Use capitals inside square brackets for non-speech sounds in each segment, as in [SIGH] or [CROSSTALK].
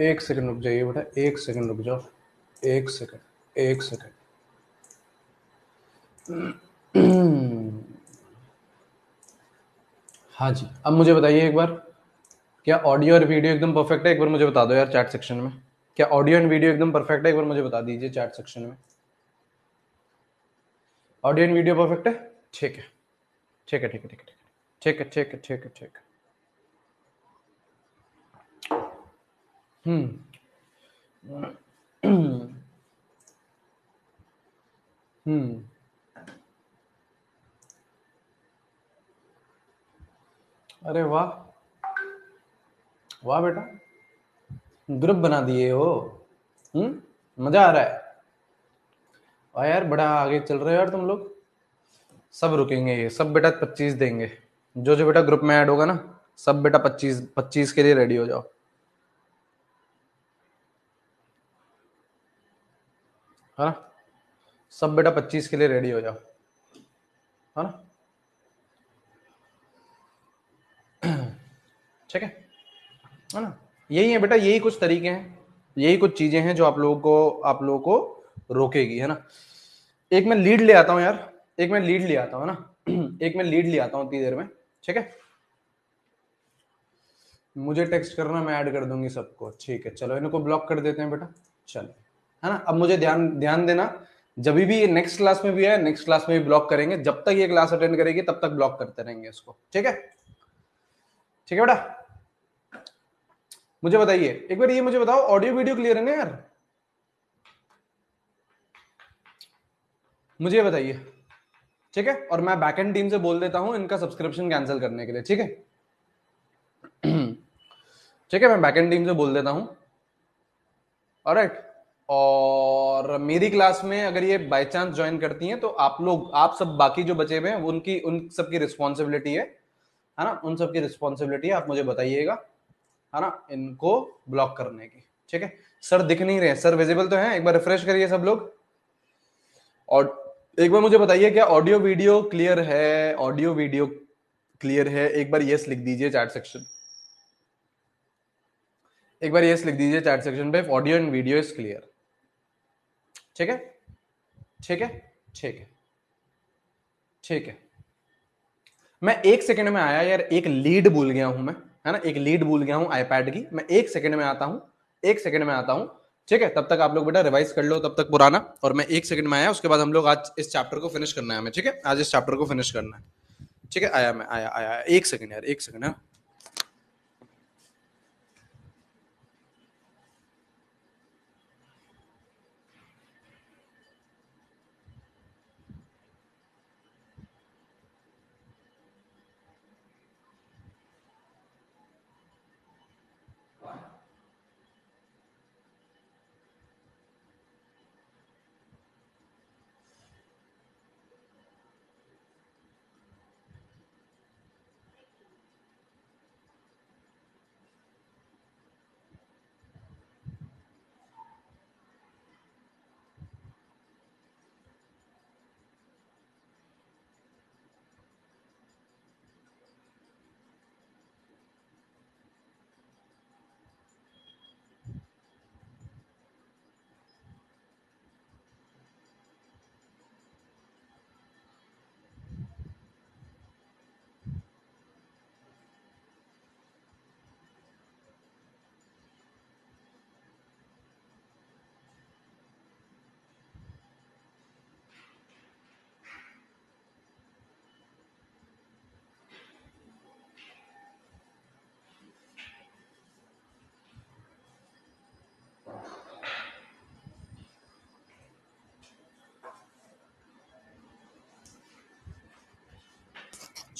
एक सेकंड रुक जाइए बेटा, एक सेकंड रुक जाओ। एक सेकंड एक सेकंड। हाँ जी, अब मुझे बताइए एक बार, क्या ऑडियो और वीडियो एकदम परफेक्ट है? एक बार मुझे बता दो यार चैट सेक्शन में। क्या ऑडियो एंड वीडियो एकदम परफेक्ट है? एक बार मुझे बता दीजिए चैट सेक्शन में। ऑडियो एंड वीडियो परफेक्ट है? ठीक है। ठीक है ठीक है ठीक है ठीक है। ठीक है ठीक है ठीक है। हम्म। हम्म अरे वाह। वाह बेटा। ग्रुप बना दिए हो। हम्म? मज़ा आ रहा है। वाह यार, बड़ा आगे चल रहे हो यार तुम लोग। सब रुकेंगे ये, सब बेटा पच्चीस देंगे। जो जो बेटा ग्रुप में ऐड होगा ना, सब बेटा पच्चीस पच्चीस के लिए रेडी हो जाओ। है ना? सब बेटा पच्चीस के लिए रेडी हो जाओ। है ना? [CLEARS THROAT] ठीक है? है ना? यही है बेटा, यही कुछ तरीके हैं, यही कुछ चीज़ें हैं जो आप लोगों को, आप लोगों को रोकेगी, है ना? एक मैं लीड ले आता हूँ यार, एक मैं लीड ले आता हूँ ना? [CLEARS THROAT] एक मैं लीड ले आता हूँ इतनी देर में, ठीक है? मुझे टेक्स्ट करना, मैं ऐड कर दूँगी सबको, ठीक है? चलो, इनको ब्लॉक कर देते हैं बेटा। चलो। है ना? अब मुझे ध्यान ध्यान देना, जब भी नेक्स्ट क्लास में भी है नेक्स्ट क्लास में भी ब्लॉक करेंगे। जब तक ये क्लास अटेंड करेगी, तब तक ब्लॉक करते रहेंगे इसको। ठीक है? ठीक है बेटा? मुझे बताइए, एक बार ये मुझे बताओ ऑडियो वीडियो क्लियर है ना यार? मुझे बताइए। ठीक है? और मैं बैकएंड टीम से बोल देता हूँ, इनका सब्सक्रिप्शन कैंसिल करने के लिए। ठीक है? [CLEARS THROAT] ठीक है, मैं बैकएंड टीम से बोल देता हूँ। ऑलराइट और मेरी क्लास में अगर ये बाय चांस ज्वाइन करती हैं तो आप लोग, आप सब बाकी जो बचे हुए हैं, उनकी, उन सबकी रिस्पॉन्सिबिलिटी है। है ना? उन सबकी रिस्पॉन्सिबिलिटी है, आप मुझे बताइएगा, है ना? इनको ब्लॉक करने की, ठीक है? सर दिख नहीं रहे सर विजिबल तो है? एक बार रिफ्रेश करिए सब लोग। और एक बार मुझे बताइए, क्या ऑडियो वीडियो क्लियर है? ऑडियो वीडियो क्लियर है? एक बार यस लिख दीजिए चैट सेक्शन एक बार यस लिख दीजिए चैट सेक्शन पे। Audio and video is clear ठीक है? ठीक है? ठीक है। ठीक है। मैं एक सेकंड में आया यार, एक लीड भूल गया हूँ मैं, है ना? एक लीड भूल गया हूँ आईपैड की। मैं एक सेकंड में आता हूँ, एक सेकंड में आता हूँ, ठीक है? तब तक आप लोग बेटा रिवाइज कर लो, तब तक पुराना। और मैं एक सेकंड में आया, उसके बाद हम लोग आज इस चैप्टर को फिनिश करना है हमें, ठीक है? आज इस चैप्टर को फिनिश करना है। ठीक है? आया मैं, आया आया एक सेकंड यार, एक सेकंड है।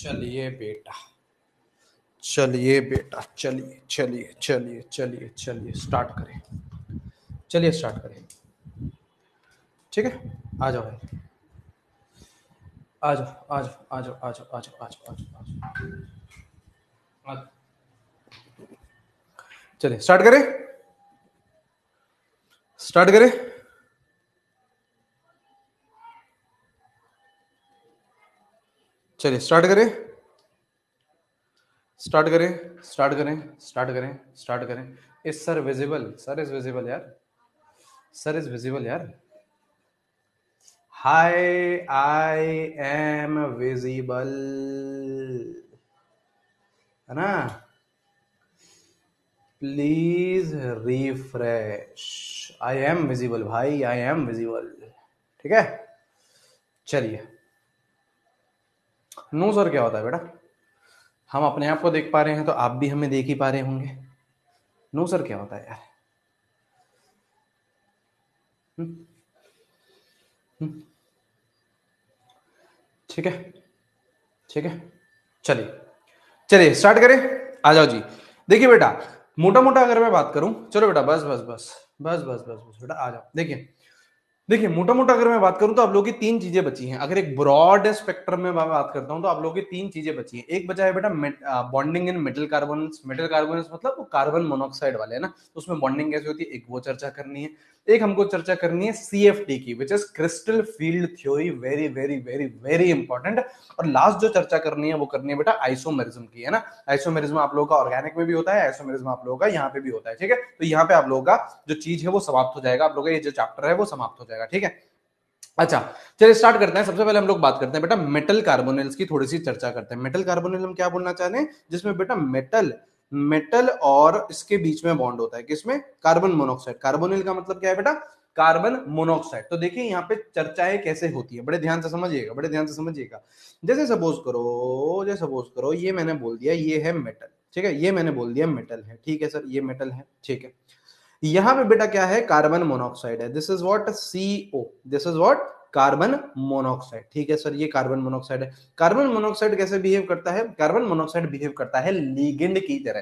चलिए बेटा। चलिए बेटा, चलिए चलिए चलिए चलिए चलिए स्टार्ट करें। चलिए स्टार्ट करें। ठीक है? आ जाओ आ जाओ आ जाओ आ जाओ आ जाओ आ जाओ आ जाओ आ जाओ आ जाओ। चलिए स्टार्ट करें। स्टार्ट करें। चलिए स्टार्ट करें। स्टार्ट करें स्टार्ट करें स्टार्ट करें स्टार्ट करें। Is sir visible sir is visible यार। सर इज़ विजिबल यार। हाय आई एम विजिबल है ना? Please refresh I am visible भाई आई एम विजिबल ठीक है? चलिए। नो सर क्या होता है बेटा? हम अपने आप को देख पा रहे हैं तो आप भी हमें देख ही पा रहे होंगे। नो सर क्या होता है यार? हम्म? हम्म? ठीक है? ठीक है? चलिए। चलिए स्टार्ट करें। आ जाओ जी। देखिए बेटा मोटा मोटा अगर मैं बात करूँ, चलो बेटा, बस बस बस बस बस बस बस, बेटा, आ जाओ। देखिए देखिए मोटा मोटा अगर मैं बात करूँ तो आप लोगों की तीन चीज़ें बची हैं। अगर एक ब्रॉड स्पेक्ट्रम में बात करता हूँ तो आप लोगों की तीन चीज़ें बची हैं। एक बचा है बेटा bonding in metal carbon metal carbon मतलब वो कार्बन मोनोक्साइड वाले है ना तो उसमें बॉन्डिंग कैसे होती है? एक वो चर्चा करनी है। एक हमको चर्चा करनी है सीएफटी की which is crystal field theory very very very very important और लास्ट जो चर्चा करनी है वो करनी है बेटा आइसोमेरिज्म की, है ना? आइसोमेरिज्म आप लोगों का ऑर्गेनिक में भी होता है आइसोमेरिज्म आप लोगों का यहाँ पे भी होता है, ठीक है? तो यहाँ पे आप लोगों का जो चीज़ है वो समाप्त हो जाएगा, आप लोगों का ये जो चैप्टर है वो समाप्त हो जाएगा, ठीक है? अच्छा चलिए स्टार्ट करते हैं। सबसे पहले हम लोग बात करते हैं बेटा मेटल कार्बोनिल्स की, थोड़ी सी चर्चा करते हैं। मेटल कार्बोनिल हम क्या बोलना चाह रहे हैं? जिसमें बेटा मेटल मेटल और इसके बीच में बॉन्ड होता है, किसमें? Carbon monoxide. कार्बोनिल का मतलब क्या है बेटा? Carbon monoxide. तो देखिए, यहाँ पे चर्चाएँ कैसे होती है, बड़े ध्यान से समझिएगा, बड़े ध्यान से समझिएगा। जैसे सपोज़ करो, जैसे सपोज़ करो, ये मैंने बोल दिया, ये है मेटल, ठीक है? ये मैंने बोल दिया मेटल है, ठीक है सर? ये मेटल है, ठीक है। यहाँ पे बेटा क्या है? कार्बन मोनोक्साइड है। This is what CO this is what carbon monoxide ठीक है? सर, ये कार्बन मोनोक्साइड है। कार्बन मोनोक्साइड कैसे बिहेव करता है? कार्बन मोनोक्साइड बिहेव करता है लीगेंड की तरह।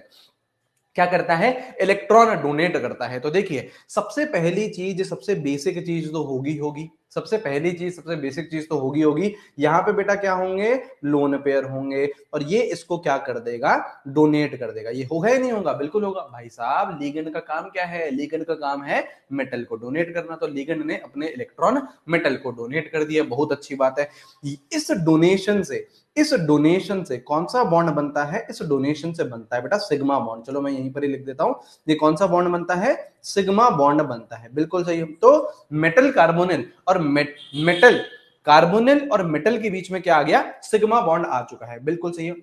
क्या करता है? इलेक्ट्रॉन डोनेट करता है। तो देखिए, सबसे पहली चीज़, सबसे बेसिक चीज़ तो होगी होगी। सबसे पहली चीज़, सबसे बेसिक चीज़ तो होगी होगी। यहाँ पे बेटा क्या होंगे? लोन पेयर होंगे। और ये इसको क्या कर देगा? डोनेट कर देगा। ये होगा ही नहीं होगा? बिल्कुल होगा। भाई साहब लीगन का काम क्या है? लीगन का काम है मेटल को डोनेट करना। तो लीगन ने अपने इलेक्ट्रॉन मेटल को डोनेट कर दिया। बहुत अच्छी बात है। इस डोनेशन से इस डोनेशन से कौन सा बॉन्ड बनता है? इस डोनेशन से बनता है। बेटा सिग्मा बॉन्ड। चलो मैं यहीं पर ही लिख देता हूँ। ये कौन सा बॉन्ड बनता है? सिग्मा बॉन्ड बनता है। बिल्कुल सही। तो मेटल कार्बोनिल और मेट, मेटल कार्बोनिल और मेटल के बीच में क्या आ गया? सिग्मा बॉन्ड आ चुका है। बिल्कुल सही। है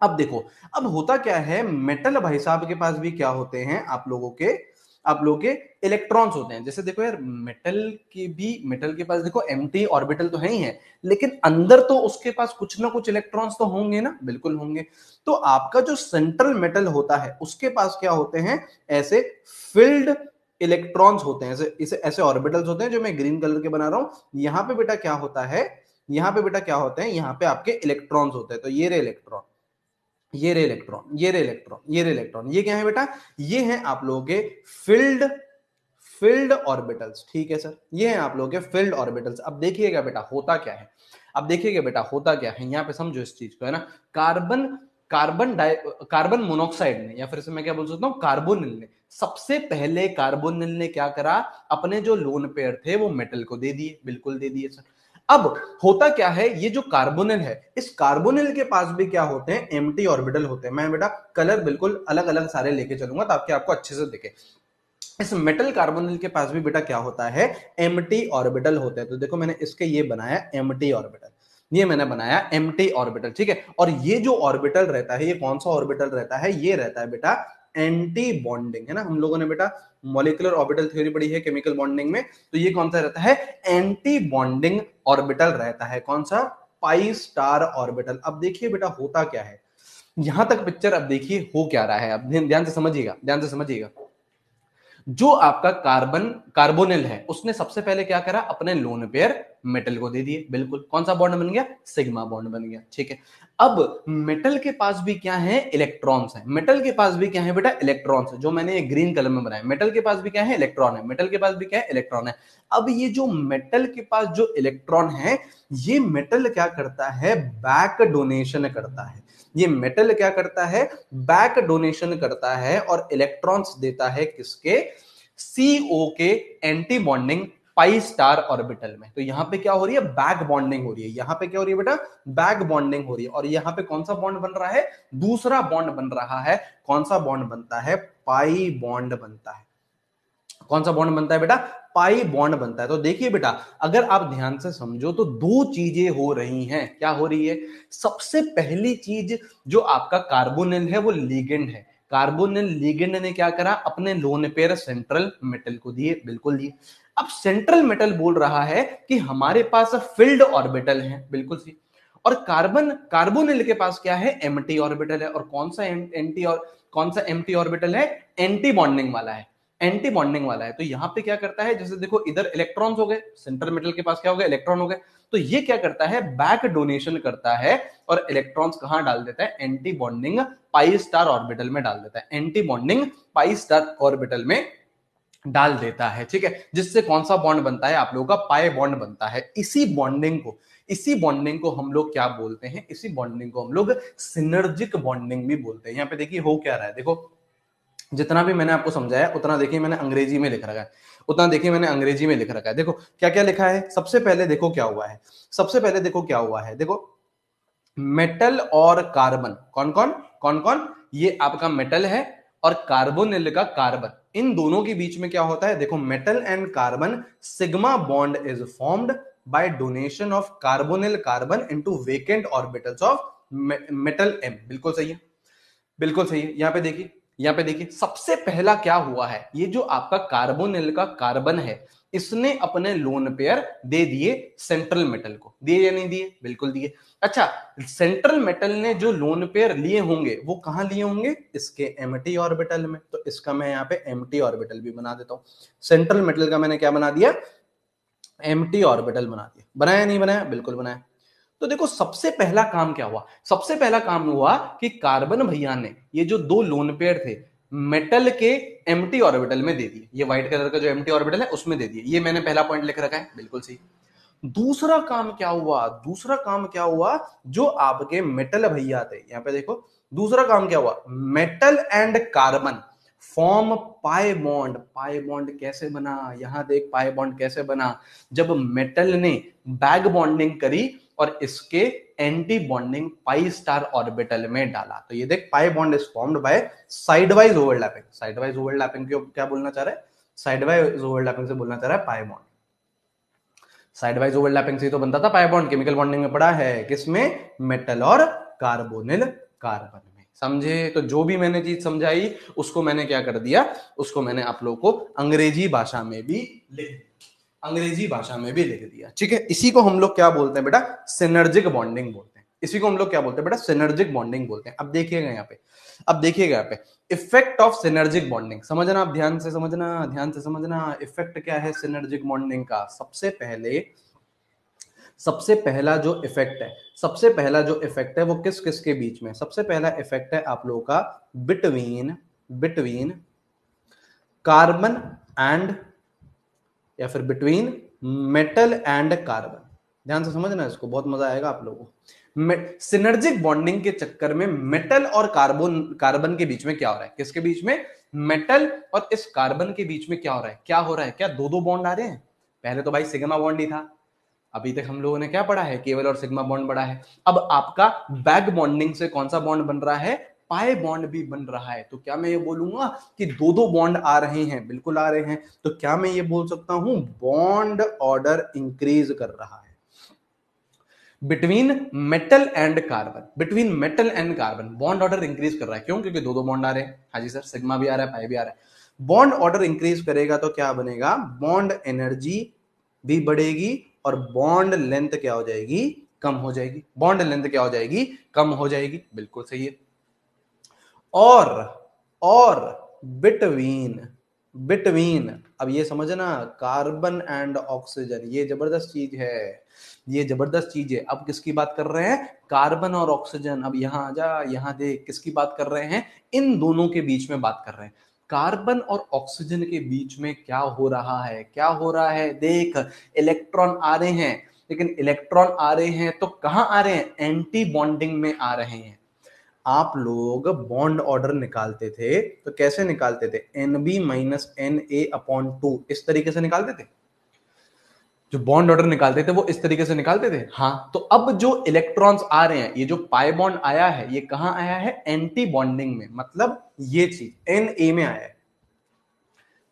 अब देखो अब होता क्या है? मेटल भाई साहब के पास भी क्या होते हैं आप लोगों के? आप लोग के इलेक्ट्रॉन्स होते हैं। जैसे देखो यार मेटल के भी मेटल के पास देखो एम ऑर्बिटल तो है ही है, लेकिन अंदर तो उसके पास कुछ ना कुछ इलेक्ट्रॉन्स तो होंगे ना, बिल्कुल होंगे। तो आपका जो सेंट्रल मेटल होता है, उसके पास क्या होते हैं? ऐसे फिल्ड इलेक्ट्रॉन्स होते हैं। ऐसे ऐसे ऑर्बिटल्स होते हैं जो मैं ग्रीन कलर के बना रहा हूँ। यहाँ पे बेटा क्या होता है? यहाँ पे बेटा क्या होते हैं? यहाँ पे आपके इलेक्ट्रॉन्स होते हैं। तो ये रे इलेक्ट्रॉन ये रे इलेक्ट्रॉन, ये रे इलेक्ट्रॉन, ये रे इलेक्ट्रॉन, ये क्या है बेटा? ये है आप लोगों के फ़ील्ड फ़ील्ड ऑर्बिटल्स, ठीक है सर? ये है आप लोगों के फ़ील्ड ऑर्बिटल्स। अब देखिएगा बेटा, होता क्या है? अब देखिएगा बेटा, होता क्या है? यहाँ पे समझो इस चीज़ को, है ना? Carbon carbon di carbon monoxide ने, या फिर से मैं क्या बोल सकता हूँ? कार्बोनिल ने। सबसे पहले कार्बोनिल ने क्या करा? अपने जो लोन पेयर थे, वो मेटल को दे दिए, बिल्कुल दे दिए, सर। अब होता क्या है? ये जो कार्बोनिल है, इस कार्बोनिल के पास भी क्या होते हैं? एमटी ऑर्बिटल होते हैं। मैं बेटा कलर बिल्कुल अलग अलग सारे लेके चलूँगा ताकि आपको अच्छे से दिखे। इस मेटल कार्बोनिल के पास भी बेटा क्या होता है? एमटी ऑर्बिटल होते हैं। तो देखो मैंने इसके ये बनाया एमटी ऑर्बिटल ये मैंने बनाया एमटी ऑर्बिटल ठीक है? और ये जो ऑर्बिटल रहता है, ये कौन सा ऑर्बिटल रहता है? ये रहता है बेटा एंटी बॉन्डिंग है ना? हम लोगों ने बेटा मॉलिकुलर ऑर्बिटल थ्योरी पढ़ी है केमिकल बॉन्डिंग में। तो ये कौन सा रहता है? एंटी बॉन्डिंग ऑर्बिटल रहता है। कौन सा? पाई स्टार ऑर्बिटल अब देखिए बेटा होता क्या है? यहाँ तक पिक्चर अब देखिए हो क्या रहा है। अब ध्यान से समझिएगा, ध्यान से समझिएगा। जो आपका कार्बन कार्बोनिल है, उसने सबसे पहले क्या करा? अपने लोन पेयर मेटल को दे दिए। बिल्कुल। कौन सा बॉन्ड बन गया? सिग्मा बॉन्ड बन गया। ठीक है। अब मेटल के पास भी क्या है? इलेक्ट्रॉन्स है। मेटल के पास भी क्या है बेटा? इलेक्ट्रॉन्स है, जो मैंने ग्रीन कलर में बनाया। मेटल के पास भी क्या है? इलेक्ट्रॉन है। मेटल के पास भी क्या है? इलेक्ट्रॉन है। अब ये जो मेटल के पास जो इलेक्ट्रॉन है, ये मेटल क्या करता है? बैक डोनेशन करता है। ये मेटल क्या करता है? बैक डोनेशन करता है और इलेक्ट्रॉन्स देता है किसके? सीओ के anti bonding pi star orbital में। तो यहाँ पे क्या हो रही है? बैक बॉन्डिंग हो रही है। यहाँ पे क्या हो रही है बेटा? बैक बॉन्डिंग हो रही है। और यहाँ पे कौन सा बॉन्ड बन रहा है? दूसरा बॉन्ड बन रहा है। कौन सा बॉन्ड बनता है? पाई बॉन्ड बनता है। कौन सा बॉन्ड बनता है बेटा? पाई बॉन्ड बनता है। तो देखिए बेटा, अगर आप ध्यान से समझो तो दो चीज़ें हो रही हैं। क्या हो रही है? सबसे पहली चीज़ जो आपका कार्बोनिल है, वो लीगेंड है। कार्बोनिल लीगेंड ने क्या करा? अपने लोन पेयर सेंट्रल मेटल को दिए, बिल्कुल दिए। अब सेंट्रल मेटल बोल रहा है कि हमारे पास फ़ील्ड ऑर्बिटल है, बिल्कुल सी। और कार्बन कार्बोनिल के पास क्या है? एमटी ऑर्बिटल है। और कौन सा एंटी और कौन सा एमटी ऑर्बिटल है? एंटी बॉन्डिंग वाला है। एंटी बॉन्डिंग वाला है। तो यहाँ पे क्या करता है? जैसे देखो, इधर इलेक्ट्रॉन्स हो गए सेंट्रल मेटल के पास क्या हो गया इलेक्ट्रॉन हो गए। तो ये क्या करता है? बैक डोनेशन करता है। और इलेक्ट्रॉन्स कहाँ डाल देता है? Anti bonding pi star orbital में डाल देता है। Anti bonding pi star orbital में डाल देता है, ठीक है? जिससे कौन सा बॉन्ड बनता है? आप लोगों का पाए बॉन्ड बनता है। इसी बॉन्डिंग को, इसी बॉन्डिंग को हम लोग क्या बोलते हैं? इसी बॉन्डिंग को हम लोग सिनर्जिक बॉन्डिंग भी बोलते हैं। यहाँ पे देखिए हो क्या रहा है। देखो, जितना भी मैंने आपको समझाया, उतना देखिए मैंने अंग्रेज़ी में लिख रखा है। उतना देखिए मैंने अंग्रेज़ी में लिख रखा है। देखो क्या क्या लिखा है? सबसे पहले देखो क्या हुआ है। सबसे पहले देखो क्या हुआ है। देखो मेटल और कार्बन कौन कौन कौन कौन ये आपका मेटल है और कार्बोनिल का कार्बन इन दोनों के बीच में क्या होता है? देखो metal and carbon sigma bond is formed by donation of carbonyl carbon into vacant orbitals of metal M बिल्कुल सही है। बिल्कुल सही है। यहाँ पे देखिए, यहाँ पे देखिए, सबसे पहला क्या हुआ है? ये जो आपका कार्बोनिल का कार्बन है इसने अपने लोन पेयर दे दिए सेंट्रल मेटल को। दिए या नहीं दिए? बिल्कुल दिए। अच्छा सेंट्रल मेटल ने जो लोन पेयर लिए होंगे, वो कहाँ लिए होंगे? इसके एमटी ऑर्बिटल में। तो इसका मैं यहाँ पे एमटी ऑर्बिटल भी बना देता हूँ। सेंट्रल मेटल का मैंने क्या बना दिया? एमटी ऑर्बिटल बना दिया। बनाया नहीं बनाया? बिल्कुल बनाया। तो देखो, सबसे पहला काम क्या हुआ? सबसे पहला काम हुआ कि कार्बन भैया ने, ये जो दो लोन पेयर थे मेटल के एमटी ऑर्बिटल में दे दिए। ये व्हाइट कलर का जो एमटी ऑर्बिटल है, उसमें दे दिए। ये मैंने पहला पॉइंट लिख रखा है। बिल्कुल सही। दूसरा काम क्या हुआ? दूसरा काम क्या हुआ? जो आपके मेटल भैया थे, यहाँ पे देखो। दूसरा काम क्या हुआ? Metal and carbon form pi bond pi bond कैसे बना? यहाँ देख पाए बॉन्ड कैसे बना? जब मेटल ने बैग बॉन्डिंग करी और इसके anti bonding pi star orbital में डाला। तो ये देख pi bond is formed by side wise overlapping side wise overlapping क्यों बोलना चाह रहा है? साइड वाइज ओवरलैपिंग से बोलना चाह रहा है pi bond side wise overlapping से तो बनता था पाई बॉन्ड केमिकल बॉन्डिंग में पड़ा है किसमें? मेटल और कार्बोनिल कार्बन समझे? तो जो भी मैंने चीज़ समझाई, उसको मैंने क्या कर दिया? उसको मैंने आप लोगों को अंग्रेज़ी भाषा में भी लिख दिया अंग्रेज़ी भाषा में भी लिख दिया। ठीक है? इसी को हम लोग क्या बोलते हैं बेटा? सिनर्जिक बॉन्डिंग बोलते हैं। इसी को हम लोग क्या बोलते हैं बेटा? सिनर्जिक बॉन्डिंग बोलते हैं। अब देखिएगा यहाँ पे। अब देखिएगा यहाँ पे। इफ़ेक्ट ऑफ़ सिनर्जिक बॉन्डिंग समझना आप ध्यान से, समझना, ध्यान से समझना। इफ़ेक्ट क्या है सिनर्जिक बॉन्डिंग का? सबसे पहले, सबसे पहला जो इफ़ेक्ट है, सबसे पहला जो इफ़ेक्ट है वो किस किस के बीच में? सबसे पहला इफ़ेक्ट है आप लोगों का बिटवीन बिटवीन कार्बन एंड या फिर बिटवीन मेटल एंड कार्बन ध्यान से समझना इसको, बहुत मज़ा आएगा आप लोगों सिनर्जिक बॉन्डिंग के चक्कर में मेटल और कार्बन कार्बन के बीच में क्या हो रहा है? किसके बीच में? मेटल और इस कार्बन के बीच में क्या हो रहा है? क्या हो रहा है? क्या दो दो बॉन्ड आ रहे हैं? पहले तो भाई सिग्मा बॉन्ड ही था। अभी तक हम लोगों ने क्या पढ़ा है? केवल और सिग्मा बॉन्ड बड़ा है। अब आपका बैक बॉन्डिंग से कौन सा बॉन्ड बन रहा है? पाए बॉन्ड भी बन रहा है। तो क्या मैं ये बोलूँगा कि दो दो बॉन्ड आ रहे हैं, बिल्कुल आ रहे हैं। तो क्या मैं ये बोल सकता हूँ? बॉन्ड ऑर्डर इंक्रीज कर रहा है। Between metal and carbon between metal and carbon bond order increase कर रहा है। क्यों? क्योंकि दो दो बॉन्ड आ रहे हैं। हाँ जी सर सिग्मा भी आ रहा है पाए भी आ रहा है। बॉन्ड ऑर्डर इंक्रीज करेगा तो क्या बनेगा? बॉन्ड एनर्जी भी बढ़ेगी और बॉन्ड लेंथ क्या हो जाएगी? कम हो जाएगी। बॉन्ड लेंथ क्या हो जाएगी? कम हो जाएगी। बिल्कुल सही है। और और बिटवीन बिटवीन। अब ये समझना, कार्बन एंड ऑक्सीजन, ये ज़बरदस्त चीज़ है, ये ज़बरदस्त चीज़ है। अब किसकी बात कर रहे हैं? कार्बन और ऑक्सीजन। अब यहाँ आ जा, यहाँ देख किसकी बात कर रहे हैं? इन दोनों के बीच में बात कर रहे हैं। कार्बन और ऑक्सीजन के बीच में क्या हो रहा है? क्या हो रहा है? देख, इलेक्ट्रॉन आ रहे हैं। लेकिन इलेक्ट्रॉन आ रहे हैं तो कहाँ आ रहे हैं? एंटी बॉन्डिंग में आ रहे हैं। आप लोग बॉन्ड ऑर्डर निकालते थे तो कैसे निकालते थे? N B minus N A upon two इस तरीके से निकालते थे? जो बॉन्ड ऑर्डर निकालते थे, वो इस तरीके से निकालते थे? हाँ तो अब जो इलेक्ट्रॉन्स आ रहे हैं, ये जो पाई बॉन्ड आया है, ये कहाँ आया है? एंटी बॉन्डिंग में मतलब ये चीज़ एन ए में आया है।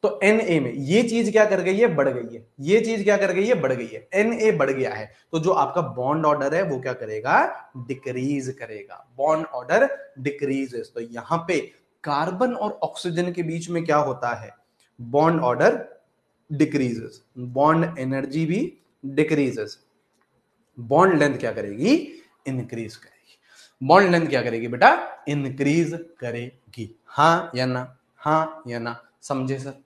तो एन ए में ये चीज़ क्या कर गई है? बढ़ गई है। ये चीज़ क्या कर गई है? बढ़ गई है। एन ए बढ़ गया है। तो जो आपका बॉन्ड ऑर्डर है, वो क्या करेगा? डिक्रीज करेगा। बॉन्ड ऑर्डर डिक्रीज तो यहाँ पे कार्बन और ऑक्सीजन के बीच में क्या होता है? Bond order decreases bond energy भी डिक्रीजेस बॉन्ड लेंथ क्या करेगी? इंक्रीज करेगी। बॉन्ड लेंथ क्या करेगी बेटा? इंक्रीज करेगी। हाँ या ना? हाँ या ना? समझे सर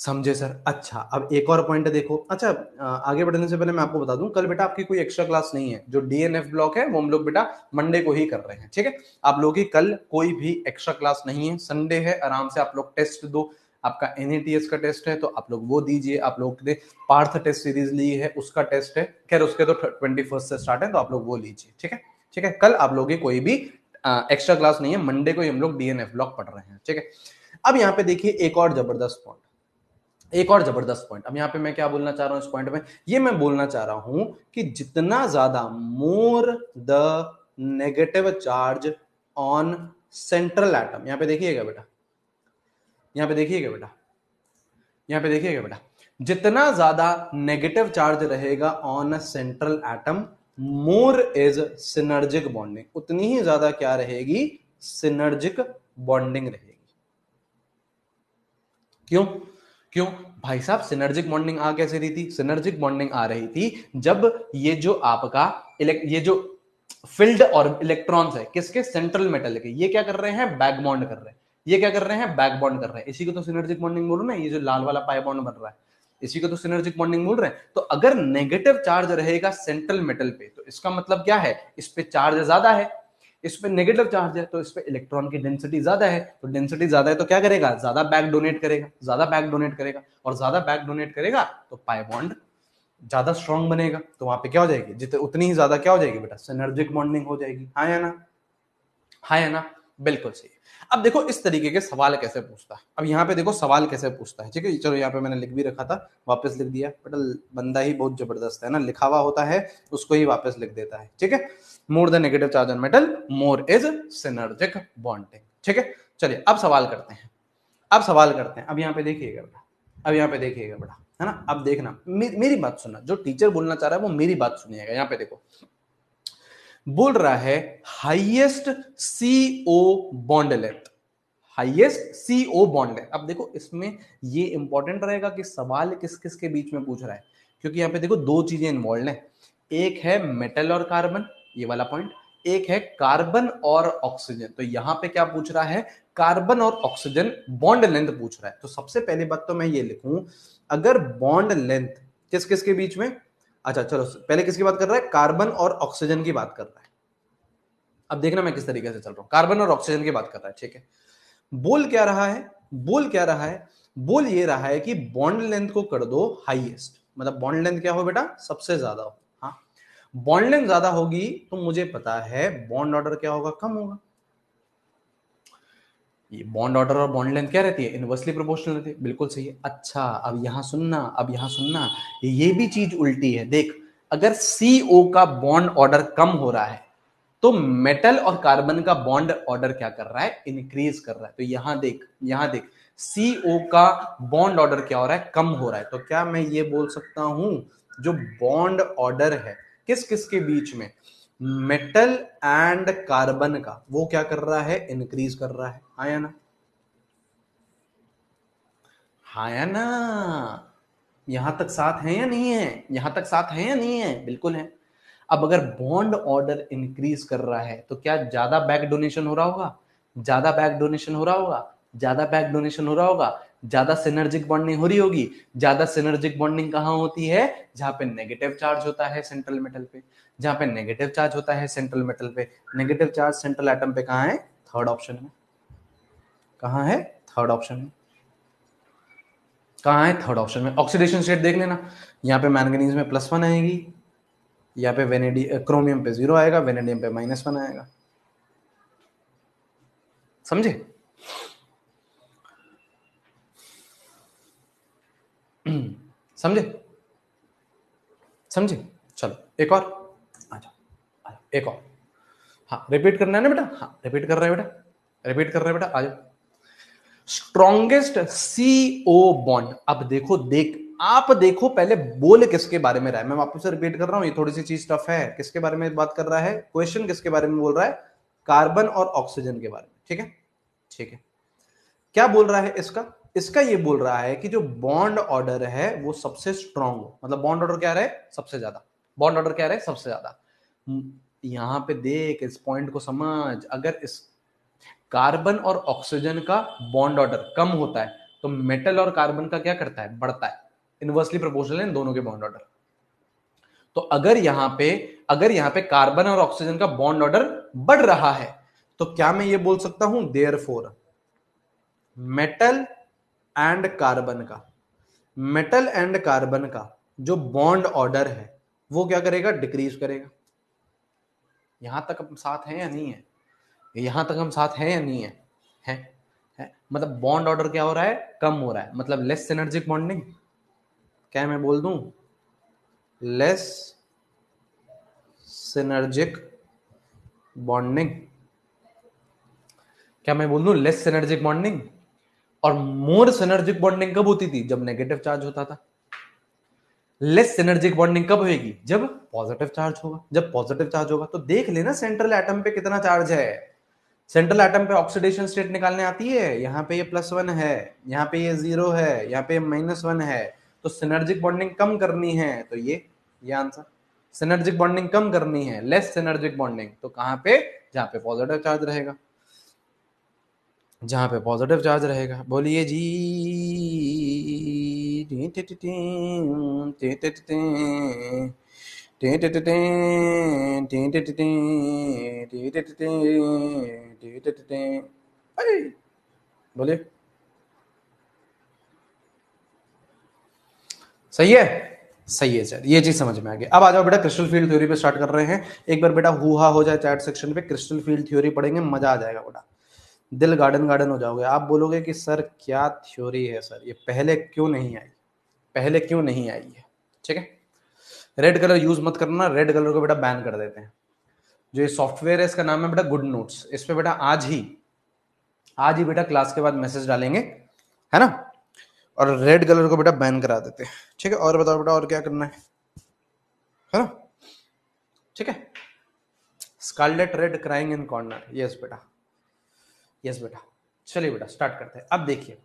समझे, सर। अच्छा अब एक और पॉइंट देखो। अच्छा आगे बढ़ने से पहले मैं आपको बता दूँ, कल बेटा आपकी कोई एक्स्ट्रा क्लास नहीं है। जो डीएनएफ ब्लॉक है, वो हम लोग बेटा मंडे को ही कर रहे हैं, ठीक है? आप लोग की कल कोई भी एक्स्ट्रा क्लास नहीं है। संडे है, आराम से आप लोग टेस्ट दो। आपका एनएटीएस का टेस्ट है तो आप लोग वो दीजिए। आप लोग ने पार्थ टेस्ट सीरीज़ ली है, उसका टेस्ट है। खैर, उसके तो ट्वेंटी फ़र्स्ट से स्टार्ट है तो आप लोग वो लीजिए, ठीक है? ठीक है, कल आप लोग की कोई भी एक्स्ट्रा क्लास नहीं है। मंडे को ही हम लोग डीएनएफ ब्लॉक पढ़ रहे हैं, ठीक है? अब यहाँ पे देखिए एक और ज़बरदस्त पॉइंट एक और ज़बरदस्त पॉइंट अब यहाँ पे मैं क्या बोलना चाह रहा हूँ इस पॉइंट में ये मैं बोलना चाह रहा हूँ कि जितना ज़्यादा more the negative charge on central atom यहाँ पे देखिएगा बेटा। यहाँ पे देखिएगा बेटा। यहाँ पे देखिएगा बेटा। जितना ज़्यादा नेगेटिव चार्ज रहेगा on central atom more is synergic bonding उतनी ही ज़्यादा क्या रहेगी? सिनर्जिक बॉन्डिंग रहेगी। क्यों? क्यों? भाई साहब सिनर्जिक बॉन्डिंग आ कैसे रही थी? सिनर्जिक बॉन्डिंग आ रही थी जब ये जो आपका ये जो फ़ील्ड और इलेक्ट्रॉन्स है, किसके? सेंट्रल मेटल के। ये क्या कर रहे हैं? बैक बॉन्ड कर रहे हैं। ये क्या कर रहे हैं? बैक बॉन्ड कर रहे हैं। इसी को तो सिनर्जिक बॉन्डिंग बोल रहे हैं? ये जो लाल वाला पाई बॉन्ड बन रहा है। इसी को तो सिनर्जिक बॉन्डिंग बोल रहे हैं। तो अगर नेगेटिव चार्ज रहेगा सेंट्रल मेटल पे तो इसका मतलब क्या है? इस पे चार्ज ज़्यादा है। इस पे नेगेटिव चार्ज है तो इस पे इलेक्ट्रॉन की डेंसिटी ज़्यादा है तो डेंसिटी ज़्यादा है तो क्या करेगा? ज़्यादा बैक डोनेट करेगा, ज़्यादा बैक डोनेट करेगा, और ज़्यादा बैक डोनेट करेगा तो पाई बॉन्ड ज़्यादा स्ट्रॉन्ग बनेगा तो वहाँ पे क्या हो जाएगी? जितने, उतनी ही ज़्यादा क्या हो जाएगी बेटा? सिनर्जिक बॉन्डिंग हो जाएगी। हाँ या ना? हाँ या ना? बिल्कुल सही। अब देखो, इस तरीके के सवाल कैसे पूछता है? अब यहाँ पे देखो, सवाल कैसे पूछता है, ठीक है? चलो, यहाँ पे मैंने लिख भी रखा था, वापस लिख दिया। बेटा, बंदा ही बहुत ज़बरदस्त है ना? लिखा हुआ होता है, उसको ही वापस लिख देता है, ठीक है? More the negative charge on metal more is synergic bonding ठीक है? चलिए अब सवाल करते हैं। अब सवाल करते हैं। अब यहाँ पे देखिएगा बेटा। अब यहाँ पे देखिएगा बेटा। है ना? अब देखना। मे, मेरी बात सुनना। जो टीचर बोलना चाह रहा है वो मेरी बात सुनिएगा। यहाँ पे देखो। बोल रहा है highest CO bond length highest CO bond length अब देखो इसमें ये इंपॉर्टेंट रहेगा कि सवाल किस किस के बीच में पूछ रहा है। क्योंकि यहाँ पे देखो दो चीज़ें इन्वॉल्व हैं। एक है मेटल और कार्बन ये वाला पॉइंट एक है कार्बन और ऑक्सीजन. तो यहाँ पे क्या पूछ रहा है? कार्बन और ऑक्सीजन बॉन्ड लेंथ पूछ रहा है. तो सबसे पहली बात तो मैं ये लिखूं, अगर बॉन्ड लेंथ किस किस के बीच में? अच्छा चलो, पहले किसकी बात कर रहा है? कार्बन और ऑक्सीजन की बात कर रहा है. अब देखना मैं किस तरीके से चल रहा हूँ. कार्बन और ऑक्सीजन की बात कर रहा है, ठीक है? बोल क्या रहा है? बोल क्या रहा है? बोल ये रहा है कि बॉन्ड लेंथ को कर दो हाईएस्ट. मतलब बॉन्ड लेंथ क्या हो बेटा? सबसे ज़्यादा हो. बॉन्ड लेंथ ज़्यादा होगी तो मुझे पता है बॉन्ड ऑर्डर क्या होगा, कम होगा। ये बॉन्ड ऑर्डर और बॉन्ड लेंथ क्या रहती है? इनवर्सली प्रोपोर्शनल रहती है। बिल्कुल सही है। अच्छा अब यहाँ सुनना, अब यहाँ सुनना। ये भी चीज़ उल्टी है। देख, अगर सीओ का बॉन्ड ऑर्डर कम हो रहा है तो मेटल और कार्बन का बॉन्ड ऑर्डर क्या कर रहा है? इंक्रीज कर रहा है। तो यहाँ देख यहाँ देख। सीओ का बॉन्ड ऑर्डर क्या हो रहा है? कम हो रहा है। तो क्या मैं ये बोल सकता हूँ, जो बॉन्ड ऑर्डर है किस किस के बीच में? मेटल एंड कार्बन का। वो क्या कर रहा है? इंक्रीज कर रहा है। हाँ या ना? हाँ या ना? यहाँ तक साथ है या नहीं है? यहाँ तक साथ है या नहीं है? बिल्कुल है। अब अगर बॉन्ड ऑर्डर इंक्रीज कर रहा है तो क्या ज़्यादा बैक डोनेशन हो रहा होगा? ज़्यादा बैक डोनेशन हो रहा होगा? ज़्यादा बैक डोनेशन हो रहा होगा? ज़्यादा सिनर्जिक बॉन्डिंग हो रही होगी, ज़्यादा सिनर्जिक बॉन्डिंग कहाँ होती है? जहाँ पे नेगेटिव चार्ज होता है सेंट्रल मेटल पे। जहाँ पे नेगेटिव चार्ज होता है सेंट्रल मेटल पे। नेगेटिव चार्ज सेंट्रल एटम पे कहा है? थर्ड ऑप्शन में। कहा है? थर्ड ऑप्शन में। कहा है? थर्ड ऑप्शन में। ऑक्सीडेशन स्टेट देख लेना। यहाँ पे मैंगनीज में प्लस वन आएगी। यहाँ पे वेनेडी क्रोमियम पे ज़ीरो आएगा। वेनेडियम पे माइनस वन आएगा। समझे? [CLEARS THROAT] समझे? समझे? चलो, एक और। आ जाओ एक और। हाँ रिपीट करना है ना बेटा? हाँ रिपीट कर रहे हैं बेटा? रिपीट कर रहे हैं बेटा? आ जाओ। स्ट्रॉन्गेस्ट सीओ बॉन्ड अब देखो, देख, आप देखो, पहले बोल किसके बारे में रहा है। मैं से रिपीट कर रहा हूँ, ये थोड़ी सी चीज़ टफ है। किसके बारे में बात कर रहा है? क्वेश्चन किसके बारे में बोल रहा है? कार्बन और ऑक्सीजन के बारे में। ठीक है? ठीक है। क्या बोल रहा है इसका? इसका ये बोल रहा है कि जो बॉन्ड ऑर्डर है, वो सबसे स्ट्रॉन्ग हो। मतलब बॉन्ड ऑर्डर क्या रहे? सबसे ज़्यादा। बॉन्ड ऑर्डर क्या रहे? सबसे ज़्यादा। यहाँ पे देख, इस पॉइंट को समझ। अगर इस कार्बन और ऑक्सीजन का बॉन्ड ऑर्डर कम होता है तो मेटल और कार्बन का क्या करता है? बढ़ता है। इनवर्सली प्रोपोर्शनल है दोनों के बॉन्ड ऑर्डर तो अगर यहाँ पे, अगर यहाँ पे कार्बन और ऑक्सीजन का बॉन्ड ऑर्डर बढ़ रहा है तो क्या मैं ये बोल सकता हूँ? There four metal and carbon का। मेटल एंड कार्बन का जो बॉन्ड ऑर्डर है वो क्या करेगा? डिक्रीज करेगा। यहाँ तक हम साथ हैं या नहीं है? यहाँ तक हम साथ हैं या नहीं है? है, है? मतलब बॉन्ड ऑर्डर क्या हो रहा है? कम हो रहा है। मतलब लेस एनर्जिक बॉन्डिंग क्या मैं बोल दूँ? लेस सिनर्जिक बॉन्डिंग क्या मैं बोल दूँ? लेस सिनर्जिक बॉन्डिंग और मोर सिनर्जिक बॉन्डिंग कब होती थी? जब नेगेटिव चार्ज होता था। लेस सिनर्जिक बॉन्डिंग कब होगी जब पॉजिटिव चार्ज होगा। जब पॉजिटिव चार्ज होगा तो देख लेना सेंट्रल एटम पे कितना चार्ज है। सेंट्रल एटम पे ऑक्सीडेशन स्टेट निकालने आती है। यहाँ पे ये प्लस वन है, यहाँ पे ये ज़ीरो है, यहाँ पे माइनस वन है। तो सिनर्जिक बॉन्डिंग कम करनी है। तो ये ये आंसर सिनर्जिक बॉन्डिंग कम करनी है। लेस सिनर्जिक बॉन्डिंग तो कहाँ पे? जहाँ पे पॉजिटिव चार्ज रहेगा। जहाँ पे पॉजिटिव चार्ज रहेगा बोलिए जी बोलिए सही है सही है सर ये चीज़ समझ में आ गई अब आ जाओ बेटा क्रिस्टल फ़ील्ड थ्योरी पे स्टार्ट कर रहे हैं एक बार बेटा हुआ हो जाए चैट सेक्शन पे क्रिस्टल फ़ील्ड थ्योरी पढ़ेंगे मज़ा आ जाएगा बेटा दिल गार्डन गार्डन हो जाओगे। आप बोलोगे कि, सर, क्या थ्योरी है, सर? ये पहले क्यों नहीं आई? पहले क्यों नहीं आई है ठीक है? रेड कलर यूज़ मत करना। रेड कलर को बेटा बैन कर देते हैं। जो ये सॉफ्टवेयर है, इसका नाम है बेटा गुड नोट्स इस पे बेटा आज ही आज ही बेटा क्लास के बाद मैसेज डालेंगे। है ना? और रेड कलर को बेटा बैन करा देते हैं। ठीक है? और बताओ बेटा, और क्या करना है? है ना? ठीक है? Scarlet red crying in corner yes बेटा। यस बेटा। चलिए बेटा स्टार्ट करते हैं। अब देखिए।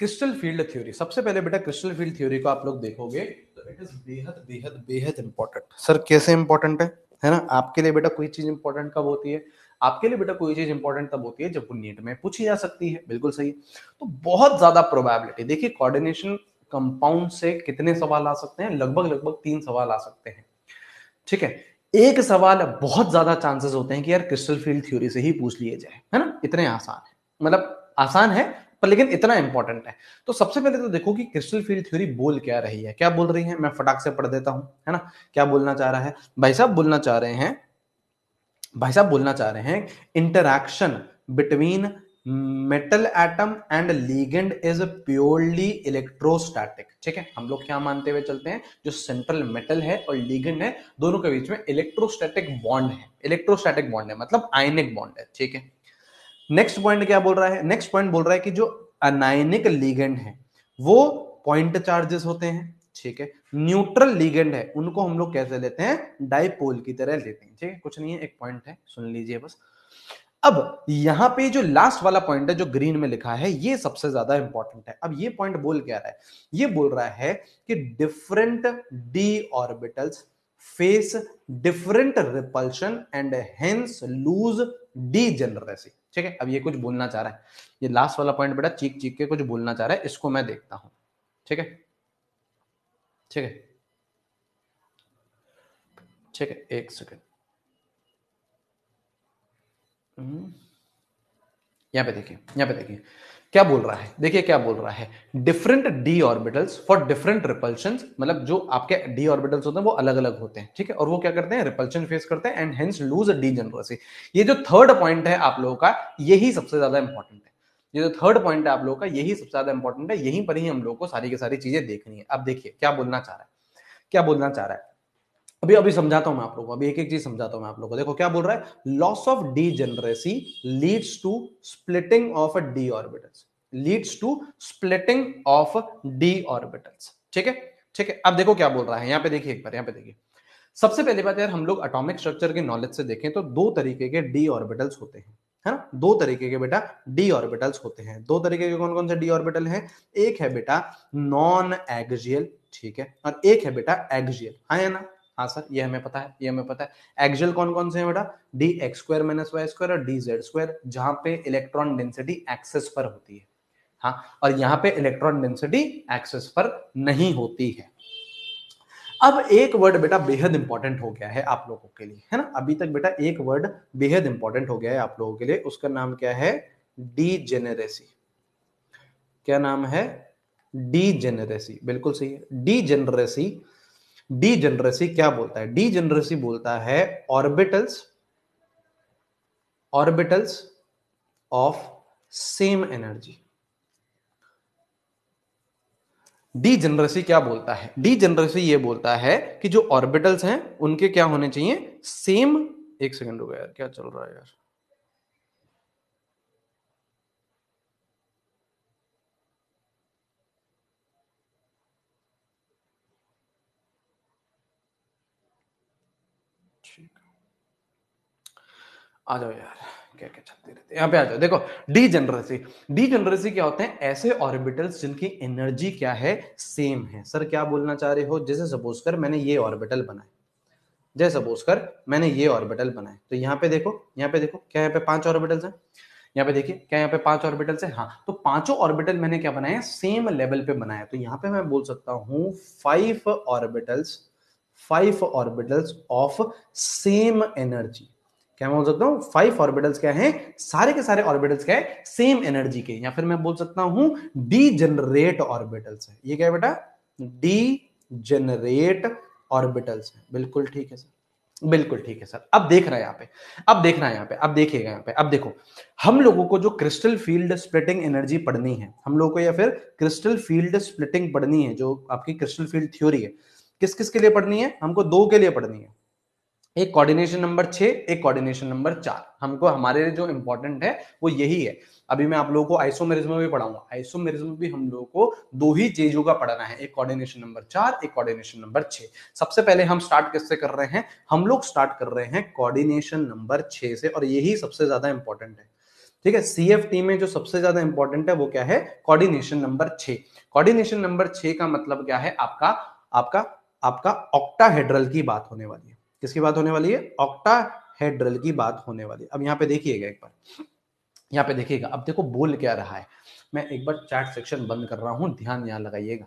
क्रिस्टल फ़ील्ड थ्योरी सबसे पहले बेटा क्रिस्टल फ़ील्ड थ्योरी को आप लोग देखोगे। तो इट इज़ बेहद बेहद बेहद इंपॉर्टेंट सर कैसे इंपॉर्टेंट है? है ना? आपके लिए बेटा कोई चीज़ इंपॉर्टेंट कब होती है? आपके लिए बेटा कोई चीज़ इंपॉर्टेंट तब होती है जब वो नीट में पूछी जा सकती है। बिल्कुल सही। तो बहुत ज़्यादा प्रोबेबिलिटी देखिए कोऑर्डिनेशन कंपाउंड से कितने सवाल आ सकते हैं? लगभग लगभग तीन सवाल आ सकते हैं। ठीक है? एक सवाल बहुत ज़्यादा चांसेस होते हैं कि यार क्रिस्टल फ़ील्ड थ्योरी से ही पूछ लिए जाए, है ना? इतने आसान है। मतलब आसान है, पर लेकिन इतना इंपॉर्टेंट है। तो सबसे पहले तो देखो कि क्रिस्टल फ़ील्ड थ्योरी बोल क्या रही है। क्या बोल रही है? मैं फटाक से पढ़ देता हूँ, है ना? क्या बोलना चाह रहा है? भाई साहब बोलना चाह रहे हैं, भाई साहब बोलना चाह रहे हैं interaction between metal atom and ligand is purely electrostatic ठीक है? हम लोग क्या मानते हुए चलते हैं? जो सेंट्रल मेटल है और लीगेंड है, दोनों के बीच में इलेक्ट्रोस्टैटिक बॉन्ड है। इलेक्ट्रोस्टैटिक बॉन्ड है मतलब आयनिक बॉन्ड है, ठीक है? नेक्स्ट पॉइंट क्या बोल रहा है? नेक्स्ट पॉइंट बोल रहा है कि जो अनायनिक लीगेंड है, वो पॉइंट चार्जेस होते हैं, ठीक है? न्यूट्रल लीगेंड है, उनको हम लोग कैसे लेते हैं? डाइपोल की तरह लेते हैं, ठीक है? कुछ नहीं है, एक पॉइंट है, सुन लीजिए बस। अब यहाँ पे जो लास्ट वाला पॉइंट है, जो ग्रीन में लिखा है, ये सबसे ज़्यादा इंपॉर्टेंट है। अब ये पॉइंट बोल क्या रहा है? ये बोल रहा है कि different d orbitals face different repulsion and hence lose degeneracy ठीक है? अब ये कुछ बोलना चाह रहा है। ये लास्ट वाला पॉइंट बेटा चीख चीख के कुछ बोलना चाह रहा है, इसको मैं देखता हूँ। ठीक है? ठीक है? ठीक है, एक सेकेंड। यहाँ पे देखिए, यहाँ पे देखिए। क्या बोल रहा है? देखिए क्या बोल रहा है। Different d orbitals for different repulsion मतलब जो आपके डी ऑर्बिटल्स होते हैं, वो अलग अलग होते हैं, ठीक है? और वो क्या करते हैं? रिपल्शन फेस करते हैं and hence lose degeneracy ये जो थर्ड पॉइंट है आप लोगों का, यही सबसे ज़्यादा इंपॉर्टेंट है। ये जो थर्ड पॉइंट है आप लोगों का, यही सबसे ज़्यादा इंपॉर्टेंट है। यहीं पर ही हम लोग को सारी की सारी चीज़ें देखनी है। अब देखिए, क्या बोलना चाह रहा है? क्या बोलना चाह रहा है? अभी अभी समझाता हूँ मैं आप लोगों को, अभी एक एक चीज़ समझाता हूँ मैं आप लोगों को। देखो, क्या बोल रहा है? Loss of degeneracy leads to splitting of d orbitals leads to splitting of d orbitals ठीक है? ठीक है, अब देखो क्या बोल रहा है। यहाँ पे देखिए, एक बार, यहाँ पे देखिए। सबसे पहली बात यार हम लोग अटोमिक स्ट्रक्चर की नॉलेज से देखें तो दो तरीके के डी ऑर्बिटल्स होते हैं। है ना? दो तरीके के बेटा डी ऑर्बिटल्स होते हैं। दो तरीके के कौन कौन से डी ऑर्बिटल हैं? एक है बेटा नॉन एग्जियल ठीक है? और एक है बेटा एग्जियल है ना? हाँ सर ये हमें पता है, ये हमें पता है। एक्सियल कौन कौन से हैं बेटा? D x square minus y square और डी जेड स्क्वायर जहाँ पे इलेक्ट्रॉन डेंसिटी एक्सेस पर होती है। हाँ और यहाँ पे इलेक्ट्रॉन डेंसिटी एक्सेस पर नहीं होती है। अब एक वर्ड बेटा बेहद इंपॉर्टेंट हो गया है आप लोगों के लिए, है ना? अभी तक बेटा एक वर्ड बेहद इंपॉर्टेंट हो गया है आप लोगों के लिए, उसका नाम क्या है? डी जेनेरेसी क्या नाम है? डी जेनेरेसी बिल्कुल सही है। डी जेनरेसी डी जनरेसी क्या बोलता है? डी जनरेसी बोलता है orbitals orbitals of same energy degeneracy क्या बोलता है? डी जनरेसी ये बोलता है कि जो ऑर्बिटल्स हैं, उनके क्या होने चाहिए? सेम एक सेकंड हो गया यार, क्या चल रहा है यार? आ जाओ यार, क्या क्या चलते रहते यहाँ पे आ जाओ देखो डी जनरेसी डी जनरेसी क्या होते हैं? ऐसे ऑर्बिटल्स जिनकी एनर्जी क्या है? सेम है। सर क्या बोलना चाह रहे हो? जैसे सपोज़ कर, मैंने ये ऑर्बिटल बनाए। जैसे सपोज़ कर, मैंने ये ऑर्बिटल बनाए। तो यहाँ पे देखो, यहाँ पे देखो, क्या यहाँ पे पाँच ऑर्बिटल्स हैं? यहाँ पे देखिए, क्या यहाँ पे पाँच ऑर्बिटल्स है? हाँ तो पाँचों ऑर्बिटल मैंने क्या बनाया सेम लेवल पे बनाया तो यहाँ पे मैं बोल सकता हूँ five orbitals five orbitals of same energy क्या मैं बोल सकता हूँ? फाइव ऑर्बिटल्स क्या है? सारे के सारे ऑर्बिटल्स क्या है? सेम एनर्जी के। या फिर मैं बोल सकता हूँ डी जनरेट ऑर्बिटल्स है। ये क्या है बेटा? डी जनरेट ऑर्बिटल्स है। बिल्कुल ठीक है सर। बिल्कुल ठीक है सर। अब देख रहे हैं यहाँ पे। अब देख रहे हैं यहाँ पे। अब देखिएगा यहाँ पे। अब देखो, हम लोगों को जो क्रिस्टल फ़ील्ड स्प्लिटिंग एनर्जी पढ़नी है, हम लोगों को या फिर क्रिस्टल फ़ील्ड स्प्लिटिंग पढ़नी है, जो आपकी क्रिस्टल फ़ील्ड थ्योरी है किस किस के लिए पढ़नी है? हमको दो के लिए पढ़नी है। एक कोऑर्डिनेशन नंबर छह, एक कोऑर्डिनेशन नंबर चार। हमको, हमारे लिए जो इंपॉर्टेंट है, वो यही है। अभी मैं आप लोगों को आइसोमेरिज्म भी पढ़ाऊँगा। आइसोमेरिज्म भी हम लोगों को दो ही चीज़ों का पढ़ाना है। एक कोऑर्डिनेशन नंबर चार, एक कोऑर्डिनेशन नंबर छह। सबसे पहले हम स्टार्ट किससे कर रहे हैं? हम लोग स्टार्ट कर रहे हैं कोऑर्डिनेशन नंबर छह से, और यही सबसे ज़्यादा इंपॉर्टेंट है। ठीक है? CFT में जो सबसे ज़्यादा इंपॉर्टेंट है, वो क्या है? कोऑर्डिनेशन नंबर छह। कोऑर्डिनेशन नंबर छह का मतलब क्या है? आपका आपका आपका ऑक्टाहेड्रल की बात होने वाली है। किसकी बात होने वाली है? ऑक्टाहेड्रल की बात होने वाली है। अब यहाँ पे देखिएगा एक बार। यहाँ पे देखिएगा। अब देखो बोल क्या रहा है। मैं एक बार चैट सेक्शन बंद कर रहा हूँ। ध्यान यहाँ लगाइएगा।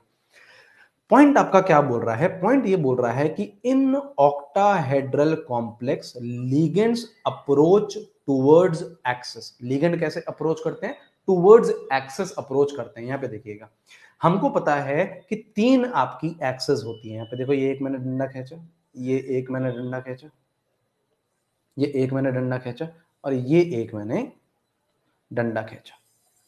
पॉइंट आपका क्या बोल रहा है? पॉइंट ये बोल रहा है कि in octahedral complex ligands approach towards axes ligand कैसे अप्रोच करते हैं? टूवर्ड्स एक्सेस अप्रोच करते हैं। यहाँ पे देखिएगा। हमको पता है कि तीन आपकी एक्सेस होती है। यहाँ पे देखो, ये एक मैंने डंडा खींचा। ये एक मैंने डंडा खींचा। ये एक मैंने डंडा खींचा और ये एक मैंने डंडा खींचा।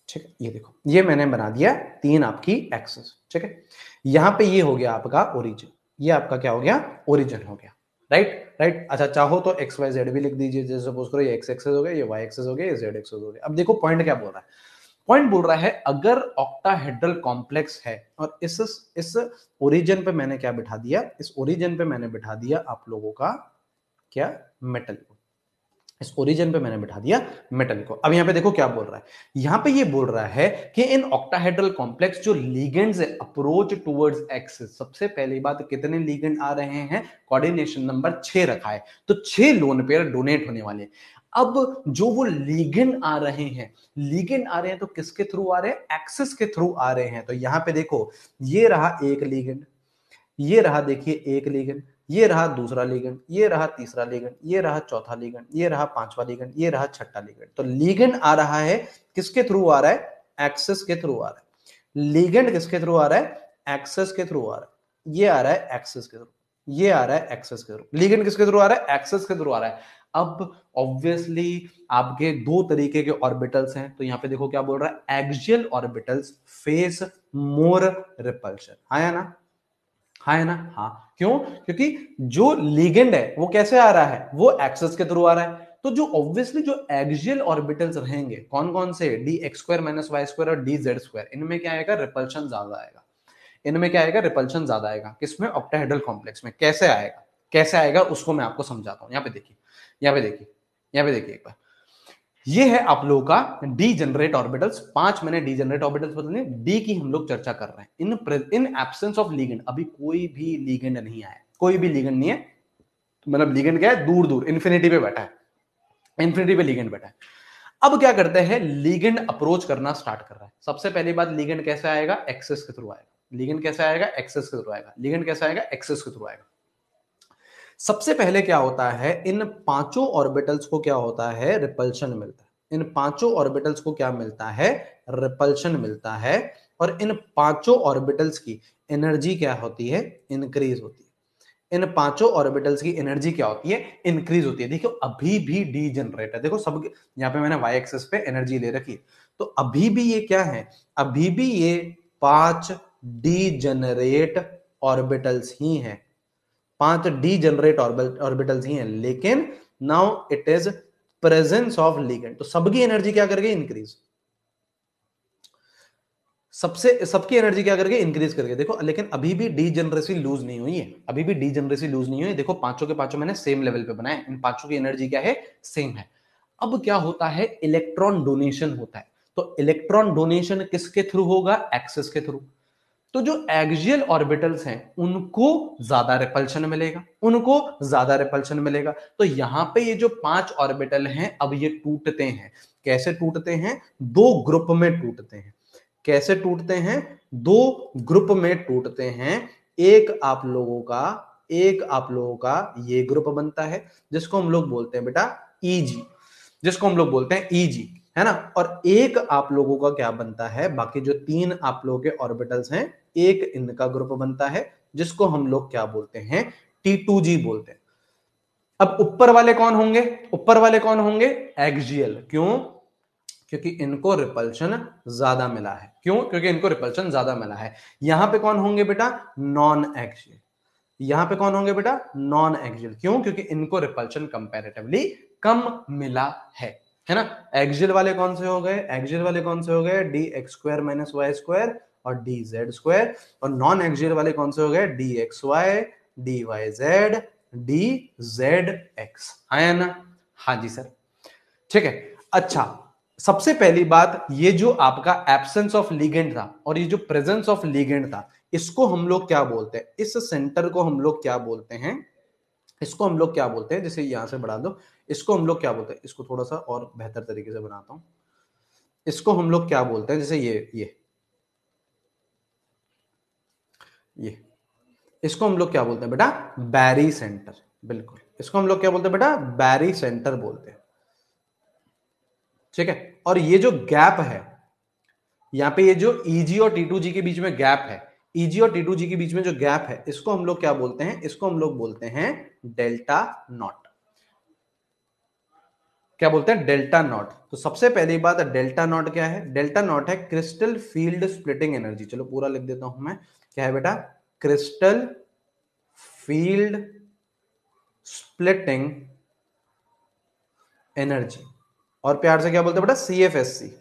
ठीक है, ये देखो, ये मैंने बना दिया तीन आपकी एक्सेस ठीक है? यहाँ पे ये हो गया आपका ओरिजिन ये आपका क्या हो गया? ओरिजिन हो गया राइट राइट अच्छा चाहो तो एक्स वाई जेड भी लिख दीजिए, जैसे सपोज़ करो, ये एक्स एक्सेस हो गया, ये वाई एक्सेस हो गया, ये जेड एक्सेस हो गया। अब देखो पॉइंट क्या बोल रहा है? पॉइंट बोल रहा है, अगर ऑक्टाहेड्रल कॉम्प्लेक्स है, और इस इस ओरिजिन पे मैंने क्या बिठा दिया? इस ओरिजिन पे मैंने बिठा दिया आप लोगों का क्या? मेटल को। इस ओरिजिन पे मैंने बिठा दिया मेटल को। अब यहाँ पे देखो क्या बोल रहा है। यहाँ पे ये बोल रहा है कि इन ऑक्टाहेड्रल कॉम्प्लेक्स जो लीगेंड्स है अप्रोच टुवर्ड्स एक्सिस सबसे पहली बात कितने लीगेंड आ रहे हैं? कोऑर्डिनेशन नंबर छह रखा है। तो छह लोन पेयर डोनेट होने वाले अब जो वो लीगेंड आ रहे हैं लीगेंड आ रहे हैं तो किसके थ्रू आ रहे हैं? एक्सेस के थ्रू आ रहे हैं। तो यहाँ पे देखो, ये रहा एक लीगेंड ये रहा देखिए एक लीगन ये रहा दूसरा लीगेंड ये रहा तीसरा लीगेंड ये रहा चौथा लीगन ये रहा पांचवा लीगेंड ये रहा छठा लीगेंड तो लीगन आ रहा है, किसके थ्रू आ रहा है? एक्सेस के थ्रू आ रहा है। लीगेंड किसके थ्रू आ रहा है? एक्सेस के थ्रू आ रहा है। ये आ रहा है एक्सेस के थ्रू ये आ रहा है एक्सेस के थ्रू लीगेंड किसके थ्रू आ रहा है? एक्सेस के थ्रू आ रहा है। अब ऑब्वियसली आपके दो तरीके के ऑर्बिटल्स हैं। तो यहाँ पे देखो क्या बोल रहा है axial orbitals face more repulsion आया ना? हाँ है ना? हाँ। क्यों? क्योंकि जो लीगेंड है, वो कैसे आ रहा है? वो एक्सेस के थ्रू आ रहा है। तो जो ऑब्वियसली जो एक्सियल ऑर्बिटल्स रहेंगे कौन कौन से? D x square minus y square और डी जेड स्क्वायर इनमें क्या आएगा? रिपल्शन ज़्यादा आएगा। इनमें क्या आएगा? रिपल्शन ज़्यादा आएगा। किसमें? ऑक्टाहेड्रल कॉम्प्लेक्स में। कैसे आएगा? कैसे आएगा? उसको मैं आपको समझाता हूँ। यहाँ पे देखिए। यहाँ पे देखिए, यहाँ पे देखिए एक बार। ये है आप लोगों का डी जनरेट ऑर्बिटल्स पाँच मैंने डी जनरेट ऑर्बिटल्स बदले डी की हम लोग चर्चा कर रहे हैं। In in absence of ligand अभी कोई भी लीगेंड नहीं आया। कोई भी लीगेंड नहीं है मतलब लीगेंड क्या है? दूर दूर इन्फिनिटी पे बैठा है। इन्फिनिटी पे लीगेंड बैठा है। अब क्या करते हैं लीगेंड अप्रोच करना स्टार्ट कर रहा है। सबसे पहली बात लीगेंड कैसे आएगा? एक्सेस के थ्रू आएगा। लीगेंड कैसे आएगा? एक्सेस के थ्रू आएगा। लीगेंड कैसे आएगा? एक्सेस के थ्रू आएगा। सबसे पहले क्या होता है? इन पाँचों ऑर्बिटल्स को क्या होता है? रिपल्शन मिलता है। इन पाँचों ऑर्बिटल्स को क्या मिलता है? रिपल्शन मिलता है। और इन पाँचों ऑर्बिटल्स की एनर्जी क्या होती है? इंक्रीज होती है। इन पाँचों ऑर्बिटल्स की एनर्जी क्या होती है? इंक्रीज होती है। देखो अभी भी डी जनरेट है। देखो, सब यहाँ पे मैंने वाई एक्सेस पे एनर्जी ले रखी है। तो अभी भी ये क्या है? अभी भी ये पाँच डी जनरेट ऑर्बिटल्स ही हैं। पाँच डी जनरेट ऑर्बिटल्स ही हैं, लेकिन now it is presence of ligand तो सबकी एनर्जी क्या करके इंक्रीज सबसे, सबकी एनर्जी क्या करके इंक्रीज करके देखो, लेकिन अभी भी डी जनरेसी लूज नहीं हुई है। अभी भी डी जनरेसी लूज नहीं हुई है। देखो, पाँचों के पाँचों मैंने सेम लेवल पे बनाए इन पाँचों की एनर्जी क्या है? सेम है। अब क्या होता है? इलेक्ट्रॉन डोनेशन होता है। तो इलेक्ट्रॉन डोनेशन किसके थ्रू होगा? एक्सेस के थ्रू तो जो एक्सियल ऑर्बिटल्स हैं, उनको ज़्यादा रिपल्शन मिलेगा, उनको ज़्यादा रिपल्शन मिलेगा। तो यहाँ पे ये जो पाँच ऑर्बिटल हैं, अब ये टूटते हैं। कैसे टूटते हैं? दो ग्रुप में टूटते हैं। कैसे टूटते हैं? दो ग्रुप में टूटते हैं। एक आप लोगों का, एक आप लोगों का ये ग्रुप बनता है, जिसको हम लोग बोलते हैं बेटा ईजी जिसको हम लोग बोलते हैं ईजी है ना? और एक आप लोगों का क्या बनता है? बाकी जो तीन आप लोगों के ऑर्बिटल्स हैं, एक इनका ग्रुप बनता है, जिसको हम लोग क्या बोलते हैं? टी टू जी बोलते हैं। अब ऊपर वाले कौन होंगे? ऊपर वाले कौन होंगे? एक्सियल क्यों? क्योंकि इनको रिपल्शन ज़्यादा मिला है। क्यों? क्योंकि इनको रिपल्शन ज़्यादा मिला है। यहाँ पे कौन होंगे बेटा? नॉन एक्सियल यहाँ पे कौन होंगे बेटा? नॉन एक्सियल क्यों? क्योंकि इनको रिपल्शन कंपैरेटिवली कम मिला है। है ना? एक्सियल वाले कौन से हो गए? एक्सियल वाले कौन से हो गए? D x square minus y square और डी जेड स्क्वायर और नॉन एक्सियल वाले कौन से हो गए? D x y d y z d z x है ना? हाँ जी सर। ठीक है। अच्छा सबसे पहली बात, ये जो आपका एब्सेंस ऑफ़ लीगेंड था और ये जो प्रेजेंस ऑफ़ लीगेंड था, इसको हम लोग क्या बोलते हैं? इस सेंटर को हम लोग क्या बोलते हैं? इसको हम लोग क्या बोलते हैं? जैसे यहाँ से बढ़ा दो। इसको हम लोग क्या बोलते हैं? इसको थोड़ा सा और बेहतर तरीके से बनाता हूँ। इसको हम लोग क्या बोलते हैं? जैसे ये ये। ये। इसको हम लोग क्या बोलते हैं बेटा? Barycentre. बिल्कुल। इसको हम लोग क्या बोलते हैं बेटा? बैरी सेंटर बोलते हैं। ठीक है? और ये जो गैप है, यहाँ पे ये जो ईजी और टी टू जी के बीच में गैप है ईजी और टी जी के बीच में जो गैप है, इसको हम लोग क्या बोलते हैं? इसको हम लोग बोलते हैं डेल्टा नॉट क्या बोलते हैं? डेल्टा नॉट तो सबसे पहली बात डेल्टा नॉट क्या है? डेल्टा नॉट है क्रिस्टल फ़ील्ड स्प्लिटिंग एनर्जी चलो पूरा लिख देता हूँ मैं। क्या है बेटा? क्रिस्टल फ़ील्ड स्प्लिटिंग एनर्जी और प्यार से क्या बोलते हैं बेटा? C F S E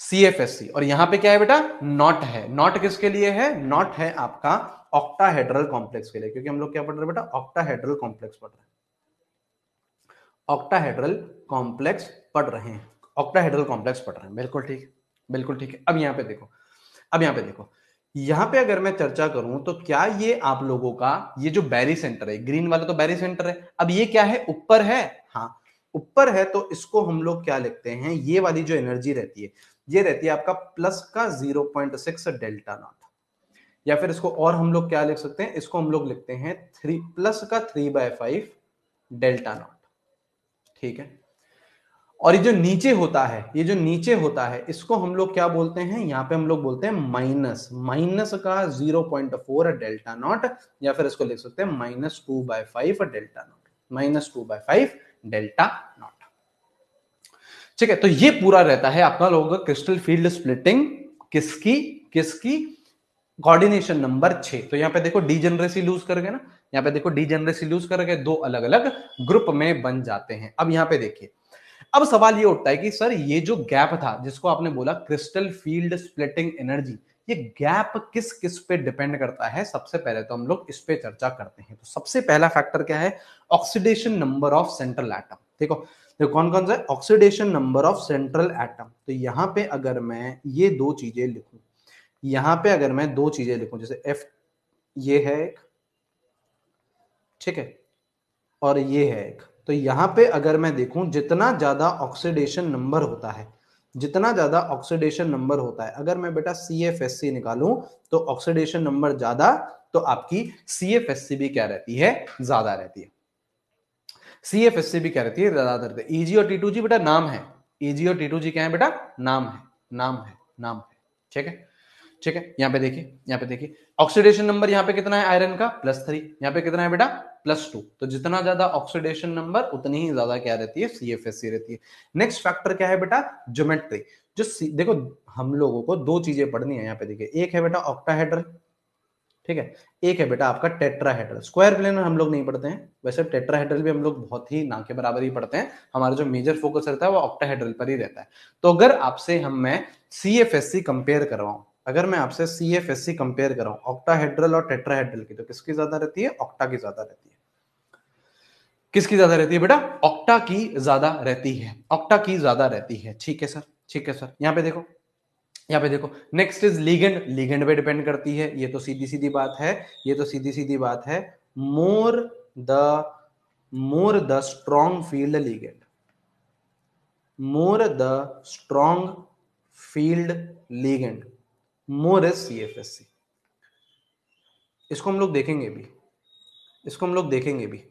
C F S E और यहाँ पे क्या है बेटा? नॉट है। नॉट किसके लिए है? नॉट है आपका ऑक्टाहेड्रल कॉम्प्लेक्स के लिए, क्योंकि हम लोग क्या पढ़ रहे हैं बेटा? ऑक्टाहेड्रल कॉम्प्लेक्स पढ़ रहे हैं। ऑक्टाहेड्रल कॉम्प्लेक्स पढ़ रहे हैं। ऑक्टाहेड्रल कॉम्प्लेक्स पढ़ रहे हैं। बिल्कुल ठीक। बिल्कुल ठीक है। अब यहाँ पे देखो। अब यहाँ पे देखो। यहाँ पे अगर मैं चर्चा करूँ तो क्या ये आप लोगों का, ये जो बैरी सेंटर है ग्रीन वाला तो बैरी सेंटर है। अब ये क्या है? ऊपर है। हाँ। ऊपर है तो इसको हम लोग क्या लिखते हैं? ये वाली जो एनर्जी रहती है। ये रहती है आपका प्लस का 0.6 डेल्टा नॉट। या फिर इसको और हम लोग क्या लिख सकते हैं? इसको हम लोग लिखते हैं थ्री, प्लस का three by five delta naught. ठीक है? और ये जो नीचे होता है, ये जो नीचे होता है, इसको हम लोग क्या बोलते हैं? यहाँ पे हम लोग बोलते हैं माइनस। माइनस का 0.4 डेल्टा नॉट, या फिर इसको लिख सकते हैं minus two by five delta naught. Minus two by five delta naught. ठीक है? तो ये पूरा रहता है आपका लोगों का क्रिस्टल फ़ील्ड स्प्लिटिंग किसकी? किसकी? कोऑर्डिनेशन नंबर छह। तो यहाँ पे देखो डीजेनरेसी लूज कर गए ना? यहाँ पे देखो डीजेनरेसी लूज कर गए, दो अलग अलग ग्रुप में बन जाते हैं। अब यहाँ पे देखिए। अब सवाल ये उठता है कि सर, ये जो गैप था, जिसको आपने बोला क्रिस्टल फ़ील्ड स्प्लिटिंग एनर्जी ये गैप किस किस पे डिपेंड करता है? सबसे पहले तो हम लोग इस पे चर्चा करते हैं। तो सबसे पहला फैक्टर क्या है? Oxidation number of central atom देखो देखो कौन कौन सा है? Oxidation number of central atom तो यहाँ पे अगर मैं ये दो चीज़ें लिखूं, यहाँ पे अगर मैं दो चीज़ें लिखूं, जैसे एफ़ ये है एक, ठीक है, और ये है एक तो यहाँ पे अगर मैं देखूँ, जितना ज़्यादा ऑक्सीडेशन नंबर होता है, जितना ज़्यादा ऑक्सीडेशन नंबर होता है, अगर मैं बेटा सी एफ़ एस सी निकालू तो ऑक्सीडेशन नंबर ज़्यादा तो आपकी सी एफ़ एस सी भी क्या रहती है? ज़्यादा रहती है। सी एफ़ एस सी भी क्या रहती है ज़्यादा रहती ईजी और टी टू जी बेटा नाम है। ईजी और टी टू जी क्या है बेटा? नाम है नाम है नाम है। ठीक है? ठीक है? यहाँ पे देखिए, यहाँ पे देखिए। ऑक्सीडेशन नंबर यहाँ पे कितना है आयरन का? प्लस थ्री यहाँ पे कितना है बेटा? प्लस टू तो जितना ज़्यादा ऑक्सीडेशन नंबर उतनी ही ज़्यादा क्या रहती है? सी एफ़ एस सी रहती है। नेक्स्ट फैक्टर क्या है बेटा? ज्योमेट्री जो देखो, हम लोगों को दो चीज़ें पढ़नी है यहाँ पे देखिए। एक है बेटा ऑक्टाहेड्रल ठीक है? एक है बेटा आपका टेट्राहेड्रल। स्क्वायर प्लेन में हम लोग नहीं पढ़ते हैं। वैसे टेट्राहेड्रल भी हम लोग बहुत ही ना के बराबर ही पढ़ते हैं। हमारा जो मेजर फोकस रहता है वो ऑक्टाहेड्रल पर ही रहता है। तो अगर आपसे हम मैं C F S E compare करवाऊं, अगर मैं आपसे C F S E compare कराऊं octahedral और टेट्राहेड्रल की तो किसकी ज़्यादा रहती है? ऑक्टा की ज़्यादा रहती है। किसकी ज़्यादा रहती है बेटा? ऑक्टा की ज़्यादा रहती है। ऑक्टा की ज़्यादा रहती है। ठीक है सर? ठीक है सर? यहाँ पे देखो। यहाँ पे देखो नेक्स्ट इज़ लीगेंड लीगेंड पे डिपेंड करती है। ये तो सीधी सीधी बात है। ये तो सीधी सीधी बात है। More the more the strong field ligand more the strong field ligand more is C F S E इसको हम लोग देखेंगे भी। इसको हम लोग देखेंगे भी।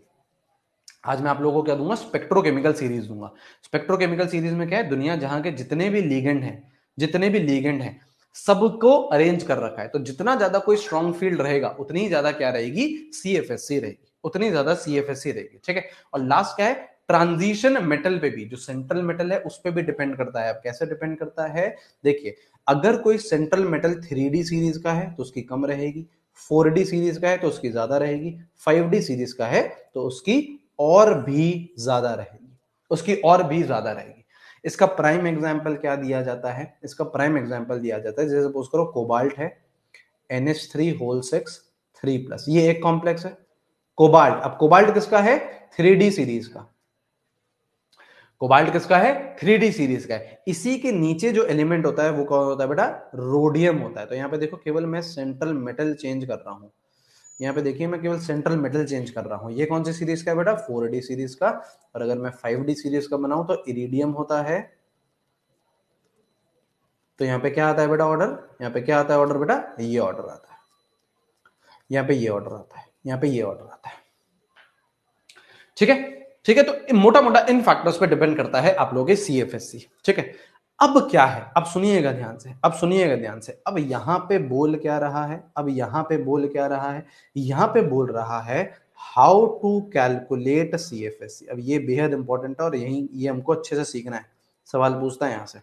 आज मैं आप लोगों को क्या दूँगा? स्पेक्ट्रोकेमिकल सीरीज़ दूँगा। स्पेक्ट्रोकेमिकल सीरीज़ में क्या है? दुनिया जहाँ के जितने भी लीगेंड हैं जितने भी लीगेंड हैं, सबको अरेंज कर रखा है। तो जितना ज़्यादा कोई स्ट्रॉन्ग फ़ील्ड रहेगा, उतनी ज़्यादा क्या रहेगी? सी एफ़ एस सी रहेगी। उतनी ज़्यादा सी एफ़ एस सी रहेगी, ठीक है? और लास्ट क्या है? ट्रांजिशन मेटल पे भी, जो सेंट्रल मेटल है, उस पर भी डिपेंड करता है। अब कैसे डिपेंड करता है? देखिए, अगर कोई सेंट्रल मेटल थ्री सीरीज़ का है तो उसकी कम रहेगी। फोर सीरीज़ का है तो उसकी ज़्यादा रहेगी। फाइव सीरीज़ का है तो उसकी और भी ज़्यादा रहेगी। उसकी और भी ज़्यादा रहेगी। इसका प्राइम एग्ज़ाम्पल क्या दिया जाता है? इसका प्राइम एग्ज़ाम्पल दिया जाता है। जैसे सपोज़ करो कोबाल्ट है N H three whole six three plus ये एक कॉम्प्लेक्स है। कोबाल्ट अब कोबाल्ट किसका है? थ्री डी सीरीज़ का। कोबाल्ट किसका है? थ्री डी सीरीज़ का है। इसी के नीचे जो एलिमेंट होता है, वो कौन होता है बेटा? रोडियम होता है। तो यहाँ पे देखो, केवल मैं सेंट्रल मेटल चेंज कर रहा हूँ। यहाँ पे देखिए, मैं केवल सेंट्रल मेटल चेंज कर रहा हूँ। ये कौन सी सीरीज़ का बेटा? फोर डी सीरीज़ का। और अगर मैं फाइव डी सीरीज़ का बनाऊँ तो इरिडियम होता है। तो यहाँ पे क्या आता है बेटा ऑर्डर यहाँ पे क्या आता है ऑर्डर बेटा? ये ऑर्डर आता है। यहाँ पे ये ऑर्डर आता है। यहाँ पे ये ऑर्डर आता है। ठीक है? ठीक है तो मोटा मोटा इन फैक्टर्स पे डिपेंड करता है आप लोगों सी एफ़ एस सी ठीक है? अब क्या है? अब सुनिएगा ध्यान से, अब सुनिएगा ध्यान से। अब यहाँ पे बोल क्या रहा है? अब यहाँ पे बोल क्या रहा है? यहाँ पे बोल रहा है how to calculate C F S E अब ये बेहद इंपॉर्टेंट है और यही, ये हमको अच्छे से सीखना है। सवाल पूछता है यहाँ से।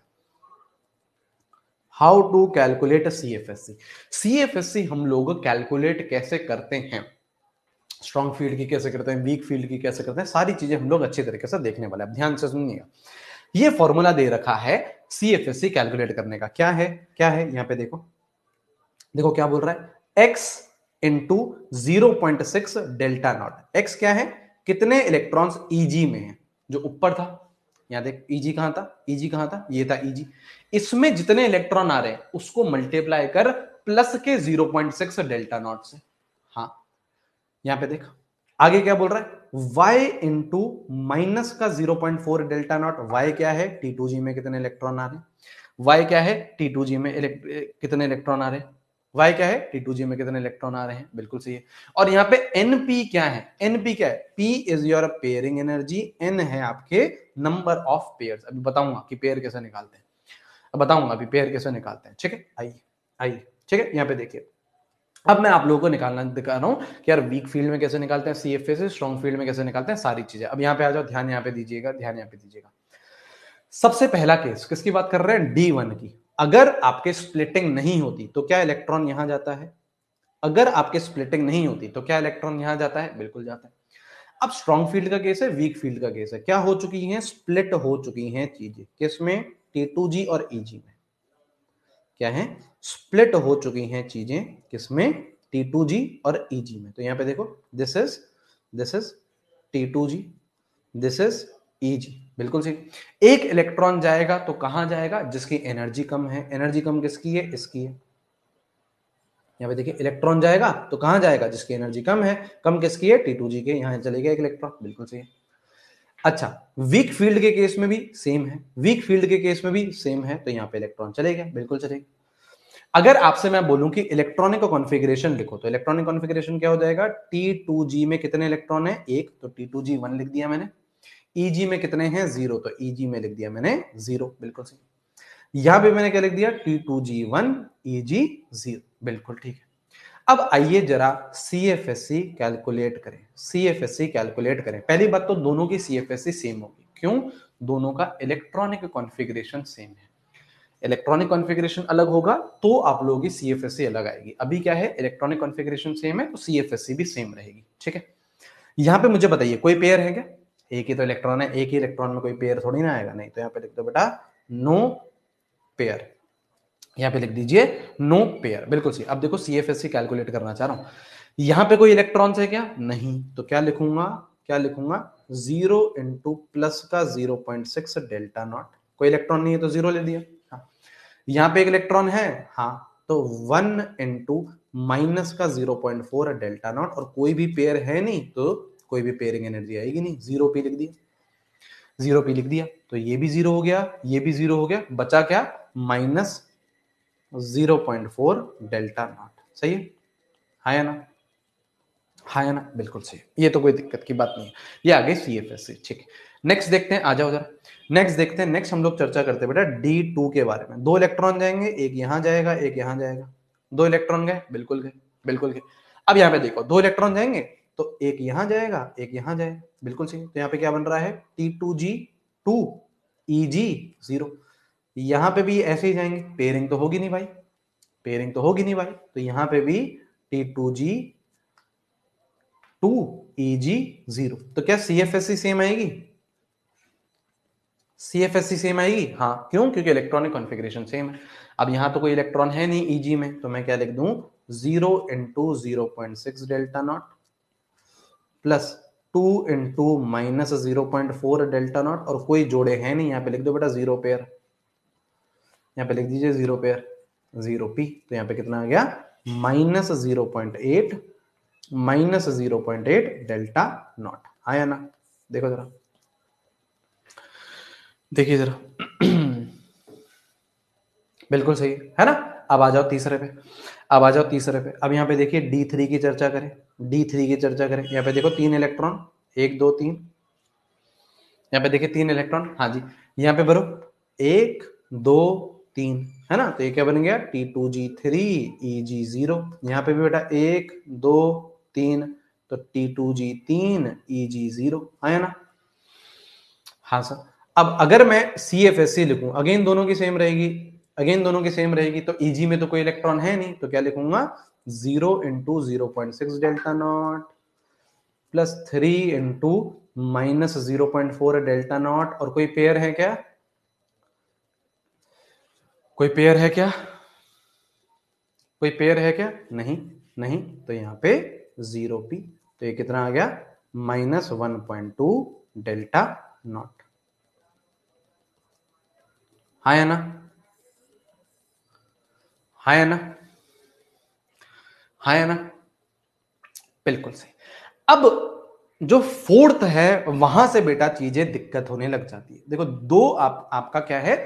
How to calculate C F S E C F S E हम लोग कैलकुलेट कैसे करते हैं? स्ट्रॉन्ग फ़ील्ड की कैसे करते हैं? वीक फ़ील्ड की कैसे करते हैं? सारी चीज़ें हम लोग अच्छी तरीके से देखने वाले अब ध्यान से सुनिएगा। ये फॉर्मूला दे रखा है C F S E calculate करने का। क्या है? क्या है? यहाँ पे देखो। देखो क्या बोल रहा है? X into zero point six delta naught x क्या है? कितने इलेक्ट्रॉन्स ईजी में है? जो ऊपर था। यहाँ देख ईजी कहाँ था? ईजी कहाँ था? ये था ईजी इसमें जितने इलेक्ट्रॉन आ रहे हैं, उसको मल्टीप्लाई कर प्लस के zero point six delta naught से। हाँ। यहाँ पे देख। आगे क्या बोल रहा है? Y इंटू माइनस का 0.4 डेल्टा नॉट y क्या है? T2g में कितने इलेक्ट्रॉन आ रहे y क्या है? T2g में कितने इलेक्ट्रॉन आ रहे y क्या है? T2g में कितने इलेक्ट्रॉन आ रहे हैं? बिल्कुल सही है। और यहाँ पे np क्या है? Np क्या है? P is your pairing energy n है आपके नंबर ऑफ़ पेयर्स अभी बताऊँगा कि पेयर कैसे निकालते हैं। बताऊँगा अभी पेयर कैसे निकालते हैं। ठीक है? आइए आइए। ठीक है? यहाँ पे देखिए। अब मैं आप लोगों को निकालना दिखा रहा हूँ कि यार वीक फ़ील्ड में कैसे निकालते हैं सी से स्ट्रॉन्ग फ़ील्ड में कैसे निकालते हैं, सारी चीज़ें। अब यहाँ पे आ जाओ, ध्यान यहाँ पे दीजिएगा, ध्यान यहाँ पे दीजिएगा। सबसे पहला केस किसकी बात कर रहे हैं? डी वन की। अगर आपके स्प्लिटिंग नहीं होती तो क्या इलेक्ट्रॉन यहाँ जाता है? अगर आपके स्प्लिटिंग नहीं होती तो क्या इलेक्ट्रॉन यहाँ जाता है? बिल्कुल जाता है। अब स्ट्रॉन्ग फ़ील्ड का केस है वीक फ़ील्ड का केस है। क्या हो चुकी है? स्प्लिट हो चुकी है चीज़ें। किसमें? टी और ई जी में। क्या है? स्प्लिट हो चुकी हैं चीज़ें किसमें? टी टू जी और ईजी में। तो यहाँ पे देखो this is this is T two G this is E G बिल्कुल सही। एक इलेक्ट्रॉन जाएगा तो कहाँ जाएगा? जिसकी एनर्जी कम है। एनर्जी कम किसकी है? इसकी है। यहाँ पे देखिए इलेक्ट्रॉन जाएगा तो कहाँ जाएगा? जिसकी एनर्जी कम है, कम किसकी है? टी टू जी के। यहाँ चले गया एक इलेक्ट्रॉन बिल्कुल सही। अच्छा वीक फ़ील्ड के केस में भी सेम है। वीक फ़ील्ड के केस में भी सेम है तो यहाँ पे इलेक्ट्रॉन चले गया बिल्कुल चलेगा। अगर आपसे मैं बोलूँ कि इलेक्ट्रॉनिक कॉन्फ़िगरेशन लिखो तो इलेक्ट्रॉनिक कॉन्फ़िगरेशन क्या हो जाएगा? T2G में कितने इलेक्ट्रॉन है? एक तो T2G वन लिख दिया मैंने। EG में कितने हैं? ज़ीरो तो EG में लिख दिया मैंने ज़ीरो बिल्कुल सही। यहाँ पे मैंने क्या लिख दिया? T2G1 EG ज़ीरो बिल्कुल ठीक है। अब आइए जरा C F S E calculate करें। C F S E calculate करें। पहली बात तो दोनों की C F S E same होगी। क्यों? दोनों का इलेक्ट्रॉनिक कॉन्फ़िगरेशन सेम है। इलेक्ट्रॉनिक कॉन्फ़िगरेशन अलग होगा तो आप लोगों की सी एफ़ एस सी अलग आएगी। अभी क्या है? इलेक्ट्रॉनिक कॉन्फ़िगरेशन सेम है तो सी एफ़ एस सी भी सेम रहेगी। ठीक है? यहाँ पे मुझे बताइए, कोई पेयर है क्या? एक ही तो इलेक्ट्रॉन है, एक ही इलेक्ट्रॉन में कोई पेयर थोड़ी ना आएगा। नहीं तो यहाँ पे लिख दो बेटा नो पेयर यहाँ पे लिख दीजिए नो पेयर बिल्कुल सही। अब देखो C F S E calculate करना चाह रहा हूँ। यहाँ पे कोई इलेक्ट्रॉन्स है क्या? नहीं। तो क्या लिखूँगा? क्या लिखूँगा? ज़ीरो इंटू प्लस का zero point six delta naught कोई इलेक्ट्रॉन नहीं है तो ज़ीरो ले दिया हाँ। यहाँ पे एक इलेक्ट्रॉन है। हाँ। तो वन इंटू माइनस का zero point four delta naught और कोई भी पेयर है नहीं तो कोई भी पेयरिंग एनर्जी आएगी नहीं। ज़ीरो पी लिख दिया। ज़ीरो पी लिख दिया। तो ये भी ज़ीरो हो गया, ये भी ज़ीरो हो गया। बचा क्या? Minus zero point four delta naught. सही है? हाँ ना? हाँ ना? बिल्कुल सही ये तो कोई दिक्कत की बात नहीं है। ये आगे सी एफ़ एस सी ठीक नेक्स्ट देखते हैं, आ जाओ जरा। नेक्स्ट देखते हैं नेक्स्ट हम लोग चर्चा करते हैं, बेटा डी टू के बारे में। दो इलेक्ट्रॉन जाएँगे, एक यहाँ जाएगा, एक यहाँ जाएगा। दो इलेक्ट्रॉन गए? बिल्कुल गए बिल्कुल गए। अब यहाँ पे देखो, दो इलेक्ट्रॉन जाएँगे तो एक यहाँ जाएगा, एक यहाँ जाएगा। बिल्कुल सही। तो यहाँ पे क्या बन रहा है? T two g two e g zero यहाँ पे भी ऐसे ही जाएँगे। पेयरिंग तो होगी नहीं भाई। पेयरिंग तो होगी नहीं भाई। तो यहाँ पे भी t two g two e g zero तो क्या C F S C same आएगी? C F S C same आएगी? हाँ। क्यों? क्योंकि इलेक्ट्रॉनिक कॉन्फ़िगरेशन सेम है। अब यहाँ तो कोई इलेक्ट्रॉन है नहीं ई जी में। तो मैं क्या लिख दूँ? Zero into zero point six delta nought plus two into minus zero point four delta nought और कोई जोड़े हैं नहीं। यहाँ पे लिख दो बेटा ज़ीरो पेयर यहाँ पे लिख दीजिए ज़ीरो पेयर ज़ीरो पी तो यहाँ पे कितना आ गया? Minus zero point eight, minus zero point eight delta nought. आया ना? देखो जरा। देखिए जरा। बिल्कुल सही। है ना? अब आ जाओ तीसरे पे। अब आ जाओ तीसरे पे। अब यहाँ पे देखिए डी थ्री की चर्चा करें। डी थ्री की चर्चा करें। यहाँ पे देखो तीन इलेक्ट्रॉन। एक, दो, तीन। यहाँ पे देखिए तीन इलेक्ट्रॉन। हाँ जी। यहाँ पे बरो। एक, दो तीन, है ना? तो ये क्या बन गया? T two g three e g zero यहाँ पे भी बेटा एक, दो, तीन तो टी टू जी तीन ई जी ज़ीरो है ना? हाँ सर। अब अगर मैं सी एफ़ एस सी लिखूं अगेन दोनों की सेम रहेगी अगेन दोनों की सेम रहेगी तो ईजी e में तो कोई इलेक्ट्रॉन है नहीं तो क्या लिखूँगा? Zero into zero point six delta nought plus three into minus zero point four delta nought और कोई पेयर है क्या? कोई पेयर है क्या? कोई पेयर है क्या? नहीं नहीं। तो यहाँ पे ज़ीरो पी तो ये कितना आ गया? Minus one point two delta nought. हा है ना हा है ना हा है ना बिल्कुल सही। अब जो फोर्थ है, वहाँ से बेटा चीज़ें दिक्कत होने लग जाती है। देखो, दो आप, आपका क्या है?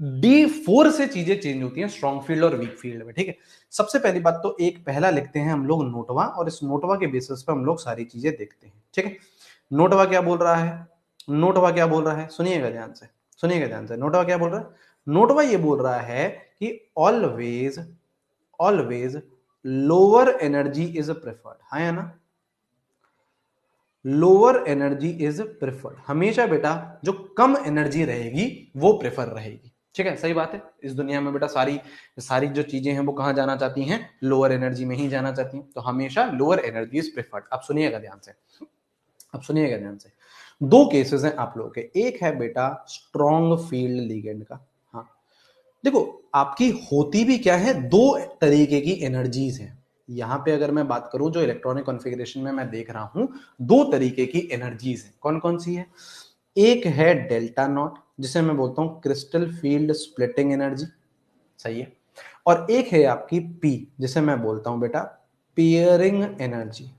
डी फोर से चीज़ें चेंज होती हैं, स्ट्रॉन्ग फ़ील्ड और वीक फ़ील्ड में, ठीक है? सबसे पहली बात तो एक पहला लिखते हैं हम लोग नोटवा, और इस नोटवा के बेसिस पर हम लोग सारी चीज़ें देखते हैं, ठीक है? नोटवा क्या बोल रहा है? नोटवा क्या बोल रहा है? सुनिएगा ध्यान से, सुनिएगा ध्यान से, नोटवा क्या बोल रहा है? नोटवा ये बोल रहा है कि always always lower energy is preferred है ना? लोअर एनर्जी इज़ प्रेफर्ड हमेशा बेटा जो कम एनर्जी रहेगी, वो प्रेफर रहेगी। ठीक है, सही बात है। इस दुनिया में बेटा सारी सारी जो चीज़ें हैं वो कहाँ जाना चाहती हैं? लोअर एनर्जी में ही जाना चाहती हैं। तो हमेशा लोअर एनर्जी इज़ प्रेफर्ड अब सुनिएगा ध्यान से। अब सुनिएगा ध्यान से। दो केसेस हैं आप लोगों के। एक है बेटा स्ट्रॉन्ग फ़ील्ड लीगेंड का। हाँ। देखो, आपकी होती भी क्या है? दो तरीके की एनर्जीज हैं। यहाँ पे अगर मैं बात करूँ, जो इलेक्ट्रॉनिक कॉन्फ़िगरेशन में मैं देख रहा हूँ, दो तरीके की एनर्जीज हैं। कौन कौन सी है? एक है डेल्टा नॉट जिसे मैं बोलता हूँ क्रिस्टल फ़ील्ड स्प्लिटिंग एनर्जी सही है? और एक है आपकी पी जिसे मैं बोलता हूँ बेटा पियरिंग एनर्जी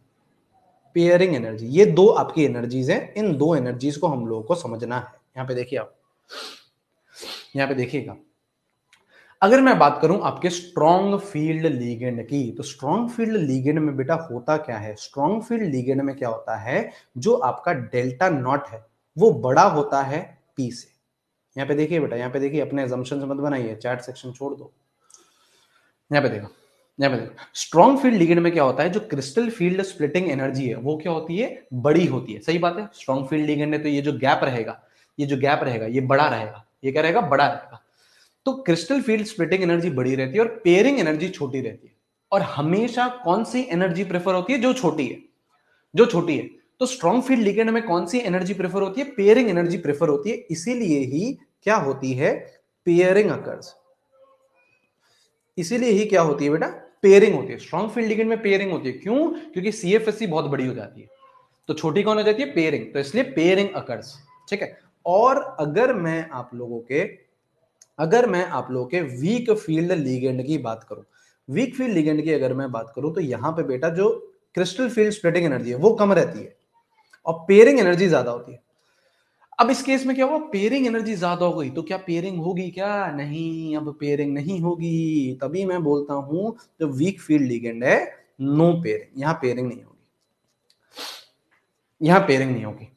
पेयरिंग एनर्जी ये दो आपकी एनर्जीज हैं। इन दो एनर्जीज को हम लोगों को समझना है। यहाँ पे देखिए आप। यहाँ पे देखिएगा। अगर मैं बात करूँ आपके स्ट्रॉन्ग फ़ील्ड लीगेंड की तो स्ट्रॉन्ग फ़ील्ड लीगेंड में बेटा होता क्या है? स्ट्रॉन्ग फ़ील्ड लीगेंड में क्या होता है? जो आपका डेल्टा नॉट है, वो बड़ा होता है पी से। यहाँ पे देखिए बेटा, यहाँ पे देखिए, अपने एजम्पशन मत बनाइए चैट सेक्शन छोड़ दो। यहाँ पे देखो, यहाँ पे देखो। स्ट्रॉन्ग फ़ील्ड लिगेंड में क्या होता है, जो क्रिस्टल फ़ील्ड स्प्लिटिंग एनर्जी है, वो क्या होती है? बड़ी होती है। सही बात है? स्ट्रॉन्ग फ़ील्ड लिगेंड है तो ये जो गैप रहेगा, ये जो गैप रहेगा, ये बड़ा रहेगा, ये क्या रहेगा? बड़ा रहेगा। तो क्रिस्टल फ़ील्ड स्प्लिटिंग एनर्जी बड़ी रहती है और पेयरिंग एनर्जी छोटी रहती है। और हमेशा कौन सी एनर्जी प्रेफर होती है? जो छोटी है। जो छोटी है। तो स्ट्रॉन्ग फ़ील्ड लिगेंड में कौन सी एनर्जी प्रेफर होती है? पेयरिंग एनर्जी प्रेफर होती है। इसीलिए ही क्या होती है? पेयरिंग अकर्स इसीलिए ही क्या होती है बेटा? पेयरिंग होती है। स्ट्रॉन्ग फ़ील्ड लिगेंड में पेयरिंग होती है। क्यों? क्योंकि सीएफएससी बहुत बड़ी हो जाती है। तो छोटी कौन हो जाती है? पेयरिंग तो इसलिए पेयरिंग अकर्स ठीक है? और अगर मैं आप लोगों के, अगर मैं आप लोगों के वीक फ़ील्ड लिगेंड की बात करूँ वीक फ़ील्ड लिगेंड की अगर मैं बात करूँ तो यहाँ पे बेटा जो क्रिस्टल फ़ील्ड स्प्लिटिंग एनर्जी है, वो कम रहती है। और पेयरिंग एनर्जी ज़्यादा होती है। अब इस केस में क्या हुआ? पेयरिंग एनर्जी ज़्यादा हो गई। तो क्या पेयरिंग होगी? क्या? नहीं, अब पेयरिंग नहीं होगी। तभी मैं बोलता हूँ, जो वीक फ़ील्ड लिगेंड है नो पेयरिंग यहाँ पेयरिंग नहीं होगी। यहाँ पेयरिंग नहीं होगी।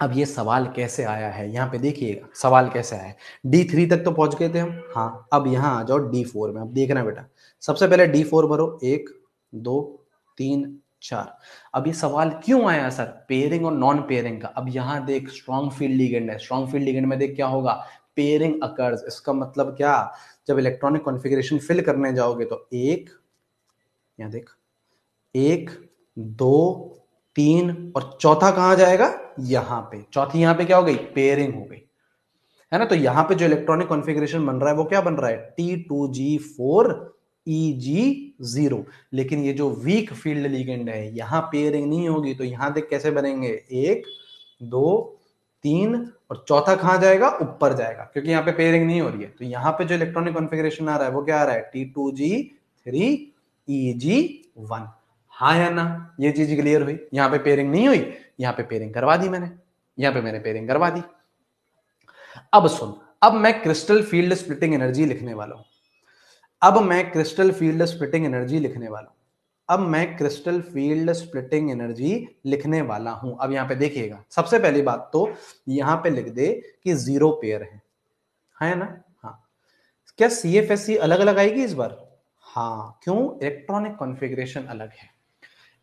अब ये सवाल कैसे आया है? यहाँ पे देखिएगा, सवाल कैसे आया है? डी थ्री तक तो पहुँच गए थे हम। हाँ अब यहाँ आ जाओ डी फोर में। अब देखना बेटा, सबसे पहले डी फोर भरो। एक, दो, तीन चार। अब ये सवाल क्यों आया सर? पेयरिंग और नॉन पेयरिंग का। अब यहाँ देख स्ट्रॉन्ग फ़ील्ड लिगेंड है। स्ट्रॉन्ग फ़ील्ड लिगेंड में देख क्या होगा? पेयरिंग अकर्स इसका मतलब क्या? जब इलेक्ट्रॉनिक कॉन्फ़िगरेशन फिल करने जाओगे तो एक, यहाँ देख, एक, दो, तीन और चौथा कहाँ जाएगा? यहाँ पे। चौथी यहाँ पे क्या हो गई? पेयरिंग हो गई। है ना? तो यहाँ पे जो इलेक्ट्रॉनिक कॉन्फ़िगरेशन बन रहा है, वो क्या बन रहा है? T two g four e g zero लेकिन ये जो वीक फ़ील्ड लिगेंड है, यहाँ पेयरिंग नहीं होगी तो यहाँ देख कैसे बनेंगे? एक, दो, तीन और चौथा कहाँ जाएगा? ऊपर जाएगा, क्योंकि यहाँ पे पेयरिंग नहीं हो रही है। तो यहाँ पे जो इलेक्ट्रॉनिक कॉन्फ़िगरेशन आ रहा है, वो क्या आ रहा है? T two g three e g one हाँ या ना? ये चीज़ क्लियर हुई। यहाँ पे पेयरिंग नहीं हुई, यहाँ पे पेयरिंग करवा दी मैंने। यहाँ पे मैंने पेयरिंग करवा दी। अब सुन, अब मैं क्रिस्टल फ़ील्ड स्प्लिटिंग एनर्जी लिखने वाला हूँ। अब मैं क्रिस्टल फ़ील्ड स्प्लिटिंग एनर्जी लिखने वाला हूँ। अब मैं क्रिस्टल फ़ील्ड स्प्लिटिंग एनर्जी लिखने वाला हूँ। अब यहाँ पे देखिएगा, सबसे पहली बात तो यहाँ पे लिख दे कि ज़ीरो पेयर है। है ना? हाँ। क्या सी एफ़ एस सी अलग अलग आएगी इस बार? हाँ। क्यों? इलेक्ट्रॉनिक कॉन्फ़िगरेशन अलग है।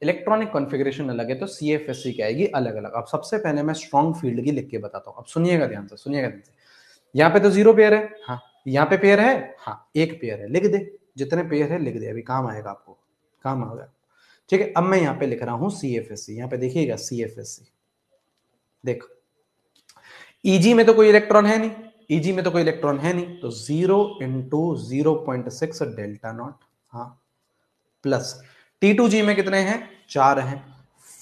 इलेक्ट्रॉनिक कॉन्फ़िगरेशन अलग है तो सी एफ़ एस सी की आएगी अलग अलग अब सबसे पहले मैं स्ट्रॉन्ग फ़ील्ड की लिख के बताता हूँ। अब सुनिएगा ध्यान से, सुनिएगा ध्यान से। यहाँ पे तो ज़ीरो पेयर है। हाँ। यहाँ पे पेयर है? हाँ एक पेयर है। लिख दे। जितने पेयर है लिख दे। अभी काम आएगा आपको। काम आ गया। ठीक है अब मैं यहाँ पे लिख रहा हूँ सी एफ़ एस सी यहाँ पे देखिएगा सी एफ़ एस सी देखो। ईजी में तो कोई इलेक्ट्रॉन है नहीं। ईजी में तो कोई इलेक्ट्रॉन है नहीं। तो zero into zero point six delta nought हाँ प्लस टी टू जी में कितने हैं? चार हैं।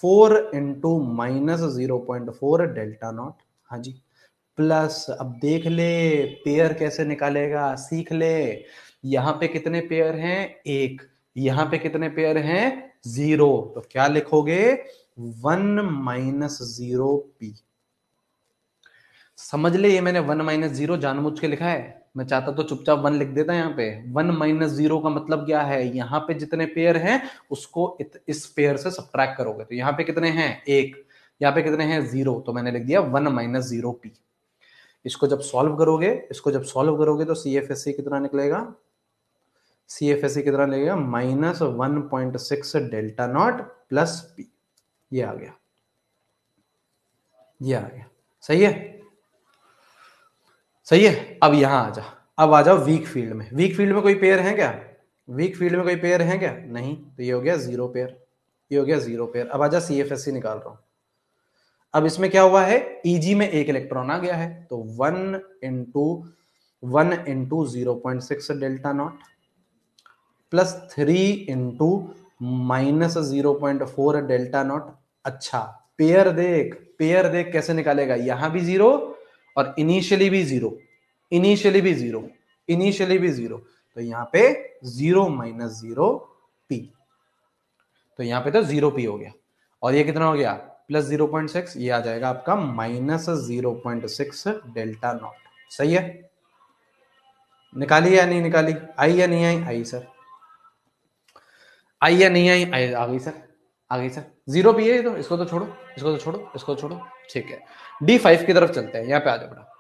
Four into minus zero point four delta nought हाँ जी। प्लस अब देख ले पेयर कैसे निकालेगा सीख ले। यहाँ पे कितने पेयर हैं? एक। यहाँ पे कितने पेयर हैं? ज़ीरो। तो क्या लिखोगे? One minus zero P. समझ ले ये मैंने वन माइनस ज़ीरो जानबूझ के लिखा है। मैं चाहता तो चुपचाप वन लिख देता यहाँ पे। वन माइनस ज़ीरो का मतलब क्या है? यहाँ पे जितने पेयर हैं उसको इत, इस पेयर से सब्ट्रैक्ट करोगे। तो यहाँ पे कितने हैं? एक। यहाँ पे कितने हैं? ज़ीरो। तो मैंने लिख दिया वन माइनस ज़ीरो पी। इसको जब सॉल्व करोगे, इसको जब सॉल्व करोगे तो सी एफ़ एस सी कितना निकलेगा? सी एफ़ एस सी कितना निकलेगा? Minus one point six delta nought plus P ये आ गया। ये आ गया। सही है? सही है? अब यहाँ आ जा। अब आ जाओ वीक फ़ील्ड में। वीक फ़ील्ड में कोई पेयर है क्या? वीक फ़ील्ड में कोई पेयर है क्या? नहीं। तो ये हो गया ज़ीरो पेयर ये हो गया ज़ीरो पेयर अब आ जा सी एफ़ एस सी निकाल रहा हूँ। अब इसमें क्या हुआ है? ईजी में एक इलेक्ट्रॉन आ गया है तो one into one into zero point six delta nought plus three into minus zero point four delta nought अच्छा पेयर देख पेयर देख कैसे निकालेगा? यहाँ भी ज़ीरो और इनिशियली भी ज़ीरो इनिशियली भी ज़ीरो इनिशियली भी ज़ीरो तो यहाँ पे ज़ीरो माइनस ज़ीरो पी तो यहाँ पे तो ज़ीरो पी हो गया। और ये कितना हो गया? प्लस ज़ीरो पॉइंट सिक्स, ये आ जाएगा आपका minus zero point six delta nought. सही है? निकाली या नहीं निकाली? आई या नहीं आई? आई, सर। आई या नहीं आई? आई, आ गई, सर। आ गई, सर। ज़ीरो पी है तो इसको तो छोड़ो, इसको तो छोड़ो, इसको तो छोड़ो। ठीक है। डी फाइव की तरफ़ चलते हैं, यहाँ पे आ जाओ बेटा।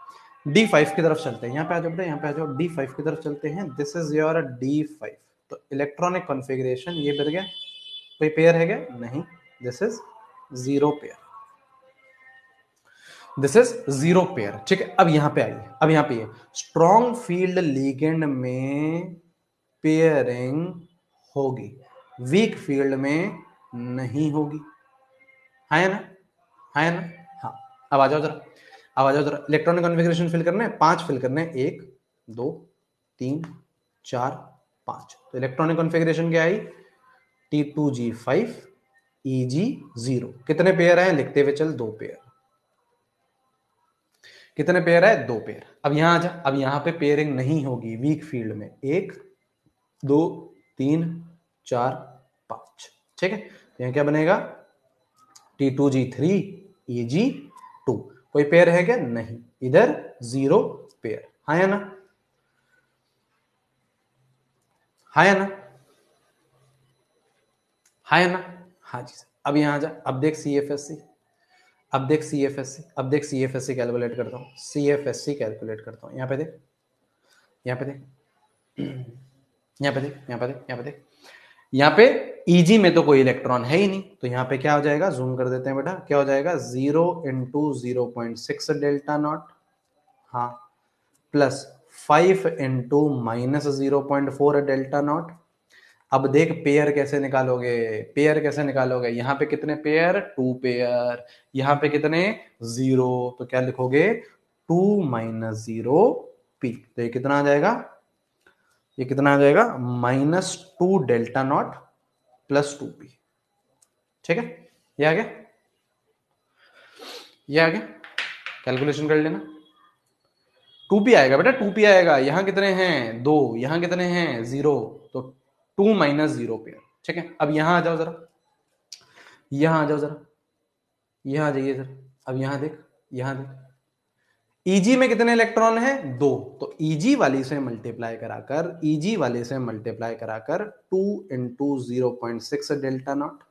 डी फाइव की तरफ़ चलते हैं, यहाँ पे आ जाओ बेटा, यहाँ पे आ जाओ। डी फाइव की तरफ़ चलते हैं। This is your d five. तो इलेक्ट्रॉनिक कॉन्फ़िगरेशन ये मिल गया। कोई पेयर है क्या? नहीं। This is zero pair this is zero pair ठीक है, अब यहाँ पे आइए, अब यहाँ पे स्ट्रॉन्ग फ़ील्ड लीगेंड में पेयरिंग होगी। वीक फ़ील्ड में नहीं होगी। है ना? है ना? हाँ अब आ जाओ जरा, अब आ जाओ जरा। इलेक्ट्रॉनिक कॉन्फ़िगरेशन फिल करना पाँच फिल करने एक, दो, तीन, चार, पाँच। तो इलेक्ट्रॉनिक कॉन्फ़िगरेशन क्या आई? T two g five e g zero कितने पेयर हैं? लिखते हुए चल दो पेयर कितने पेयर है? दो पेयर अब यहाँ आ जा, अब यहाँ पे पेयरिंग नहीं होगी वीक फ़ील्ड में। एक, दो, तीन, चार, पाँच। ठीक है? तो यहाँ क्या बनेगा? T two g three e g two कोई पेयर है क्या? नहीं। इधर ज़ीरो पेयर हा या ना? हा या ना? हा या ना? हाँ जी सर। अब यहाँ जा। अब देख सी एफ़ एस सी अब देख सी एफ़ एस सी अब देख C F S C calculate करता हूँ। C F S C calculate करता हूँ। यहाँ पे देख। यहाँ पे देख। यहाँ पे देख। यहाँ पे देख। यहाँ पे देख। यहाँ पे ईजी में तो कोई इलेक्ट्रॉन है ही नहीं। तो यहाँ पे क्या हो जाएगा? जूम कर देते हैं बेटा। क्या हो जाएगा? Zero into zero point six delta nought हाँ। Plus five into minus zero point four delta nought अब देख पेयर कैसे निकालोगे? पेयर कैसे निकालोगे? यहाँ पे कितने पेयर टू पेयर यहाँ पे कितने? ज़ीरो तो क्या लिखोगे? टू माइनस ज़ीरो पी तो ये कितना आ जाएगा? ये कितना आ जाएगा? Minus two delta nought plus two P ठीक है? ये आ गया? ये आ गया? कैलकुलेशन कर लेना। टू पी आएगा बेटा टू पी आएगा। यहाँ कितने हैं? दो। यहाँ कितने हैं? Zero two minus zero pair ठीक है? अब यहाँ आ जाओ जरा। यहाँ आ जाओ जरा। यहाँ आ जाइए जरा। अब यहाँ देख यहाँ देख। ईजी में कितने इलेक्ट्रॉन है? दो। तो ईजी वाली से मल्टीप्लाई कराकर ईजी वाले से मल्टीप्लाई कराकर two into zero point six delta nought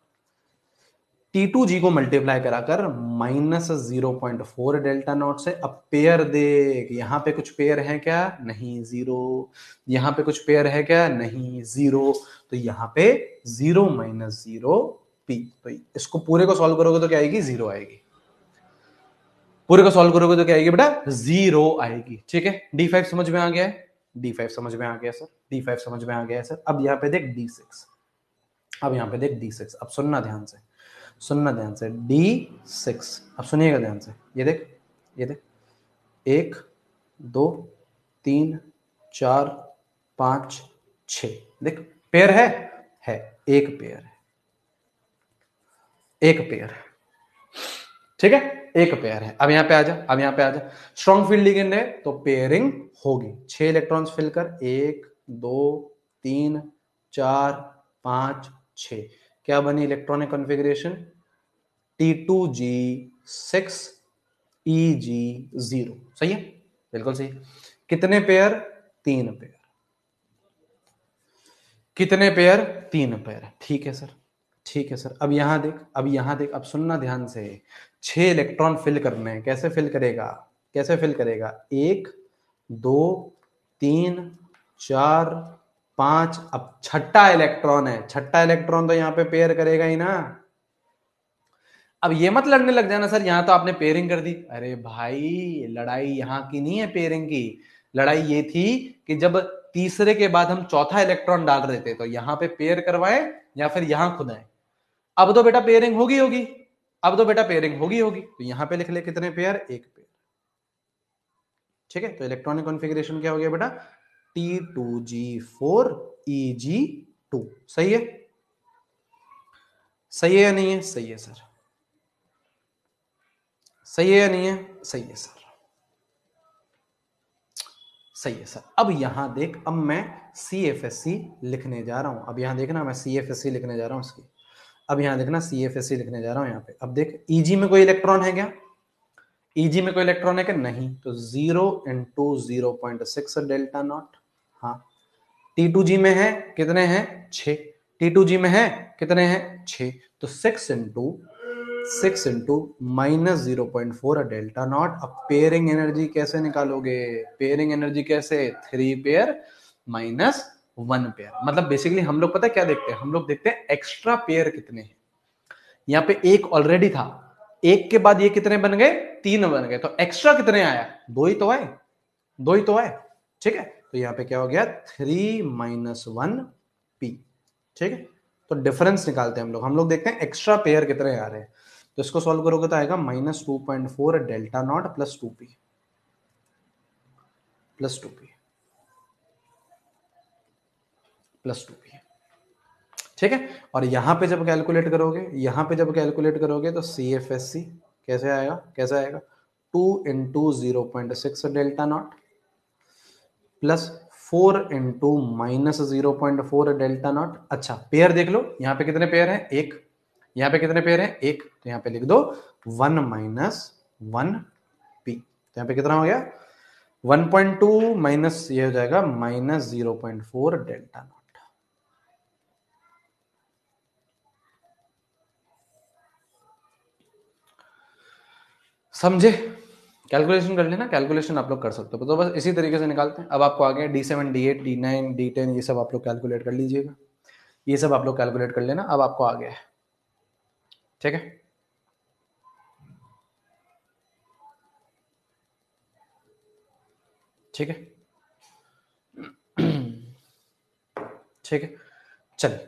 t two g को मल्टीप्लाई कराकर minus zero point four delta nought से अब पेयर देख, यहाँ पे कुछ पेयर है क्या? नहीं ज़ीरो यहाँ पे कुछ पेयर है क्या? नहीं ज़ीरो तो यहाँ पे ज़ीरो माइनस ज़ीरो पी तो इसको पूरे को सॉल्व करोगे तो क्या आएगी? ज़ीरो आएगी। पूरे को सॉल्व करोगे तो क्या आएगी बेटा? ज़ीरो आएगी। ठीक है? डी फाइव समझ में आ गया है? डी फाइव समझ में आ गया सर डी फाइव समझ में आ गया है सर अब यहाँ पे देख डी सिक्स अब यहाँ पे देख डी सिक्स अब सुनना ध्यान से। सुनना ध्यान से। D six. अब सुनिएगा ध्यान से। ये देख ये देख। एक, दो, तीन, चार, पाँच, छ। देख, पेयर है? है। एक पेयर है। एक पेयर है। ठीक है? एक पेयर है। अब यहाँ पे आ जा, अब यहाँ पे आ जा। स्ट्रॉन्ग फ़ील्ड लिगेंड है तो पेयरिंग होगी। छह इलेक्ट्रॉन्स फिल कर, एक, दो, तीन, चार, पाँच, छ। क्या बनी electronic configuration t two g six e g zero सही है? बिल्कुल सही। कितने पेयर तीन पेयर कितने पेयर तीन पेयर ठीक है सर। ठीक है सर। अब यहाँ देख, अब यहाँ देख, अब सुनना ध्यान से। छह इलेक्ट्रॉन फिल करने हैं। कैसे फिल करेगा? कैसे फिल करेगा? एक, दो, तीन, चार पाँच, अब छठा इलेक्ट्रॉन है। छठा इलेक्ट्रॉन तो यहाँ पे पेयर करेगा ही ना। अब ये मत लड़ने लग जाना, सर, यहाँ तो आपने पेयरिंग कर दी। अरे भाई, लड़ाई यहाँ की नहीं है पेयरिंग की। लड़ाई ये थी कि जब तीसरे के बाद हम चौथा इलेक्ट्रॉन डाल रहे थे तो यहाँ पे पेयर करवाए या फिर यहाँ खुदाए। अब तो बेटा पेयरिंग होगी होगी। अब तो बेटा पेयरिंग होगी होगी। तो यहाँ पे लिख ले कितने पेयर एक पेयर ठीक है तो इलेक्ट्रॉनिक कॉन्फ़िगरेशन क्या हो गया बेटा? T two g four e g two सही है? सही है या नहीं है? सही है, सर। सही है या नहीं है? सही है, सर। सही है, सर। अब यहाँ देख, अब मैं सी एफ़ एस सी लिखने जा रहा हूँ। अब यहाँ देखना, मैं सी एफ़ एस सी लिखने जा रहा हूँ इसकी। अब यहाँ देखना सी एफ़ एस सी लिखने जा रहा हूँ यहाँ पे। अब देख ईजी e में कोई इलेक्ट्रॉन है क्या? ईजी e में कोई इलेक्ट्रॉन है क्या? नहीं। तो zero into zero point six delta nought हाँ। टी टू जी में है, कितने हैं? छ टी टू जी में है, कितने हैं? छ तो six into six into minus zero point four delta nought अब पेयरिंग एनर्जी कैसे निकालोगे? पेयरिंग एनर्जी कैसे? Three pair minus one pair मतलब बेसिकली हम लोग पता है क्या देखते हैं? हम लोग देखते हैं एक्स्ट्रा पेयर कितने हैं। यहाँ पे एक ऑलरेडी था। एक के बाद ये कितने बन गए? तीन बन गए। तो एक्स्ट्रा कितने आया? दो ही तो आए। दो ही तो आए। ठीक है? तो यहाँ पे क्या हो गया? थ्री माइनस वन पी ठीक है? तो डिफरेंस निकालते हैं हम लोग। हम लोग देखते हैं एक्स्ट्रा पेयर कितने आ रहे हैं। तो इसको सॉल्व करोगे तो आएगा minus two point four delta nought plus two P plus two P plus two P ठीक है? और यहाँ पे जब कैलकुलेट करोगे, यहाँ पे जब कैलकुलेट करोगे तो सी एफ़ एस सी कैसे आएगा? कैसे आएगा? Two into zero point six delta nought plus four into minus zero point four delta nought. अच्छा पेयर देख लो। यहाँ पे कितने पेयर हैं? एक। यहाँ पे कितने पेयर हैं? एक। तो यहाँ पे लिख दो। One minus one P. तो यहाँ पे कितना हो गया? 1.2 माइनस ये हो जाएगा minus zero point four delta nought. समझे? कैलकुलेशन कर लेना कैलकुलेशन आप लोग कर सकते हो। तो बस इसी तरीके से निकालते हैं। अब आपको आ गया d seven d eight d nine d ten ये सब आप लोग कैलकुलेट कर लीजिएगा। ये सब आप लोग कैलकुलेट कर लेना। अब आपको आ गया है। ठीक है? ठीक है? ठीक है? चल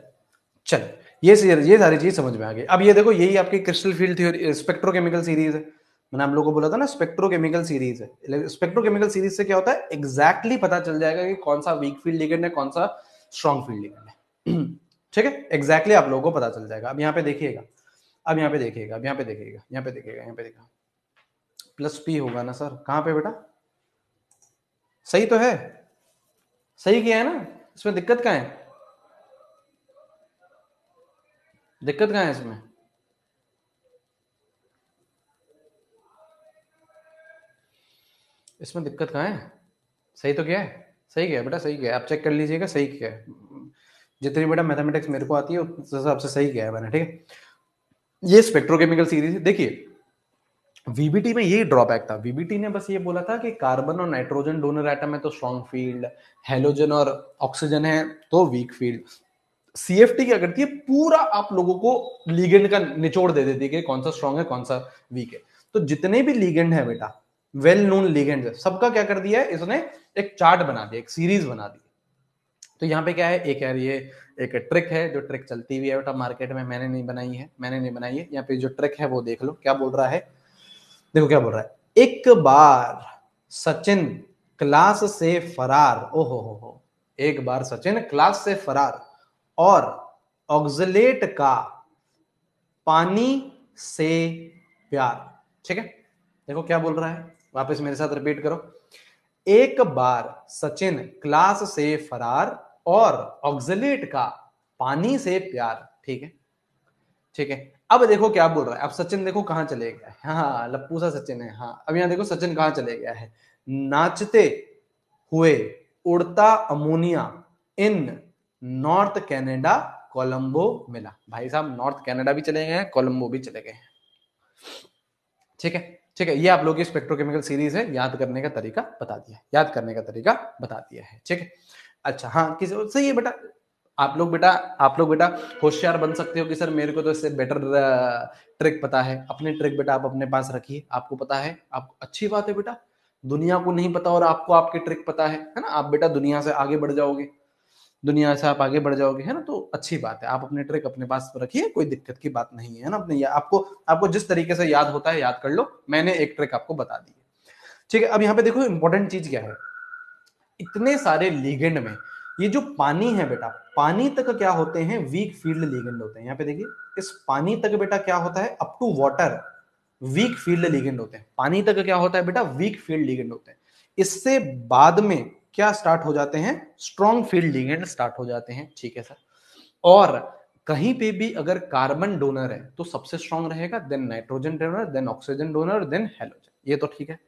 चल। ये ये सारी चीज़ समझ में आ गई। अब ये देखो, यही आपकी crystal field theory spectrochemical series है। मैंने हम लोगों को बोला था ना स्पेक्ट्रोकेमिकल सीरीज़ है। स्पेक्ट्रोकेमिकल सीरीज़ से क्या होता है? एग्जैक्टली exactly पता चल जाएगा कि कौन सा वीक फ़ील्ड लिगेंड है, कौन सा स्ट्रॉन्ग फ़ील्ड लिगेंड है। [CLEARS THROAT] ठीक है? एग्जैक्टली आप लोगों को पता चल जाएगा। अब यहाँ पे देखिएगा। अब यहाँ पे देखिएगा। अब यहाँ पे देखिएगा। यहाँ पे देखिएगा। यहाँ पे देखा प्लस पी होगा ना सर कहाँ पे बेटा? सही तो है। सही किया है ना? इसमें दिक्कत कहाँ है? दिक्कत कहाँ है इसमें? इसमें दिक्कत कहाँ है? सही तो क्या है? सही क्या है बेटा, सही क्या है। आप चेक कर लीजिएगा, सही क्या है। जितनी बेटा मैथमेटिक्स मेरे को आती है, उस हिसाब से सही क्या है मैंने, ठीक है? ये स्पेक्ट्रोकेमिकल सीरीज़ है। देखिए वीबीटी में यही ड्रॉबैक था। वीबीटी ने बस ये बोला था कि कार्बन और नाइट्रोजन डोनर एटम है तो स्ट्रॉन्ग फ़ील्ड हेलोजन और ऑक्सीजन है तो वीक फ़ील्ड सीएफटी क्या करती है पूरा आप लोगों को लीगेंड का निचोड़ दे देती है कि कौन सा स्ट्रॉन्ग है, कौन सा वीक है। तो जितने भी लीगेंड है बेटा वेल नोन लीगेंड सबका क्या कर दिया है? इसने एक चार्ट बना दिया, एक सीरीज़ बना दी। तो यहाँ पे क्या है? एक यार ये एक ट्रिक है, जो ट्रिक चलती हुई है बेटा मार्केट में, मैंने नहीं बनाई है, मैंने नहीं बनाई है। यहाँ पे जो ट्रिक है वो देख लो, क्या बोल रहा है? देखो क्या बोल रहा है। एक बार सचिन क्लास से फरार, ओहो हो हो, एक बार सचिन क्लास से फरार और ऑक्जलेट का पानी से प्यार, ठीक है? देखो क्या बोल रहा है? वापस मेरे साथ रिपीट करो। एक बार सचिन क्लास से फरार और ऑक्जलेट का पानी से प्यार, ठीक है? ठीक है? अब देखो क्या बोल रहा है। अब सचिन देखो कहाँ चले गया है। हाँ लप्पू सा सचिन है। हाँ अब यहाँ देखो सचिन कहाँ चले गया है। नाचते हुए उड़ता ammonia in North Canada, Colombo मिला। भाई साहब, नॉर्थ कनाडा भी चले गए हैं, कोलंबो भी चले गए हैं। ठीक है? ठीक है, ये आप लोग स्पेक्ट्रोकेमिकल सीरीज़ है, याद करने का तरीका बता दिया याद करने का तरीका बता दिया है, ठीक है? अच्छा हाँ किसी, सही है बेटा, आप लोग बेटा, आप लोग बेटा होशियार बन सकते हो कि सर मेरे को तो इससे बेटर ट्रिक पता है, अपने ट्रिक बेटा आप अपने पास रखिए, आपको पता है आपको अच्छी बात है बेटा, दुनिया को नहीं पता और आपको आपकी ट्रिक पता है है ना? आप बेटा दुनिया से आगे बढ़ जाओगे। दुनिया से आप आगे बढ़ जाओगे, है ना? तो अच्छी बात है। आप अपने ट्रिक अपने पास रखिए, कोई दिक्कत की बात नहीं है ना अपने। आपको आपको जिस तरीके से याद होता है, याद कर लो। मैंने एक ट्रिक आपको बता दी ठीक है, अब यहाँ पे देखो इंपॉर्टेंट चीज़ क्या है? इतने सारे लीगेंड में, ये जो पानी है बेटा, पानी तक क्या होते हैं? वीक फ़ील्ड लीगेंड होते हैं। यहाँ पे देखिए, इस पानी तक बेटा क्या होता है? Up to water weak field ligand होते हैं। पानी तक क्या होता है बेटा? वीक फ़ील्ड लीगेंड होते हैं। इससे बाद में क्या स्टार्ट हो जाते हैं? स्ट्रॉन्ग फ़ील्ड लीगेंड स्टार्ट हो जाते हैं। ठीक है सर और कहीं पे भी अगर कार्बन डोनर है तो सबसे स्ट्रॉन्ग रहेगा then nitrogen donor then oxygen donor then halogen ये तो ठीक है।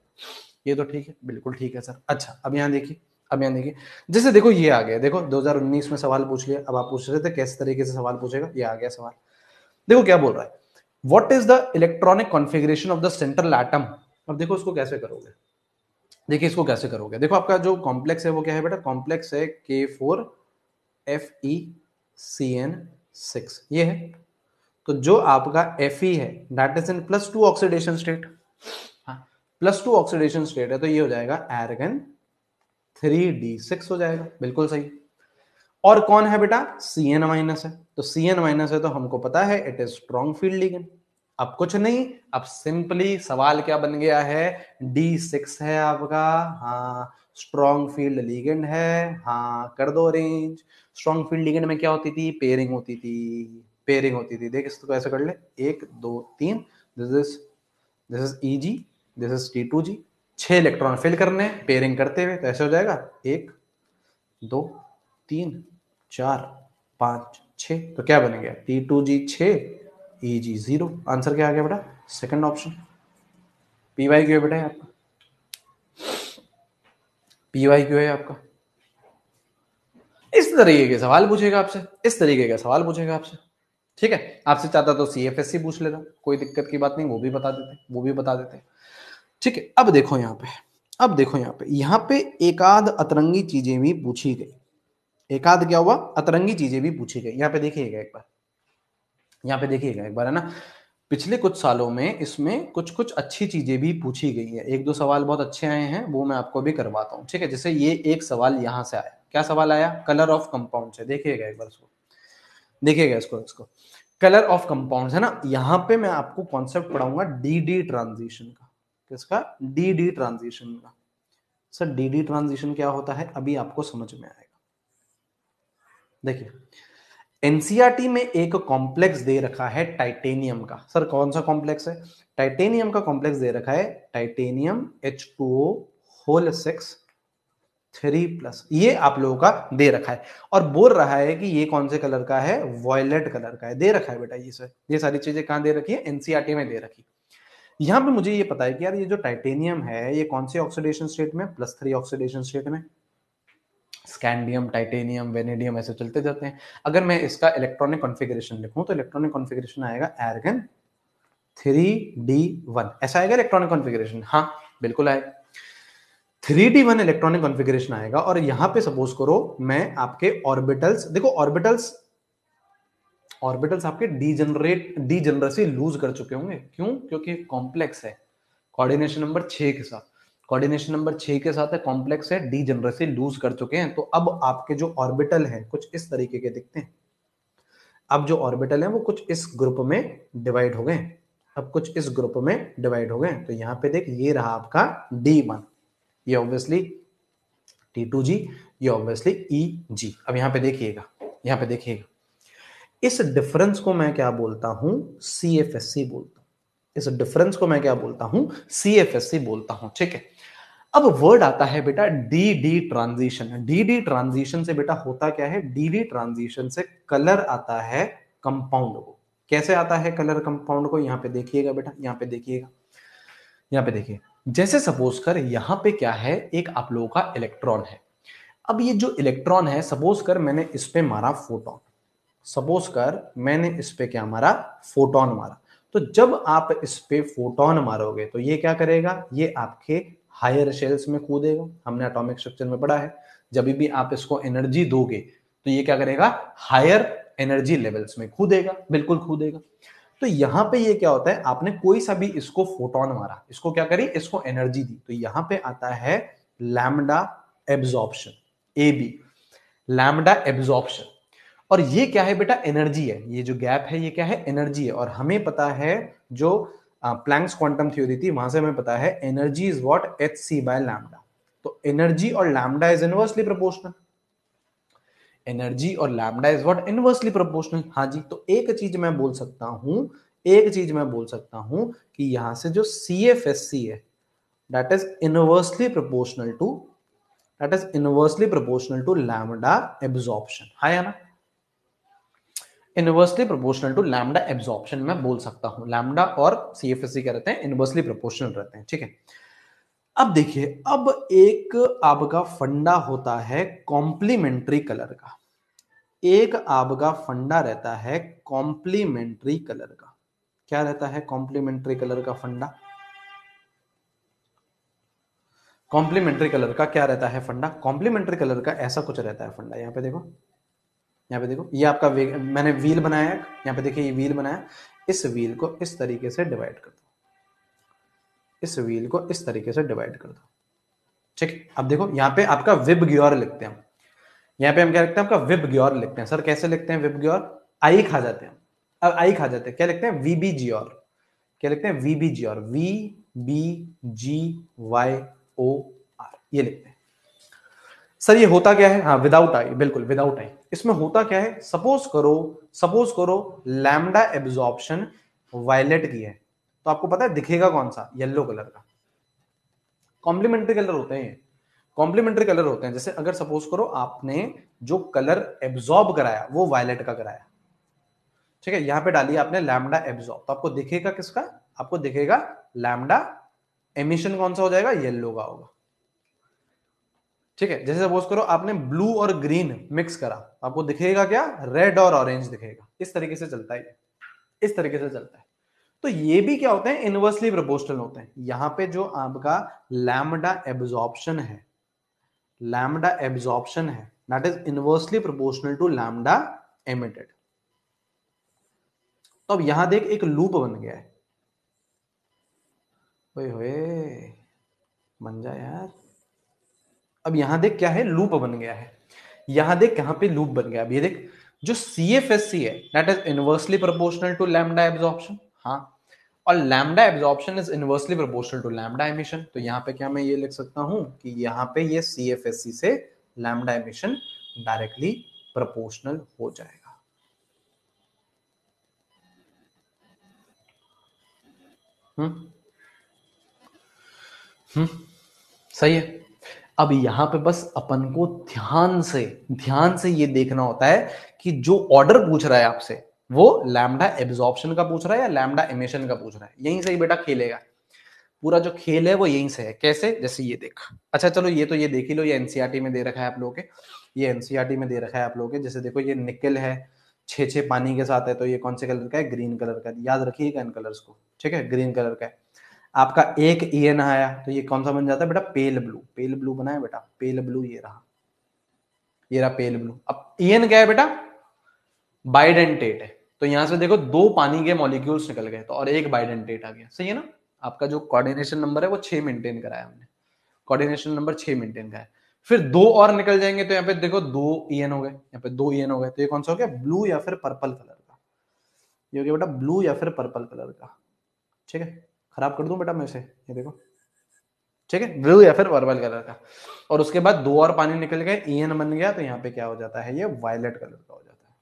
ये तो ठीक है। बिल्कुल ठीक है सर अच्छा अब यहाँ देखिए, अब यहाँ देखिए। जैसे देखो, ये आ गया। देखो 2019 में सवाल पूछ लिया। अब आप पूछ रहे थे, किस तरीके से सवाल पूछेगा? ये आ गया सवाल। देखो, क्या बोल रहा है? What is the electronic configuration of the central atom अब देखो इसको कैसे करोगे? देखिए इसको कैसे करोगे? देखो आपका जो कॉम्प्लेक्स है वो क्या है बेटा? कॉम्प्लेक्स है K four F E C N six ये है। तो जो आपका एफ़ ई है that is in plus two oxidation state plus two oxidation state है तो ये हो जाएगा एरगन थ्री डी सिक्स हो जाएगा। बिल्कुल सही। और कौन है बेटा? सी एन माइनस है। तो सी एन माइनस है तो हमको पता है it is strong field ligand अब कुछ नहीं, अब सिंपली सवाल क्या बन गया है? डी सिक्स है आपका हाँ स्ट्रॉन्ग फ़ील्ड लिगेंड है हाँ कर दो अरेंज स्ट्रॉन्ग फ़ील्ड लिगेंड में क्या होती थी? पेयरिंग होती थी पेयरिंग होती थी. देख, इसको ऐसे कर ले. एक, दो, तीन. This is this is e g this is t two g छह इलेक्ट्रॉन फिल करने पेयरिंग करते हुए तो ऐसे हो जाएगा. एक, दो, तीन, चार, पाँच छ तो क्या बन गया? टी टू जी छ ई जी ज़ीरो आंसर क्या आ गया बेटा? Second option P Y Q है बेटा आपका. पी वाई क्यू है आपका. इस तरीके के सवाल पूछेगा आपसे. इस तरीके का सवाल पूछेगा आपसे. ठीक है? आपसे चाहता तो सी एफ़ एस सी पूछ लेता. कोई दिक्कत की बात नहीं, वो भी बता देते, वो भी बता देते. ठीक है? अब देखो यहाँ पे. अब देखो यहाँ पे. यहाँ पे एकाध अतरंगी चीज़ें भी पूछी गई. एकाध क्या हुआ? अतरंगी चीज़ें भी पूछी गई. यहाँ पे देखिएगा एक बार. यहाँ पे देखिएगा, एक बार है ना। पिछले कुछ सालों में इसमें कुछ कुछ अच्छी चीज़ें भी पूछी गई है। एक दो सवाल बहुत अच्छे आए हैं, वो मैं आपको भी करवाता हूँ, ठीक है? जैसे ये एक सवाल यहाँ से आया। क्या सवाल आया? कलर ऑफ़ कंपाउंड से देखिएगा एक बार इसको। देखिएगा इसको इसको। कलर ऑफ़ कंपाउंड है ना, यहाँ पे मैं आपको कॉन्सेप्ट पढ़ाऊँगा डी डी ट्रांजिशन का। किसका? डी डी ट्रांजिशन का। सर डी डी ट्रांजिशन क्या होता है? अभी आपको समझ में आएगा। देखिए एनसीआरटी में एक कॉम्प्लेक्स दे रखा है टाइटेनियम का। सर, कौन सा कॉम्प्लेक्स है? टाइटेनियम का कॉम्प्लेक्स दे रखा है titanium H two O whole six three plus ये आप लोगों का दे रखा है। और बोल रहा है कि ये कौन से कलर का है? वॉयलेट कलर का है। दे रखा है बेटा ये सर ये सारी चीज़ें कहाँ दे रखी है? एनसीआरटी में दे रखी। यहाँ पे मुझे ये पता है कि यार ये जो टाइटेनियम है, ये कौन से ऑक्सीडेशन स्टेट में? प्लस थ्री ऑक्सीडेशन स्टेट में। स्कैंडियम, टाइटेनियम, वेनेडियम ऐसे चलते जाते हैं। अगर मैं इसका इलेक्ट्रॉनिक कॉन्फ़िगरेशन लिखूं तो इलेक्ट्रॉनिक कॉन्फ़िगरेशन आएगा एर्गन थ्री डी वन ऐसा आएगा इलेक्ट्रॉनिक कॉन्फ़िगरेशन हाँ बिल्कुल आएगा three d one electronic configuration आएगा और यहाँ पे सपोज़ करो, मैं आपके ऑर्बिटल्स देखो ऑर्बिटल्स ऑर्बिटल्स आपके डीजनरेट डीजनरेसी लूज कर चुके होंगे। क्यों? क्योंकि कॉम्प्लेक्स है। कोऑर्डिनेशन नंबर छह के साथ। कोऑर्डिनेशन नंबर छह के साथ है कॉम्प्लेक्स है डीजनरेसी लूज कर चुके हैं। तो अब आपके जो ऑर्बिटल है, कुछ इस तरीके के दिखते हैं। अब जो ऑर्बिटल है, वो कुछ इस ग्रुप में डिवाइड हो गए अब कुछ इस ग्रुप में डिवाइड हो गए तो यहाँ पे देख, ये रहा आपका डी वन ये ऑब्वियसली टी टू जी ये ऑब्वियसली ई जी अब यहाँ पे देखिएगा, यहाँ पे देखिएगा। इस डिफरेंस को मैं क्या बोलता हूँ? सी एफ़ एस सी बोलता हूँ। इस डिफरेंस को मैं क्या बोलता हूँ? सी एफ़ एस सी बोलता हूँ, ठीक है? अब वर्ड आता है बेटा d d transition d d transition से बेटा होता क्या है? डी डी ट्रांजिशन से कलर आता है कंपाउंड को. कैसे आता है कलर कंपाउंड को? यहाँ पे देखिएगा बेटा, यहाँ पे देखिएगा, यहाँ पे देखिए. जैसे सपोज़ कर, यहाँ पे क्या है? एक आप लोगों का इलेक्ट्रॉन है. अब ये जो इलेक्ट्रॉन है सपोज़ कर, मैंने इस पे मारा फोटोन सपोज़ कर, मैंने इस पे क्या मारा? फोटोन मारा. तो जब आप इस पे फोटोन मारोगे तो ये क्या करेगा? ये आपके हायर शेल्स में कूदेगा। हमने एटॉमिक स्ट्रक्चर में पढ़ा है। जब भी आप इसको एनर्जी दोगे तो ये क्या करेगा? हायर एनर्जी लेवल्स में कूदेगा। बिल्कुल कूदेगा। तो यहाँ पे ये क्या होता है? आपने कोई सा भी इसको फोटोन मारा, इसको क्या करी? इसको एनर्जी दी। तो यहाँ पे आता है lambda absorption A B lambda absorption और ये क्या है बेटा? एनर्जी है। ये जो गैप है, ये क्या है? एनर्जी है। और हमें पता है जो प्लैंक्स क्वांटम थ्योरी थी, वहाँ से हमें पता है energy is what h c by lambda तो एनर्जी और lambda is inversely proportional energy और lambda is what inversely proportional हाँ जी तो एक चीज़ मैं बोल सकता हूँ, एक चीज़ मैं बोल सकता हूँ कि यहाँ से जो सी एफ़ एस सी है that is inversely proportional to that is inversely proportional to lambda absorption हाँ या ना? Inversely proportional to lambda absorption मैं बोल सकता हूँ। लैमडा और सी एफ़ एस सी क्या रहते हैं? इनवर्सली प्रोपोर्शनल रहते हैं, ठीक है? अब देखिए, अब एक आपका फंडा होता है कॉम्प्लीमेंट्री कलर का। एक आपका फंडा रहता है कॉम्प्लीमेंट्री कलर का। क्या रहता है कॉम्प्लीमेंट्री कलर का फंडा? कॉम्प्लीमेंट्री कलर का क्या रहता है फंडा? कॉम्प्लीमेंट्री कलर का ऐसा कुछ रहता है फंडा। यहाँ पे देखो। यहाँ पे देखो, ये आपका मैंने व्हील बनाया, यहाँ पे देखिए ये व्हील बनाया। इस व्हील को इस तरीके से डिवाइड कर दो। इस व्हील को इस तरीके से डिवाइड कर दो। ठीक, अब देखो, यहाँ पे आपका विब ग्योर लिखते हैं यहाँ पे हम क्या लिखते हैं, आपका विब ग्योर लिखते हैं। सर, कैसे लिखते हैं विब ग्योर आई खा जाते हैं। अब आई खा जाते हैं। क्या लिखते हैं? वीबी जियोर क्या लिखते हैं? VIBGYOR V B G Y O R ये लिखते हैं। सर, ये होता क्या है? हाँ विदाउट आई बिल्कुल विदाउट आई इसमें होता क्या है? सपोज़ करो सपोज़ करो लैमडा एब्जॉर्प्शन वायलेट की है। तो आपको पता है दिखेगा कौन सा? येलो कलर का। कॉम्प्लीमेंट्री कलर होते हैं कॉम्प्लीमेंट्री कलर होते हैं। जैसे अगर सपोज़ करो आपने जो कलर एब्जॉर्ब कराया, वो वायलेट का कराया। ठीक है? यहाँ पे डालिए आपने लैमडा एब्जॉर्ब तो आपको दिखेगा किसका? आपको दिखेगा लैमडा एमिशन कौन सा हो जाएगा? येलो का होगा। ठीक है, जैसे सपोज़ करो आपने ब्लू और ग्रीन मिक्स करा, आपको दिखेगा क्या? रेड और ऑरेंज दिखेगा। इस तरीके से चलता है इस तरीके से चलता है। तो ये भी क्या होते हैं? इनवर्सली प्रोपोर्शनल होते हैं। यहाँ पे जो आपका लैमडा एब्जॉर्प्शन है लैमडा एब्जॉर्प्शन है that is inversely proportional to lambda emitted तो अब यहाँ देख, एक लूप बन गया है। ओए होए, बन जा यार। अब यहाँ देख क्या है, लूप बन गया है। यहाँ देख कहाँ पे लूप बन गया अब ये देख, जो सी एफ़ एस सी है that is inversely proportional to lambda absorption हाँ और lambda absorption is inversely proportional to lambda emission तो यहाँ पे क्या मैं ये लिख सकता हूँ कि यहाँ पे ये सी एफ़ एस सी से लैमडा एमिशन डायरेक्टली प्रोपोर्शनल हो जाएगा। हम्म हम्म सही है। अब यहाँ पे बस अपन को ध्यान से ध्यान से ये देखना होता है कि जो ऑर्डर पूछ रहा है आपसे, वो लैमडा एब्जॉर्प्शन का पूछ रहा है या लैमडा एमिशन का पूछ रहा है? यहीं से ही बेटा खेलेगा। पूरा जो खेल है वो यहीं से है। कैसे? जैसे ये देख। अच्छा चलो ये तो ये देख ही लो, ये एनसीआरटी में दे रखा है आप लोगों के। ये एनसीआरटी में दे रखा है आप लोगों के। जैसे देखो, ये निकल है। छे छे पानी के साथ है तो ये कौन से कलर का है? ग्रीन कलर का। याद रखिएगा इन कलर्स को। ठीक है? ग्रीन कलर का है। आपका एक ई एन आया तो ये कौन सा बन जाता है बेटा? Pale blue. पेल ब्लू बनाया बेटा। पेल ब्लू ये रहा। ये रहा पेल ब्लू। अब ई एन क्या है बेटा? बाइडेंटेट है। तो यहाँ से देखो दो पानी के मॉलिक्यूल्स निकल गए तो और एक बाइडेंटेट आ गया। सही है ना? आपका जो कोऑर्डिनेशन नंबर है, वो छह मेंटेन कराया हमने। कोऑर्डिनेशन नंबर छह मेंटेन का है फिर दो और निकल जाएँगे तो यहाँ पे देखो दो ईएन हो गए। यहाँ पे दो ईएन हो गए। तो ये कौन सा हो गया? ब्लू या फिर पर्पल कलर का। ये हो गया बेटा ब्लू या फिर पर्पल कलर का। ठीक है? खराब कर दू बेटा मैं इसे? ये देखो। ठीक है? ब्लू या फिर पर्पल कलर का। और उसके बाद दो और पानी निकल गए ईएन बन गया तो यहाँ पे क्या हो जाता है? ये वायलेट कलर का हो जाता है।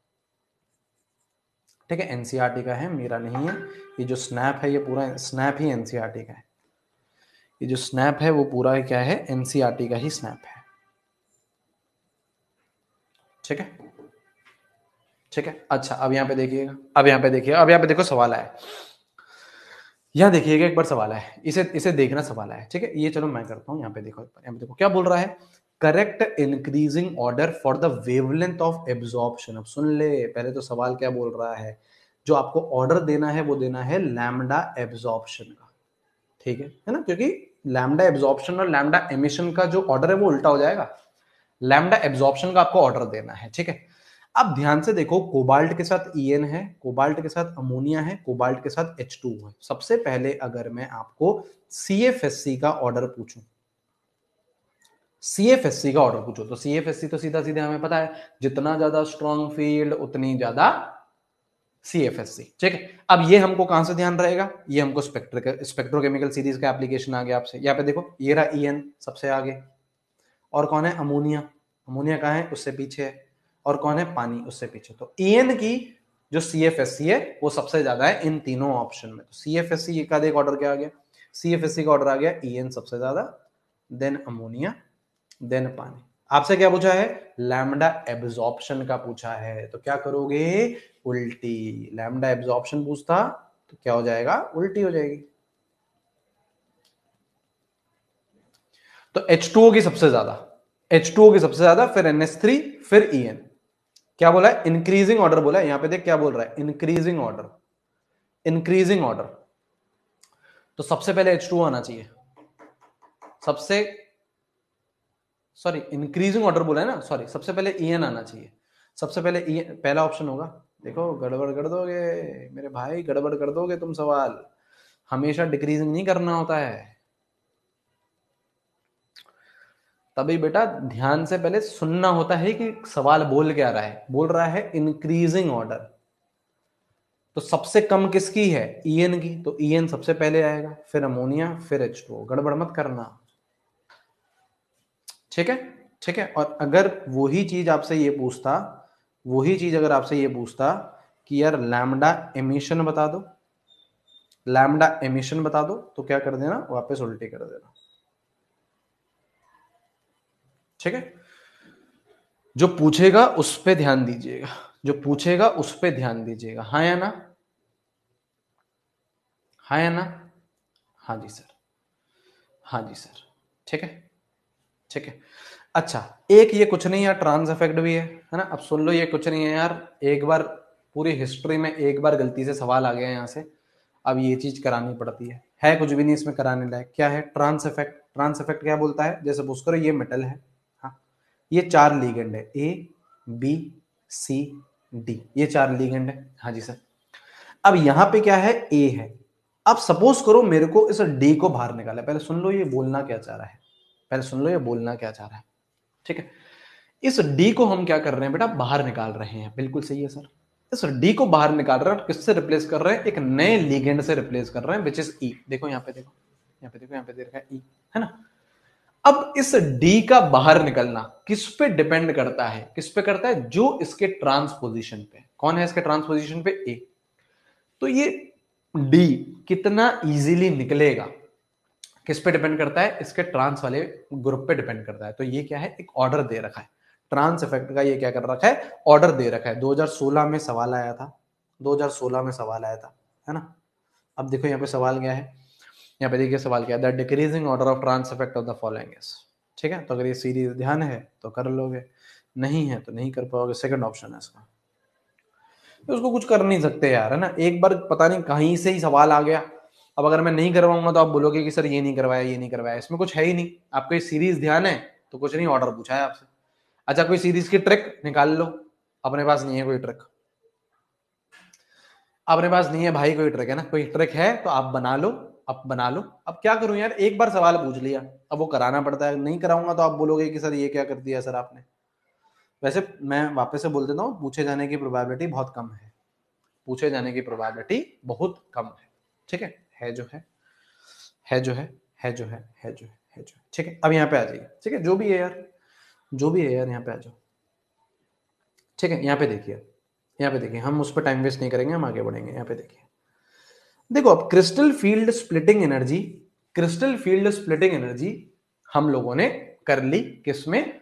ठीक है? एनसीआरटी का है, मेरा नहीं है। ये जो स्नैप है, ये पूरा स्नैप ही एनसीआरटी का है। ये जो स्नैप है, वो पूरा क्या है? एनसीआरटी का ही स्नैप है। ठीक है? ठीक है? अच्छा अब यहाँ पे देखिएगा। अब यहाँ पे देखिए, अब यहाँ पे देखो सवाल आया। यहाँ देखिएगा एक बार सवाल है। इसे इसे देखना सवाल है। ठीक है, ये चलो मैं करता हूँ, यहाँ पे देखो, यहाँ पे देखो, क्या बोल रहा है? Correct increasing order for the wavelength of absorption अब सुन ले, पहले तो सवाल क्या बोल रहा है? जो आपको ऑर्डर देना है, वो देना है लैमडा एब्जॉर्प्शन का। ठीक है है ना? क्योंकि लैमडा एब्जॉर्प्शन और लैमडा एमिशन का जो ऑर्डर है, वो उल्टा हो जाएगा। लैमडा एब्जॉर्प्शन का आपको ऑर्डर देना है, ठीक है? अब ध्यान से देखो, कोबाल्ट के साथ ईएन है, कोबाल्ट के साथ अमोनिया है, कोबाल्ट के साथ एच टू है। सबसे पहले अगर मैं आपको सीएफएससी का ऑर्डर पूछूँ। CFSC का ऑर्डर पूछो तो CFSC तो सीधा सीधा हमें पता है, जितना ज़्यादा स्ट्रॉन्ग फ़ील्ड उतनी ज़्यादा सी एफ़ एस सी ठीक है? अब ये हमको कहाँ से ध्यान रहेगा? ये हमको स्पेक्ट्रो स्पेक्ट्रोकेमिकल सीरीज़ का एप्लीकेशन आ गया आपसे। यहाँ पे देखो, ये रहा ई सबसे आगे। और कौन है? अमोनिया। अमोनिया कहा है? उससे पीछे है। और कौन है? पानी उससे पीछे। तो ई की जो सी एफ़ एस सी है, वो सबसे ज़्यादा है इन तीनों ऑप्शन में। तो सी एफ़ एस सी का एक ऑर्डर क्या आ गया? सी एफ़ एस सी का ऑर्डर आ गया ई एन सबसे ज़्यादा देन अमोनिया देन पानी। आपसे क्या पूछा है? लैमडा एब्जॉर्प्शन का पूछा है। तो क्या करोगे? उल्टी। लैमडा एब्जॉर्प्शन पूछता तो क्या हो जाएगा? उल्टी हो जाएगी। तो H2O की सबसे ज़्यादा H2O की सबसे ज़्यादा, फिर NH3 फिर EN क्या बोला है? इंक्रीजिंग ऑर्डर बोला है। यहाँ पे देख क्या बोल रहा है। इंक्रीजिंग ऑर्डर इंक्रीजिंग ऑर्डर तो सबसे पहले एच टू आना चाहिए। सबसे सॉरी इंक्रीजिंग ऑर्डर बोला है ना? सॉरी सबसे पहले ई एन आना चाहिए। सबसे पहले ई e पहला ऑप्शन होगा। देखो, गड़बड़ कर दोगे। मेरे भाई, गड़बड़ कर दोगे तुम सवाल। हमेशा डिक्रीजिंग नहीं करना होता है। तभी बेटा ध्यान से पहले सुनना होता है कि सवाल बोल क्या रहा है। बोल रहा है इंक्रीजिंग ऑर्डर तो सबसे कम किसकी है? ईएन की। तो ईएन सबसे पहले आएगा, फिर अमोनिया फिर एच टू गड़बड़ मत करना। ठीक है? ठीक है? और अगर वही चीज़ आपसे ये पूछता, वही चीज़ अगर आपसे ये पूछता कि यार लैमडा एमिशन बता दो लैमडा एमिशन बता दो तो क्या कर देना? वापस उल्टी कर देना। ठीक है? जो पूछेगा उस पर ध्यान दीजिएगा। जो पूछेगा उस पर ध्यान दीजिएगा। हाँ या ना? हाँ या ना? हाँ जी सर। हाँ जी सर। ठीक है? ठीक है। अच्छा एक ये कुछ नहीं यार ट्रांस इफ़ेक्ट भी है है ना? अब सुन लो, ये कुछ नहीं है यार। एक बार पूरी हिस्ट्री में एक बार गलती से सवाल आ गया यहाँ से। अब ये चीज़ करानी पड़ती है। है कुछ भी नहीं इसमें कराने लायक। क्या है? ट्रांस इफ़ेक्ट ट्रांस इफ़ेक्ट क्या बोलता है? जैसे पूछ करो, ये मेटल है हाँ। ये चार लीगेंड है, ए, बी, सी, डी। ये चार लीगेंड है। हाँ जी सर। अब यहाँ पे क्या है? ए है। अब सपोज़ करो मेरे को इस डी को बाहर निकाला पहले सुन लो ये बोलना क्या चाह रहा है। पहले सुन लो ये बोलना क्या चाह रहा है। ठीक है? इस डी को हम क्या कर रहे हैं बेटा? बाहर निकाल रहे हैं। बिल्कुल सही है सर। इस डी को बाहर निकाल रहे हैं और किससे रिप्लेस कर रहे हैं? एक नए लीगेंड से रिप्लेस कर रहे हैं विच इज़ ई देखो यहाँ पे देखो। यहाँ पे देखो, यहाँ पे देख ई है ना? अब इस डी का बाहर निकलना किस पे डिपेंड करता है? किस पे करता है? जो इसके ट्रांसपोजिशन पे। कौन है इसके ट्रांसपोजिशन पे? ए तो ये डी कितना इजीली निकलेगा? किस पे डिपेंड करता है? इसके ट्रांस वाले ग्रुप पे डिपेंड करता है। तो ये क्या है? एक ऑर्डर दे रखा है। ट्रांस इफ़ेक्ट का ये क्या कर रखा है? ऑर्डर दे रखा है। 2016 में सवाल आया था। 2016 में सवाल आया था। है ना? अब देखो यहाँ पे सवाल क्या है? यहाँ पे देखिए सवाल क्या है, the decreasing order of trans effect of the following ठीक है तो अगर ये सीरीज़ ध्यान है तो कर लोगे, नहीं है तो नहीं कर पाओगे सेकंड ऑप्शन है इसका। तो उसको कुछ कर नहीं सकते यार, है ना? एक बार पता नहीं कहीं से ही सवाल आ गया, अब अगर मैं नहीं करवाऊँगा तो आप बोलोगे कि, सर, ये नहीं करवाया, ये नहीं करवाया। इसमें कुछ है ही नहीं। आपको ये सीरीज़ ध्यान है तो कुछ नहीं ऑर्डर पूछा है आपसे। अच्छा कोई सीरीज़ की ट्रिक निकाल लो, अपने पास नहीं है कोई ट्रिक अपने पास नहीं है भाई कोई ट्रिक है ना? कोई ट्रिक है तो आप बना लो अब बना लो। अब क्या करूँ यार? एक बार सवाल पूछ लिया। अब वो कराना पड़ता है। नहीं कराऊँगा तो आप बोलोगे कि सर ये क्या कर दिया सर आपने? वैसे मैं वापस से बोल देता हूँ, पूछे जाने की प्रोबेबिलिटी बहुत कम है। पूछे जाने की प्रोबेबिलिटी बहुत कम है। ठीक है? है जो है। है जो है। है जो है। है जो है। है जो है। ठीक है? अब यहाँ पे आ जाइए। ठीक है? जो भी है यार। जो भी है यार, यहाँ पे आ जाओ। ठीक है? यहाँ पे देखिए। यहाँ पे देखिए। हम उस पर टाइम वेस्ट नहीं करेंगे, हम आगे बढ़ेंगे। यहाँ पे देखिए। देखो, अब crystal field splitting energy crystal field splitting energy हम लोगों ने कर ली किसमें?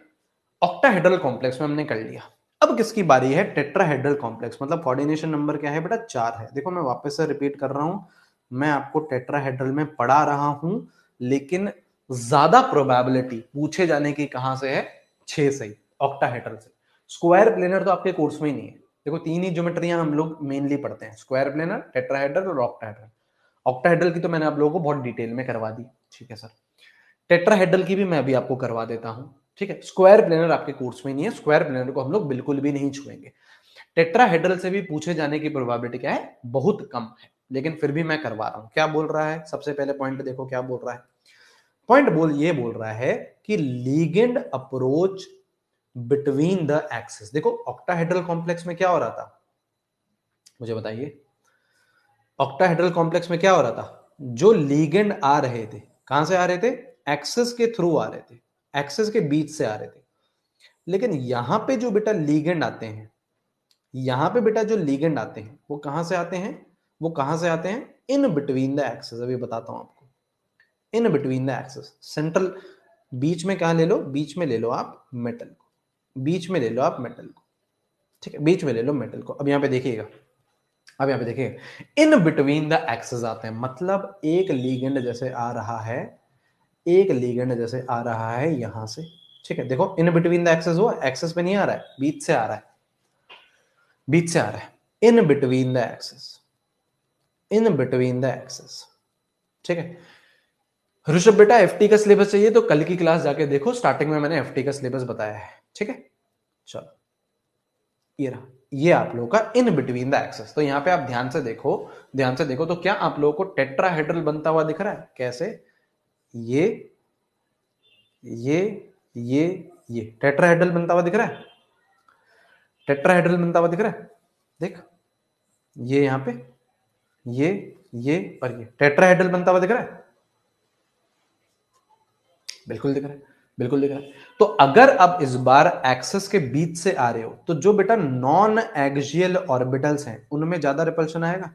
ऑक्टाहेड्रल कॉम्प्लेक्स में हमने कर लिया। अब किसकी बारी है? टेट्राहेड्रल कॉम्प्लेक्स मतलब कोऑर्डिनेशन नंबर क्या है बेटा? चार है। देखो, मैं वापस से रिपीट कर रहा हूँ। मैं आपको टेट्राहेड्रल में पढ़ा रहा हूँ, लेकिन ज़्यादा प्रोबेबिलिटी पूछे जाने की कहाँ से है? छह से ही ऑक्टाहेड्रल से। स्क्वायर प्लेनर तो आपके कोर्स में ही नहीं है। देखो, तीन ही ज्योमेट्रियाँ हम लोग मेनली पढ़ते हैं स्क्वायर प्लेनर टेट्राहेड्रल और ऑक्टाहेड्रल ऑक्टाहेड्रल की तो मैंने आप लोगों को बहुत डिटेल में करवा दी, ठीक है सर टेट्राहेड्रल की भी मैं अभी आपको करवा देता हूँ, ठीक है? स्क्वायर प्लेनर आपके कोर्स में नहीं है स्क्वायर प्लेनर को हम लोग बिल्कुल भी नहीं छुएँगे। टेट्राहेड्रल से भी पूछे जाने की प्रोबेबिलिटी क्या है? बहुत कम है, लेकिन फिर भी मैं करवा रहा हूँ। क्या बोल रहा है? सबसे पहले पॉइंट देखो, क्या बोल रहा है? पॉइंट बोल, ये बोल रहा है कि ligand approach between the axes. देखो, ऑक्टाहेड्रल कॉम्प्लेक्स में क्या हो रहा था? मुझे बताइए। ऑक्टाहेड्रल कॉम्प्लेक्स में क्या हो रहा था? जो लीगेंड आ रहे थे, कहाँ से आ रहे थे? एक्सेस के थ्रू आ रहे थे। एक्सेस के बीच से आ रहे थे। लेकिन यहाँ पे जो बेटा लीगेंड आते हैं, यहाँ पे बेटा जो लीगेंड आते हैं, वो कहाँ से आते हैं? वो कहाँ से आते हैं? In between the axes. अभी बताता हूँ आपको। In between the axes. Central, बीच में कहा ले लो? बीच में ले लो आप मेटल को। बीच में ले लो आप मेटल को। ठीक है, बीच में ले लो मेटल को। अब यहाँ पे देखिएगा। अब यहाँ पे देखिए। इन बिटवीन द एक्सेस आते हैं। मतलब एक लीगेंड जैसे आ रहा है, एक लीगेंड जैसे आ रहा है यहाँ से। ठीक है, देखो इन बिटवीन द एक्सेस हुआ एक्सेस पे नहीं आ रहा है, बीच से आ रहा है। बीच से आ रहा है। In between the axes in between the axes ठीक है। ऋषभ बेटा एफटी का सिलेबस चाहिए तो कल की क्लास जाके देखो। स्टार्टिंग में मैंने एफटी का सिलेबस बताया है। ठीक है? चलो। ये रहा। ये आप लोगों का इन बिटवीन द एक्सेस तो यहाँ पे आप ध्यान से देखो, ध्यान से देखो तो क्या आप लोगों को टेट्राहेड्रल बनता हुआ दिख रहा है? कैसे? ये ये ये ये। टेट्राहेड्रल बनता हुआ दिख रहा है? टेट्राहेड्रल बनता हुआ दिख रहा है? देख। ये यहाँ पे, ये ये और ये। टेट्राहेड्रल बनता हुआ दिख रहा है? बिल्कुल दिख रहा है। बिल्कुल दिख। रहा है तो अगर अब इस बार एक्सेस के बीच से आ रहे हो तो जो बेटा नॉन एक्सियल ऑर्बिटल्स हैं, उनमें ज़्यादा रिपल्शन आएगा?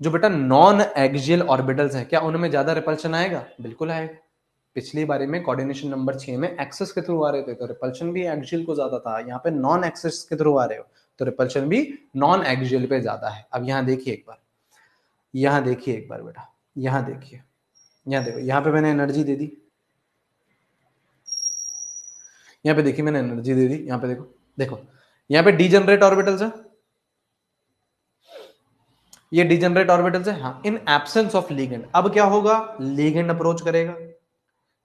जो बेटा नॉन एक्सियल ऑर्बिटल्स हैं, क्या उनमें ज़्यादा रिपल्शन आएगा? बिल्कुल आएगा। पिछली बारी में कोऑर्डिनेशन नंबर छह में एक्सेस के थ्रू आ रहे थे तो रिपल्शन भी एक्सियल को ज़्यादा था। यहाँ पे नॉन एक्सेस के थ्रू आ रहे हो तो रिपल्शन भी नॉन एक्सियल पे ज़्यादा है। अब यहाँ देखिए एक बार। यहाँ देखिए एक बार बेटा। यहाँ देखिए। यहाँ देखो, यहाँ पे मैंने एनर्जी दे दी। यहाँ पे देखिए मैंने एनर्जी दे दी, यहाँ पे देखो देखो, यहाँ पे डीजनरेट ऑर्बिटल्स है। ये डीजनरेट ऑर्बिटल्स है हाँ इन एब्सेंस ऑफ़ लीगेंड अब क्या होगा? लीगेंड अप्रोच करेगा।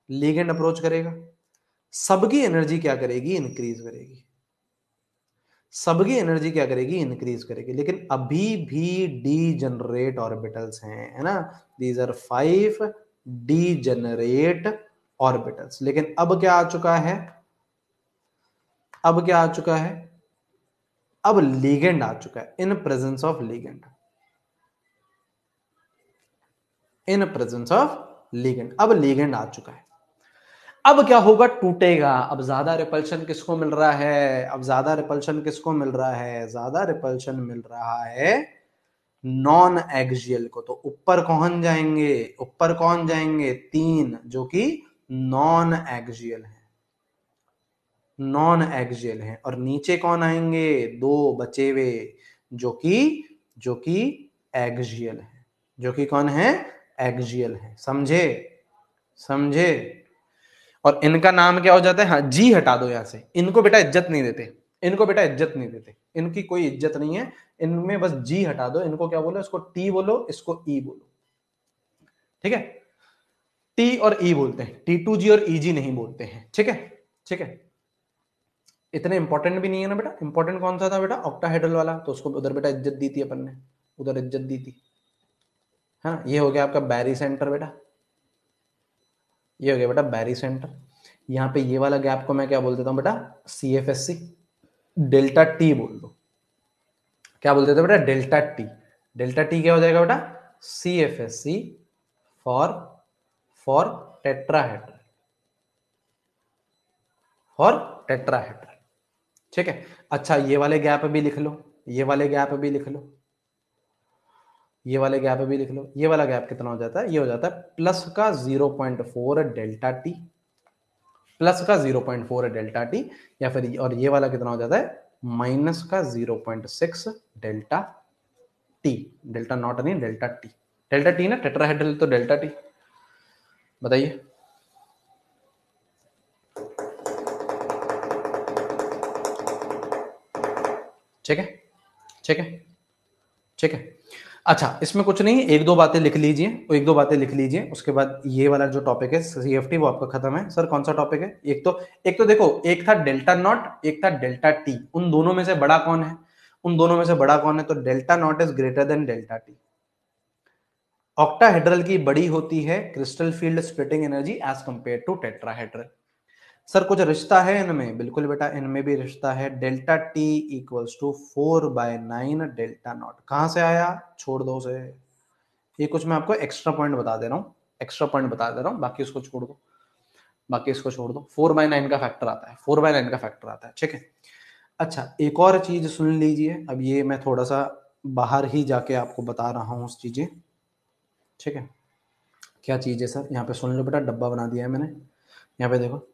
लीगेंड अप्रोच करेगा। सबकी एनर्जी क्या करेगी? इंक्रीज करेगी। सबकी एनर्जी क्या करेगी? इंक्रीज करेगी। लेकिन अभी भी डी जनरेट ऑर्बिटल्स हैं, है ना? These are five degenerate orbitals लेकिन अब क्या आ चुका है? अब क्या आ चुका है? अब लीगेंड आ चुका है। In presence of ligand. In presence of ligand. अब लीगेंड आ चुका है। अब क्या होगा? टूटेगा। अब ज़्यादा रिपल्शन किसको मिल रहा है? अब ज़्यादा रिपल्शन किसको मिल रहा है? ज़्यादा रिपल्शन मिल रहा है नॉन एक्सियल को। तो ऊपर कौन जाएँगे? ऊपर कौन जाएँगे? तीन, जो कि नॉन एक्सियल है। नॉन एक्सियल है। और नीचे कौन आएँगे? दो बचे हुए, जो कि जो कि एक्सियल है। जो कि कौन है? एक्सियल है। समझे? समझे? और इनका नाम क्या हो जाता है? हाँ जी हटा दो यहाँ से। इनको बेटा इज़्ज़त नहीं देते। इनको बेटा इज़्ज़त नहीं देते। इनकी कोई इज़्ज़त नहीं है। इनमें बस जी हटा दो। इनको क्या बोलो? इसको टी बोलो, इसको ई बोलो। ठीक है? टी और ई बोलते हैं। टी टू जी और ई जी नहीं बोलते हैं। ठीक है? ठीक है? इतने इंपॉर्टेंट भी नहीं है ना बेटा? इंपॉर्टेंट कौन सा था बेटा? ऑक्टा ऑक्टाहेड्रल वाला। तो उसको उधर बेटा इज़्ज़त दी थी अपन ने। उधर इज़्ज़त दी थी। है ना ये हो गया आपका बैरी सेंटर बेटा। ये हो गया बेटा बैरी सेंटर यहाँ पे ये वाला गैप को मैं क्या बोल देता हूँ बेटा? C F S C delta T बोल दो। क्या बोल देते बेटा? डेल्टा टी डेल्टा टी क्या हो जाएगा बेटा? C F S C for for tetrahedral for tetrahedral ठीक है? अच्छा ये वाले गैप भी लिख लो, ये वाले गैप भी लिख लो, ये वाले गैप भी लिख लो, ये वाला गैप कितना हो जाता है? ये हो जाता है प्लस का 0.4 डेल्टा टी प्लस का 0.4 डेल्टा टी या फिर और ये वाला कितना हो जाता है? माइनस का 0.6 डेल्टा टी डेल्टा नॉट नहीं डेल्टा टी डेल्टा टी ना टेट्राहेड्रल तो डेल्टा टी बताइए। ठीक है? ठीक है? ठीक है? अच्छा इसमें कुछ नहीं, एक दो बातें लिख लीजिए एक दो बातें लिख लीजिए, उसके बाद ये वाला जो टॉपिक है सीएफटी वो आपका खत्म है। सर, कौन सा टॉपिक है? एक तो एक तो देखो, एक था डेल्टा नॉट एक था डेल्टा टी उन दोनों में से बड़ा कौन है? उन दोनों में से बड़ा कौन है? तो delta naught is greater than delta T octahedral की बड़ी होती है crystal field splitting energy as compare to tetrahedral sir, कुछ रिश्ता है इनमें? बिल्कुल बेटा, इनमें भी रिश्ता है। Delta T equals to four by nine delta naught. कहाँ से आया? छोड़ दो से ये कुछ मैं आपको एक्स्ट्रा पॉइंट बता दे रहा हूँ। एक्स्ट्रा पॉइंट बता दे रहा हूँ। बाकी उसको छोड़ दो। बाकी इसको छोड़ दो। फोर बाय नाइन का फैक्टर आता है। फोर बाय नाइन का फैक्टर आता है। ठीक है? अच्छा एक और चीज़ सुन लीजिए। अब ये मैं थोड़ा सा बाहर ही जाके आपको बता रहा हूँ उस चीज़ें। ठीक है? क्या चीज़ है सर? यहाँ पे सुन लो बेटा, डब्बा बना दिया है मैंने। यहाँ पे देखो।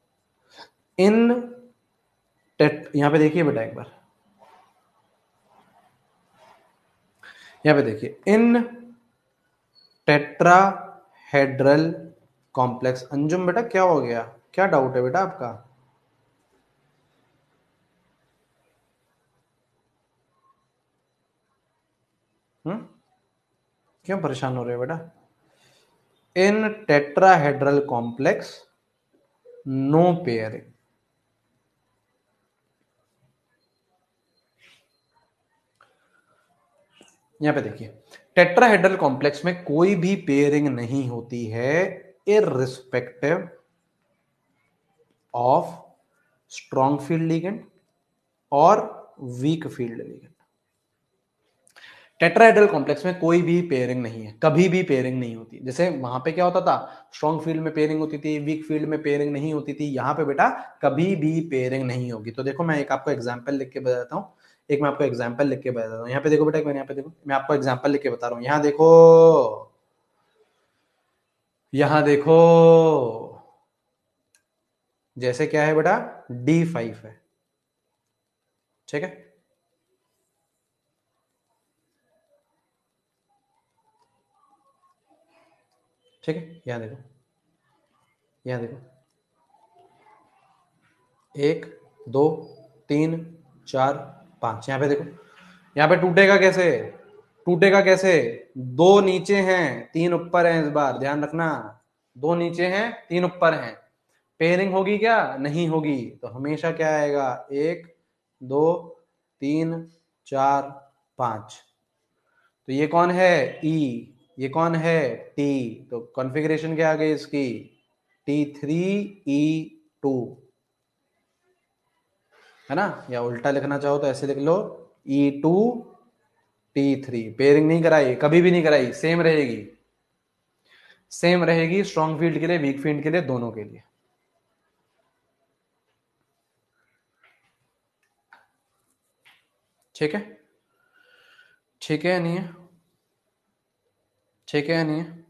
इन टेट यहाँ पे देखिए बेटा एक बार। यहाँ पे देखिए, इन टेट्राहेड्रल कॉम्प्लेक्स। अंजुम बेटा, क्या हो गया? क्या डाउट है बेटा आपका? हम्म? क्यों परेशान हो रहे हो बेटा? In tetrahedral complex, no pairing. यहाँ पे देखिए, टेट्राहेड्रल कॉम्प्लेक्स में कोई भी पेयरिंग नहीं होती है irrespective of strong field ligand और weak field ligand tetrahedral complex में कोई भी पेयरिंग नहीं है, कभी भी पेयरिंग नहीं होती। जैसे वहाँ पे क्या होता था स्ट्रॉन्ग फ़ील्ड में पेयरिंग होती थी वीक फ़ील्ड में पेयरिंग नहीं होती थी, यहाँ पे बेटा कभी भी पेयरिंग नहीं होगी। तो देखो, मैं एक आपको एग्ज़ाम्पल लिख के बताता हूँ। एक मैं आपको एग्ज़ाम्पल लिख के बता रहा हूँ। यहाँ पे देखो बेटा बार यहाँ पे देखो। मैं आपको एग्ज़ाम्पल लिख के बता रहा हूँ। यहाँ देखो। यहाँ देखो। जैसे क्या है बेटा? डी फाइव है। ठीक है? ठीक है? यहाँ देखो। यहाँ देखो। एक, दो, तीन, चार पाँच यहाँ पे देखो। यहाँ पे टूटेगा कैसे? टूटेगा कैसे? दो नीचे हैं तीन ऊपर हैं इस बार। ध्यान रखना दो नीचे हैं तीन ऊपर हैं। पेयरिंग होगी क्या? नहीं होगी। तो हमेशा क्या आएगा? एक दो तीन चार पाँच। तो ये कौन है? ई e, ये कौन है? टी तो कॉन्फ़िगरेशन क्या आ गई इसकी? टी थ्री ई टू है ना? या उल्टा लिखना चाहो तो ऐसे लिख लो e two t three pairing नहीं कराई, कभी भी नहीं कराई सेम रहेगी। सेम रहेगी स्ट्रॉन्ग फ़ील्ड के लिए वीक फ़ील्ड के लिए, दोनों के लिए। ठीक है? ठीक है नहीं है? ठीक है नहीं है?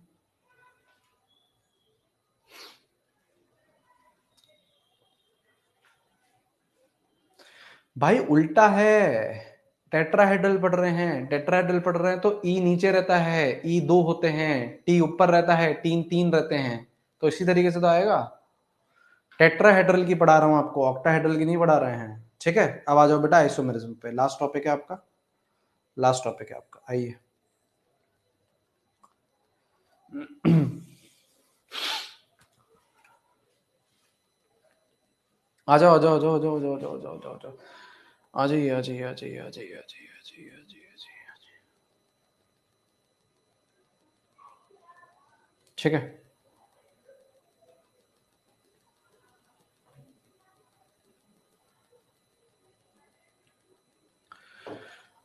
भाई उल्टा है। टेट्राहेड्रल पढ़ रहे हैं। टेट्राहेड्रल पढ़ रहे हैं तो ई नीचे रहता है। ई दो होते हैं। टी ऊपर रहता है। तीन तीन रहते हैं। तो इसी तरीके से तो आएगा। टेट्राहेड्रल की पढ़ा रहा हूँ आपको। ऑक्टाहेड्रल की नहीं पढ़ा रहे हैं। ठीक है? अब आ जाओ बेटा आइसोमेरिज्म पे। लास्ट टॉपिक है आपका। लास्ट टॉपिक है आपका। आइए। [CLEARS THROAT] आ जाओ आ जाओ आ जाओ आ जाओ आ जाओ आ जाओ आ जाओ। आ जाइए आ जाइए आ जाइए आ जाइए आ जाइए आ जाइए आ जाइए आ जाइए आ जाइए। ठीक है।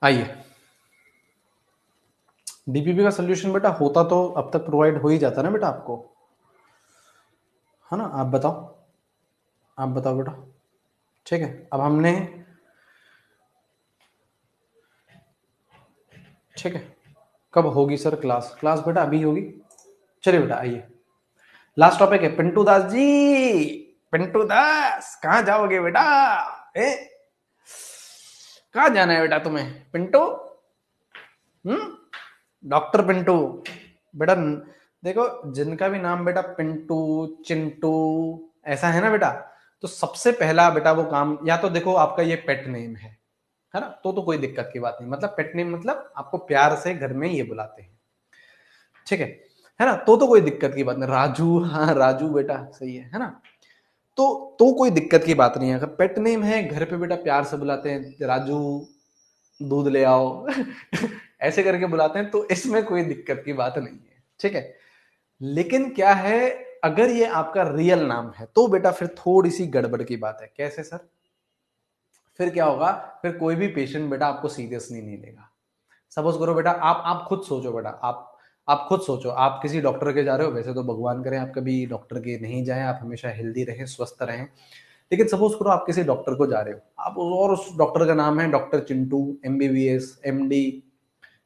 आइए। डीपीपी का सोल्यूशन बेटा होता तो अब तक प्रोवाइड हो ही जाता ना बेटा आपको। है ना? आप बताओ। आप बताओ बेटा। ठीक है। अब हमने ठीक है। कब होगी सर क्लास? क्लास बेटा अभी होगी। चलिए बेटा, आइए। लास्ट टॉपिक है, पिंटू दास जी। पिंटू दास, कहा जाओगे बेटा? ए? कहा जाना है बेटा तुम्हें? पिंटू? हम्म? डॉक्टर पिंटू। बेटा, देखो, जिनका भी नाम बेटा पिंटू, चिंटू, ऐसा है ना बेटा? तो सबसे पहला बेटा वो काम, या तो देखो आपका ये पेट नेम है। है ना? तो तो कोई दिक्कत की बात नहीं। मतलब पेट नेम मतलब आपको प्यार से घर में ये बुलाते हैं। ठीक है? है ना? तो तो कोई दिक्कत की बात नहीं। राजू हाँ राजू बेटा, सही है है ना? तो तो कोई दिक्कत की बात नहीं है। अगर पेट नेम है, घर पे बेटा प्यार से बुलाते हैं राजू, दूध ले आओ। [LAUGHS] ऐसे करके बुलाते हैं तो इसमें कोई दिक्कत की बात नहीं है। ठीक है? लेकिन क्या है, अगर ये आपका रियल नाम है तो बेटा फिर थोड़ी सी गड़बड़ की बात है। कैसे, सर? फिर क्या होगा? फिर कोई भी पेशेंट बेटा आपको सीरियसली नहीं लेगा। सपोज़ करो बेटा, आप आप खुद सोचो बेटा, आप आप खुद सोचो, आप किसी डॉक्टर के जा रहे हो, वैसे तो भगवान करें, आप कभी डॉक्टर के नहीं जाएँ, आप हमेशा हेल्दी रहें, स्वस्थ रहें। लेकिन सपोज़ करो आप किसी डॉक्टर को जा रहे हो, आप और उस डॉक्टर का नाम है doctor Chintu M B B S M D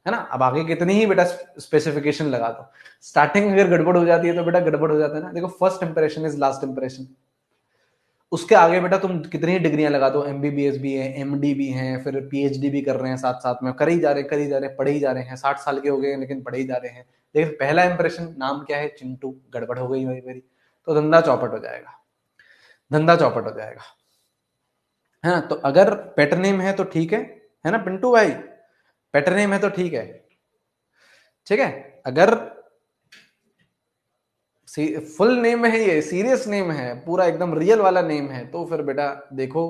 है ना? अब आगे कितनी ही बेटा स्पेसिफिकेशन लगा दो। स्टार्टिंग अगर गड़बड़ हो जाती है तो बेटा गड़बड़ हो जाता है ना? देखो first impression is last impression उसके आगे बेटा तुम कितनी डिग्रियाँ लगा दो? एमबीबीएस भी है एमडी भी है, फिर पीएचडी भी कर रहे हैं साथ साथ में। कर ही जा रहे कर ही जा रहे पढ़े ही जा रहे हैं। साठ साल के हो गए लेकिन पढ़े ही जा रहे हैं। लेकिन पहला इंप्रेशन नाम क्या है? चिंटू। गड़बड़ हो गई भाई मेरी। तो धंधा चौपट हो जाएगा। धंधा चौपट हो जाएगा। है ना तो अगर पेट नेम है तो ठीक है। है ना, पिंटू भाई? पेट नेम है तो ठीक है। ठीक है? अगर फुल नेम है ये सीरियस नेम है, पूरा एकदम रियल वाला नेम है तो फिर बेटा देखो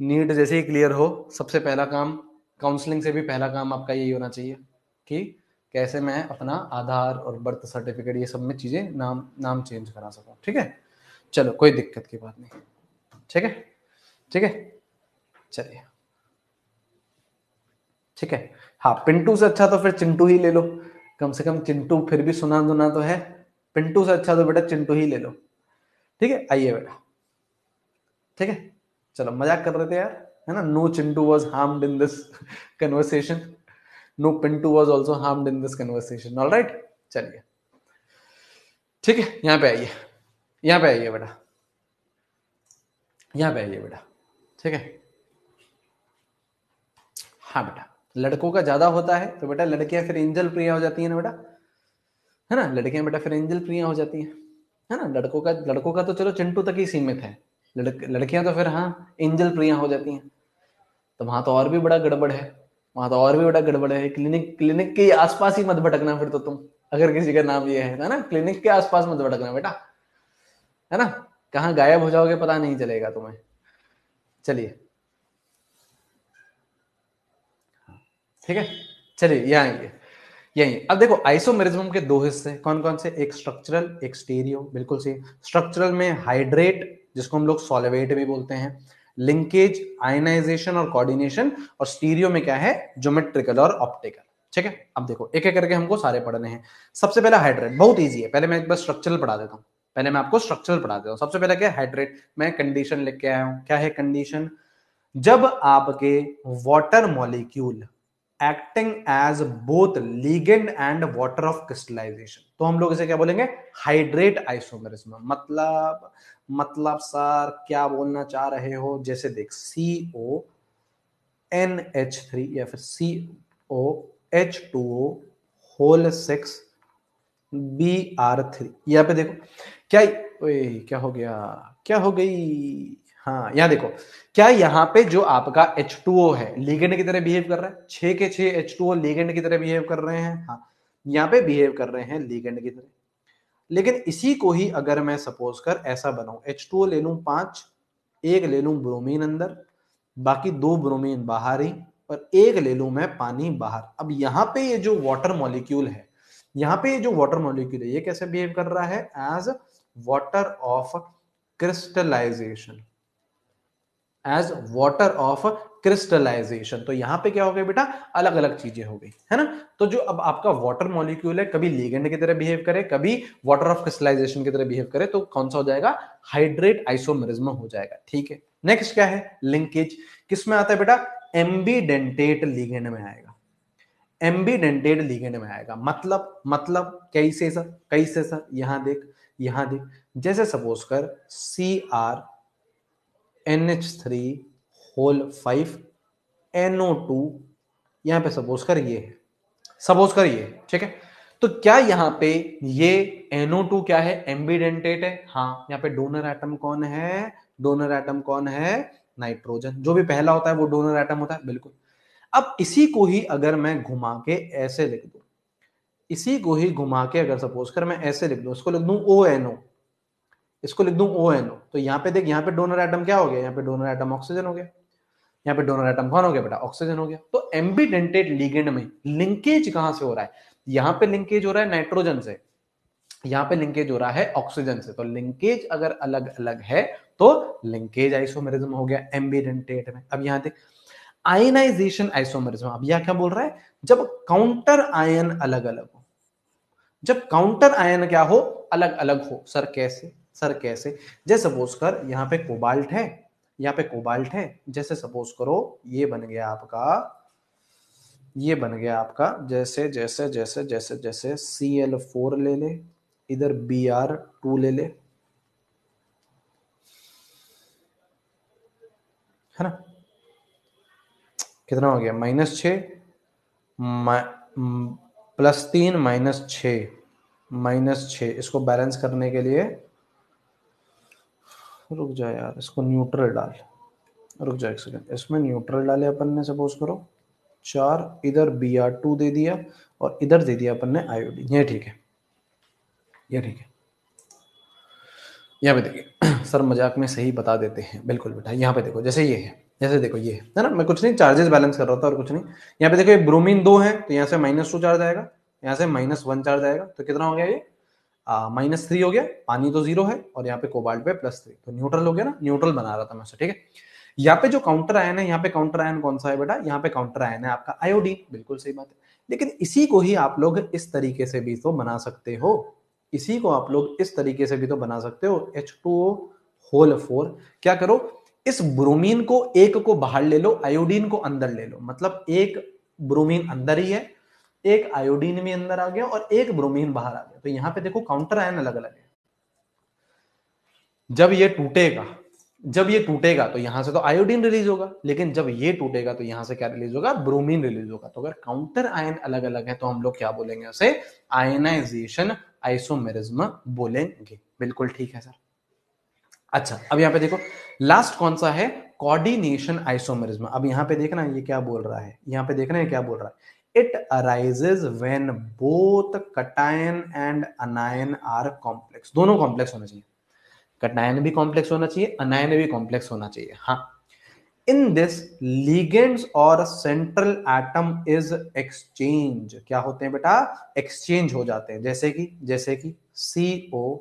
नीट जैसे ही क्लियर हो, सबसे पहला काम काउंसलिंग से भी पहला काम आपका यही होना चाहिए कि कैसे मैं अपना आधार और बर्थ सर्टिफिकेट ये सब में चीज़ें नाम नाम चेंज करा सकूँ, ठीक है? चलो, कोई दिक्कत की बात नहीं, ठीक है? ठीक है? चलिए। ठीक है? हाँ पिंटू से अच्छा तो फिर चिंटू ही ले लो, कम से कम चिंटू फिर भी सुना दुना तो है। पिंटू से अच्छा तो बेटा चिंटू ही ले लो। ठीक है? आइए बेटा। ठीक है? चलो, मज़ाक कर रहे थे यार, है ना? No Chintu was harmed in this conversation no Pintu was also harmed in this conversation all right चलिए। ठीक है? यहाँ पे आइए। यहाँ पे आइए बेटा। यहाँ पे आइए बेटा। ठीक है? हाँ बेटा। लड़कों का ज़्यादा होता है तो बेटा लड़कियाँ फिर एंजल प्रिया हो जाती है ना बेटा? है ना? लड़कियाँ बेटा फिर एंजल प्रिया हो जाती हैं, है ना? लड़कों का लड़कों का तो चलो चिंटू तक ही सीमित है। लड़क, लड़कियाँ तो फिर हाँ एंजल प्रिया हो जाती हैं। तो वहाँ तो और भी बड़ा गड़बड़ है। वहाँ तो और भी बड़ा गड़बड़ है। क्लिनिक क्लिनिक के आसपास ही मत भटकना फिर तो तुम, अगर किसी का नाम ये है ना? क्लिनिक के आसपास मत भटकना बेटा, है ना? कहाँ गायब हो जाओगे पता नहीं चलेगा तुम्हें। चलिए। ठीक है? चलिए, यहाँ आइए यही। अब देखो आइसोमेरिज्म के दो हिस्से कौन कौन से? एक स्ट्रक्चरल एक स्टीरियो बिल्कुल सही। स्ट्रक्चरल में हाइड्रेट जिसको हम लोग सॉलिवेट भी बोलते हैं लिंकेज आयनाइजेशन और कोऑर्डिनेशन और स्टीरियो में क्या है? ज्योमेट्रिकल और ऑप्टिकल ठीक है? अब देखो, एक एक करके हमको सारे पढ़ने हैं। सबसे पहले हाइड्रेट बहुत ईजी है। पहले मैं एक बार स्ट्रक्चरल पढ़ा देता हूँ। पहले मैं आपको स्ट्रक्चरल पढ़ा देता हूँ। सबसे पहले क्या हाइड्रेट मैं कंडीशन लिख के आया हूँ। क्या है कंडीशन जब आपके water molecule acting as both ligand and water of crystallisation तो हम लोग इसे क्या बोलेंगे? हाइड्रेट आइसोमेरिज्म मतलब मतलब सर क्या बोलना चाह रहे हो? जैसे देख C O N H three या फिर C O H two O whole six B R three यहाँ पे देखो, क्या क्या हो गया? क्या हो गई? हाँ यहाँ देखो, क्या यहाँ पे जो आपका H2O है लीगेंड की तरह बिहेव कर रहा है? छह के छह H2O लीगेंड की तरह बिहेव कर रहे हैं हाँ यहाँ पे बिहेव कर रहे हैं लीगेंड की तरह। लेकिन इसी को ही अगर मैं सपोज़ कर, ऐसा बनाऊ H2O ले लू पाँच, एक ले लू ब्रोमीन अंदर, बाकी दो ब्रोमीन बाहर ही, और एक ले लू मैं पानी बाहर। अब यहाँ पे ये जो वाटर मॉलिक्यूल है, यहाँ पे ये जो वाटर मॉलिक्यूल है, ये कैसे बिहेव कर रहा है? As water of crystallisation as water of crystallisation तो यहाँ पे क्या हो गया बेटा? अलग अलग चीज़ें हो गई, है ना? तो जो अब आपका वाटर मॉलिक्यूल है, कभी लीगेंड की तरह बिहेव करे, कभी वाटर ऑफ़ क्रिस्टलाइजेशन की तरह बिहेव करे तो कौन सा हो जाएगा? हाइड्रेट आइसोमेरिज्म हो जाएगा, ठीक है? नेक्स्ट क्या है? लिंकेज किसमें आता है बेटा? एम्बीडेंटेट लीगेंड में आएगा। एम्बीडेंटेट लीगेंड में आएगा। मतलब मतलब कैसे, सर? कैसे, सर? यहाँ देख यहाँ देख। जैसे सपोज़ कर C R N H three whole five NO two, यहाँ पे सपोज़ कर सपोज़ कर ये ठीक है? तो क्या यहाँ पे ये NO2 क्या है? एम्बीडेंटेट है। हाँ यहाँ पे डोनर एटम कौन है? डोनर एटम कौन है? नाइट्रोजन। जो भी पहला होता है, वो डोनर एटम होता है, बिल्कुल। अब इसी को ही अगर मैं घुमा के ऐसे लिख दू, इसी को ही घुमा के अगर सपोज़ कर मैं ऐसे लिख दू इसको लिख दू ओ एन ओ इसको लिख दू ओ एन ओ तो यहाँ पे देख, यहाँ पे डोनर एटम क्या हो गया? यहाँ पे डोनर एटम ऑक्सीजन हो गया। यहाँ पे डोनर एटम कौन हो गया बेटा? ऑक्सीजन हो गया। तो एम्बीडेंटेड लिगेंड में लिंकेज कहाँ से हो रहा है? यहाँ पे लिंकेज हो रहा है नाइट्रोजन से। यहाँ पे लिंकेज हो रहा है ऑक्सीजन से। तो लिंकेज अगर अलग अलग है तो लिंकेज आइसोमेरिज्म हो गया एम्बीडेंटेट में। अब यहाँ देख आयनाइजेशन आइसोमेरिज्म अब यह क्या बोल रहा है? जब काउंटर आयन अलग अलग हो, जब काउंटर आयन क्या हो? अलग अलग हो सर कैसे? सर कैसे? जैसे सपोज़ कर, यहाँ पे कोबाल्ट है, यहाँ पे कोबाल्ट है, जैसे सपोज़ करो, ये बन गया आपका, ये बन गया आपका, जैसे जैसे जैसे जैसे जैसे सी एल फोर ले ले, इधर बी आर टू ले ले, है ना? कितना हो गया? माइनस छ प्लस तीन, माइनस छ माइनस छ इसको बैलेंस करने के लिए रुक जाए यार, इसको न्यूट्रल डाल। रुक जाए एक सेकंड इसमें न्यूट्रल डाले अपन ने सपोज़ करो, चार, इधर बी आर टू दे दिया और इधर दे दिया अपन ने आयोडीन ये ठीक है। ये ठीक है। यहाँ पे देखिए, [CLEARS THROAT] सर मज़ाक में सही बता देते हैं। बिल्कुल बेटा, यहाँ पे देखो, जैसे ये है, जैसे देखो ये है ना? मैं कुछ नहीं चार्जेस बैलेंस कर रहा था और कुछ नहीं। यहाँ पे देखो ये ब्रोमीन दो है तो यहाँ से माइनस टू चार्ज आएगा, यहाँ से माइनस वन चार्ज आएगा तो कितना हो गया ये? माइनस थ्री हो गया, पानी तो ज़ीरो है और यहाँ पे कोबाल्ट पे प्लस थ्री तो न्यूट्रल हो गया ना न्यूट्रल बना रहा था मैं ठीक है? यहाँ पे जो काउंटर आयन है, यहाँ पे काउंटर आयन कौन सा है बेटा? यहाँ पे काउंटर आयन है आपका आयोडीन बिल्कुल सही बात है। लेकिन इसी को ही आप लोग इस तरीके से भी तो बना सकते हो। इसी को आप लोग इस तरीके से भी तो बना सकते हो एच टू होल फोर क्या करो? इस ब्रोमीन को एक को बाहर ले लो आयोडीन को अंदर ले लो। मतलब एक ब्रोमीन अंदर ही है एक आयोडीन भी अंदर आ गया और एक ब्रोमीन बाहर आ गया। तो यहाँ पे देखो काउंटर आयन अलग अलग है। जब ये टूटेगा, जब ये टूटेगा तो यहाँ से तो आयोडीन रिलीज़ होगा, लेकिन जब ये टूटेगा तो यहाँ से क्या रिलीज़ होगा? ब्रोमीन रिलीज़ होगा। तो अगर काउंटर आयन अलग अलग है तो हम लोग क्या बोलेंगे उसे? आयनाइजेशन आइसोमेरिज्म बोलेंगे। बिल्कुल ठीक है सर। अच्छा अब यहाँ पे देखो लास्ट कौन सा है? कोऑर्डिनेशन आइसोमेरिज्म अब यहाँ पे देखना ये क्या बोल रहा है? यहाँ पे देखना है क्या बोल रहा है? It arises when both cation and anion are complex. दोनों कॉम्प्लेक्स होना चाहिए। कटायन भी कॉम्प्लेक्स होना चाहिए अनायन भी कॉम्प्लेक्स होना चाहिए। हाँ। इन दिस लीगेंड्स और सेंट्रल एटम इज़ एक्सचेंज क्या होते हैं बेटा? एक्सचेंज हो जाते हैं। जैसे कि जैसे कि C O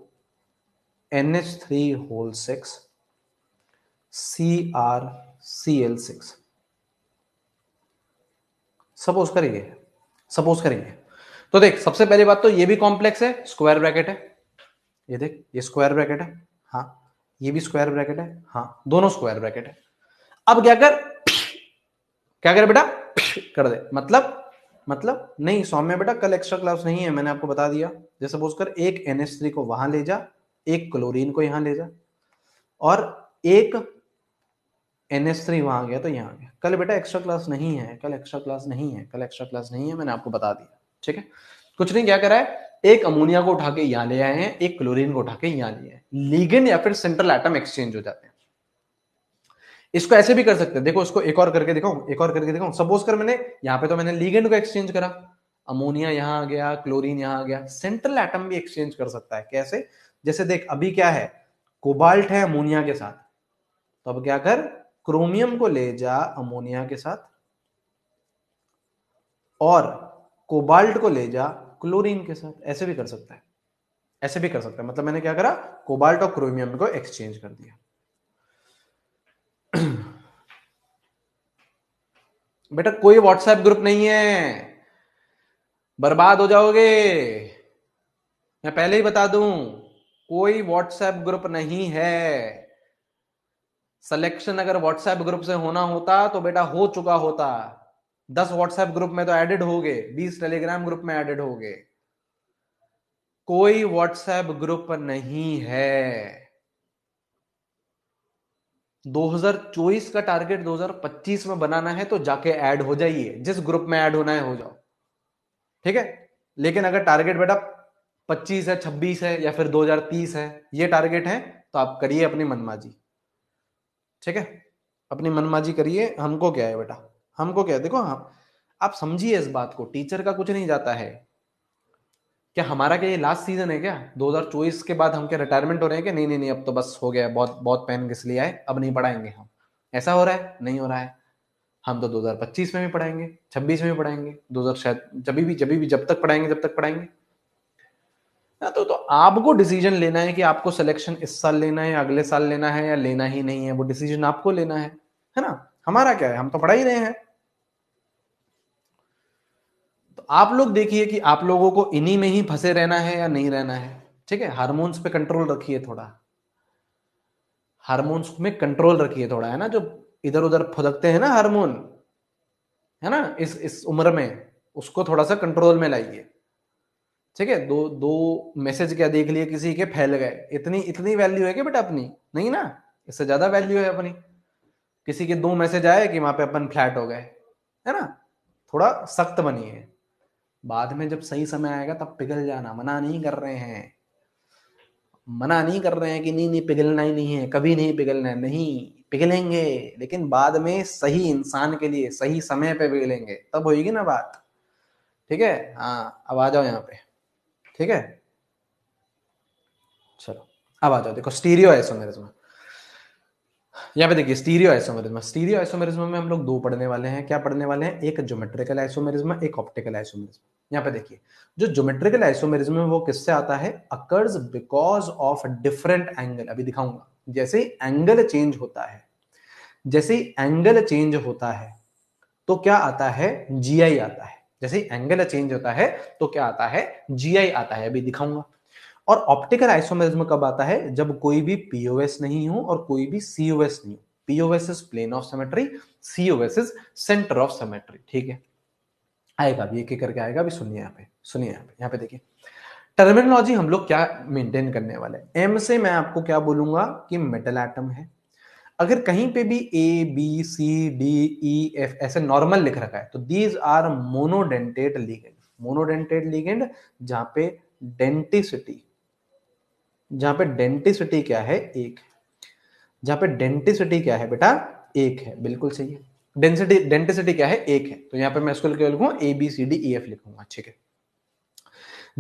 N H three whole six C R C L six suppose करेंगे सपोज़ करेंगे। तो देख, सबसे पहली बात तो ये भी कॉम्प्लेक्स है स्क्वायर ब्रैकेट है। ये देख, ये स्क्वायर ब्रैकेट है हाँ ये भी स्क्वायर ब्रैकेट है हाँ दोनों स्क्वायर ब्रैकेट है। अब क्या कर क्या कर बेटा, कर दे। मतलब मतलब नहीं सौम्य बेटा, कल एक्स्ट्रा क्लास नहीं है, मैंने आपको बता दिया। जैसे सपोज़ कर, एक NH3 को वहाँ ले जा, एक क्लोरीन को यहाँ ले जा, और एक एन एस थ्री वहाँ गया तो यहाँ गया। कल बेटा एक्स्ट्रा क्लास नहीं है, कल एक्स्ट्रा क्लास नहीं है, कल एक्स्ट्रा क्लास नहीं है, मैंने आपको बता दिया, ठीक है? कुछ नहीं, क्या करा है? एक अमोनिया को उठा के यहाँ ले आए हैं, एक क्लोरीन को उठा के यहाँ ले आए लीगन या फिर सेंट्रल एटम एक्सचेंज हो जाते हैं। इसको ऐसे भी कर सकते हैं। देखो, इसको एक और करके दिखाऊँ, एक और करके दिखाऊँ। सपोज़ कर मैंने, यहाँ पे तो मैंने लीगेंड को एक्सचेंज करा। अमोनिया यहाँ आ गया क्लोरीन यहाँ आ गया। सेंट्रल एटम भी एक्सचेंज कर सकता है। कैसे? जैसे देख, अभी क्या है? कोबाल्ट है अमोनिया के साथ। तो अब क्या कर? क्रोमियम को ले जा अमोनिया के साथ और कोबाल्ट को ले जा क्लोरीन के साथ। ऐसे भी कर सकता है। ऐसे भी कर सकता है। मतलब मैंने क्या करा? कोबाल्ट और क्रोमियम को एक्सचेंज कर दिया। [CLEARS THROAT] बेटा, कोई व्हाट्सएप ग्रुप नहीं है। बर्बाद हो जाओगे। मैं पहले ही बता दूँ, कोई व्हाट्सएप ग्रुप नहीं है। सिलेक्शन अगर व्हाट्सएप ग्रुप से होना होता तो बेटा हो चुका होता। दस व्हाट्सएप ग्रुप में तो एडेड हो गए बीस टेलीग्राम ग्रुप में एडेड हो गए कोई व्हाट्सएप ग्रुप नहीं है। 2024 का टारगेट 2025 में बनाना है तो जाके ऐड हो जाइए। जिस ग्रुप में ऐड होना है, हो जाओ। ठीक है? लेकिन अगर टारगेट बेटा 25 है 26 है, या फिर 2030 है, ये टारगेट है तो आप करिए अपनी मनमाजी। ठीक है? अपनी मनमाजी करिए हमको क्या है बेटा? हमको क्या है? देखो हाँ, आप समझिए इस बात को टीचर का कुछ नहीं जाता है। क्या हमारा क्या ये लास्ट सीज़न है क्या? 2024 के बाद हम क्या रिटायरमेंट हो रहे हैं क्या? नहीं नहीं नहीं अब तो बस हो गया बहुत बहुत पेन किस लिया है अब नहीं पढ़ाएँगे हम। ऐसा हो रहा है? नहीं हो रहा है। हम तो 2025 में भी पढ़ाएँगे 26 में भी पढ़ाएँगे 2000 शायद जब भी जब भी जब तक पढ़ाएँगे जब तक पढ़ाएँगे। तो तो आपको डिसीज़न लेना है कि आपको सिलेक्शन इस साल लेना है अगले साल लेना है या लेना ही नहीं है, वो डिसीज़न आपको लेना है है ना? हमारा क्या है? हम तो पढ़ा ही रहे हैं। तो आप लोग देखिए कि आप लोगों को इन्हीं में ही फंसे रहना है या नहीं रहना है, ठीक है? हार्मोन्स पे कंट्रोल रखिए थोड़ा। हार्मोन्स में कंट्रोल रखिए थोड़ा, है ना? जो इधर उधर फुदकते हैं ना हार्मोन है ना? इस इस उम्र में, उसको थोड़ा सा कंट्रोल में लाइए। ठीक है, दो दो मैसेज क्या देख लिए किसी के, फैल गए। इतनी इतनी वैल्यू है क्या बेटा अपनी, नहीं ना? इससे ज़्यादा वैल्यू है अपनी। किसी के दो मैसेज आए कि वहाँ पे अपन फ्लैट हो गए, है ना? थोड़ा सख्त बनिए बाद में जब सही समय आएगा, तब पिघल जाना। मना नहीं कर रहे हैं। मना नहीं कर रहे हैं कि नहीं नहीं, पिघलना ही नहीं है। कभी नहीं पिघलना है। नहीं, पिघलेंगे, लेकिन बाद में सही इंसान के लिए, सही समय पे पिघलेंगे। तब होगी ना बात। ठीक है? हाँ अब आ जाओ यहाँ पे। ठीक है? चलो, अब आ जाओ, देखो स्टीरियो आइसोमेरिज्म यहाँ पे देखिए स्टीरियो आइसोमेरिज्म स्टीरियो आइसोमेरिज्म में हम लोग दो पढ़ने वाले हैं। क्या पढ़ने वाले हैं? एक ज्योमेट्रिकल आइसोमेरिज्म एक ऑप्टिकल आइसोमेरिज्म यहाँ पे देखिए, जो ज्योमेट्रिकल आइसोमेरिज्म है, वो किससे आता है? Occurs because of different angle अभी दिखाऊँगा। जैसे एंगल चेंज होता है, जैसे ही एंगल चेंज होता है तो क्या आता है? जीआई आता है। जैसे एंगल चेंज होता है तो क्या आता है? जीआई आता है, अभी दिखाऊँगा। और ऑप्टिकल आइसोमेरिज्म कब आता है? जब कोई भी पीओएस नहीं हो और कोई भी सीओएस नहीं हो। POS is plane of symmetry COS is centre of symmetry ठीक है? आएगा अभी एक एक करके आएगा, अभी सुनिए यहाँ पे, सुनिए यहाँ पे यहाँ पे देखिए। टर्मिनोलॉजी हम लोग क्या मेंटेन करने वाले एम से मैं आपको क्या बोलूँगा कि मेटल एटम है। अगर कहीं पे भी A B C D E F ऐसे नॉर्मल लिख रखा है तो these are monodentate ligand monodentate ligand जहाँ पे डेंटिसिटी जहाँ पे डेंटिसिटी क्या है? एक जहाँ पे डेंटिसिटी क्या है बेटा? एक है। बिल्कुल सही है। डेंसिटी डेंटिसिटी क्या है? एक है। तो यहाँ पे मैं इसको लिखूँगा A B C D E F लिखूँगा। ठीक है।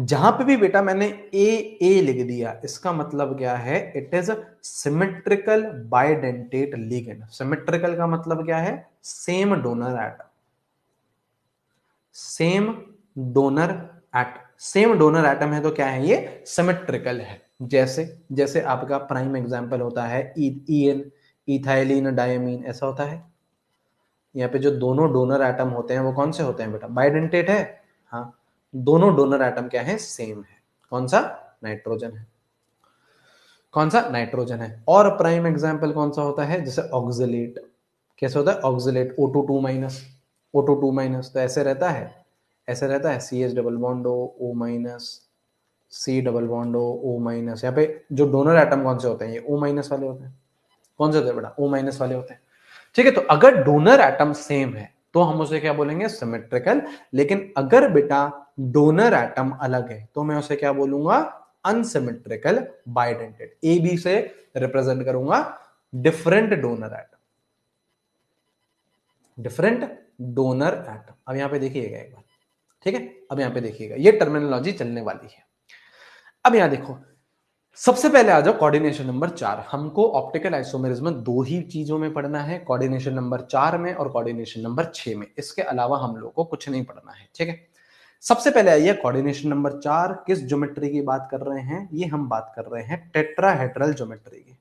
जहाँ पे भी बेटा मैंने ए ए लिख दिया, इसका मतलब क्या है? It is symmetrical bidentate ligand symmetrical का मतलब क्या है? Same donor atom same donor at same donor atom है तो क्या है ये? सिमेट्रिकल है. जैसे जैसे आपका प्राइम एग्जांपल होता है ईएन इथाइलिन डायमीन ऐसा होता है। यहाँ पे जो दोनों डोनर एटम होते हैं, वो कौन से होते हैं बेटा? बायडेंटेट हाँ? दोनों डोनर एटम क्या है? सेम है। कौन सा? नाइट्रोजन है। कौन सा? नाइट्रोजन है। और प्राइम एग्ज़ाम्पल कौन सा होता है? जैसे ऑक्सिलेट। कैसे होता है? Oxalate O two two minus O two two minus तो ऐसे रहता है। ऐसे रहता है। C H double bond O O minus C double bond O O minus यहाँ पे जो डोनर एटम कौन से होते हैं? ये ओ माइनस वाले होते हैं। कौन से होते हैं बेटा? ओ माइनस वाले होते हैं। ठीक है तो अगर डोनर एटम सेम है तो हम उसे क्या बोलेंगे? सिमेट्रिकल लेकिन अगर बेटा डोनर एटम अलग है। तो मैं उसे क्या बोलूँगा? अनसिमेट्रिकल बाइडेंटेड ए बी से रिप्रेजेंट करूँगा different donor atom different donor atom अब यहाँ पे देखिएगा एक बार। ठीक है? अब यहाँ पे देखिएगा। ये टर्मिनोलॉजी चलने वाली है। अब यहाँ देखो। सबसे पहले आ जाओ कोऑर्डिनेशन नंबर चार। हमको ऑप्टिकल आइसोमेरिज्म दो ही चीज़ों में पढ़ना है। कोऑर्डिनेशन नंबर चार में और कोऑर्डिनेशन नंबर छह में। इसके अलावा हम लोग को कुछ नहीं पढ़ना है। ठीक है? सबसे पहले आइए कोऑर्डिनेशन नंबर चार, किस ज्योमेट्री की बात कर रहे हैं? ये हम बात कर रहे हैं टेट्राहेड्रल ज्योमेट्री की।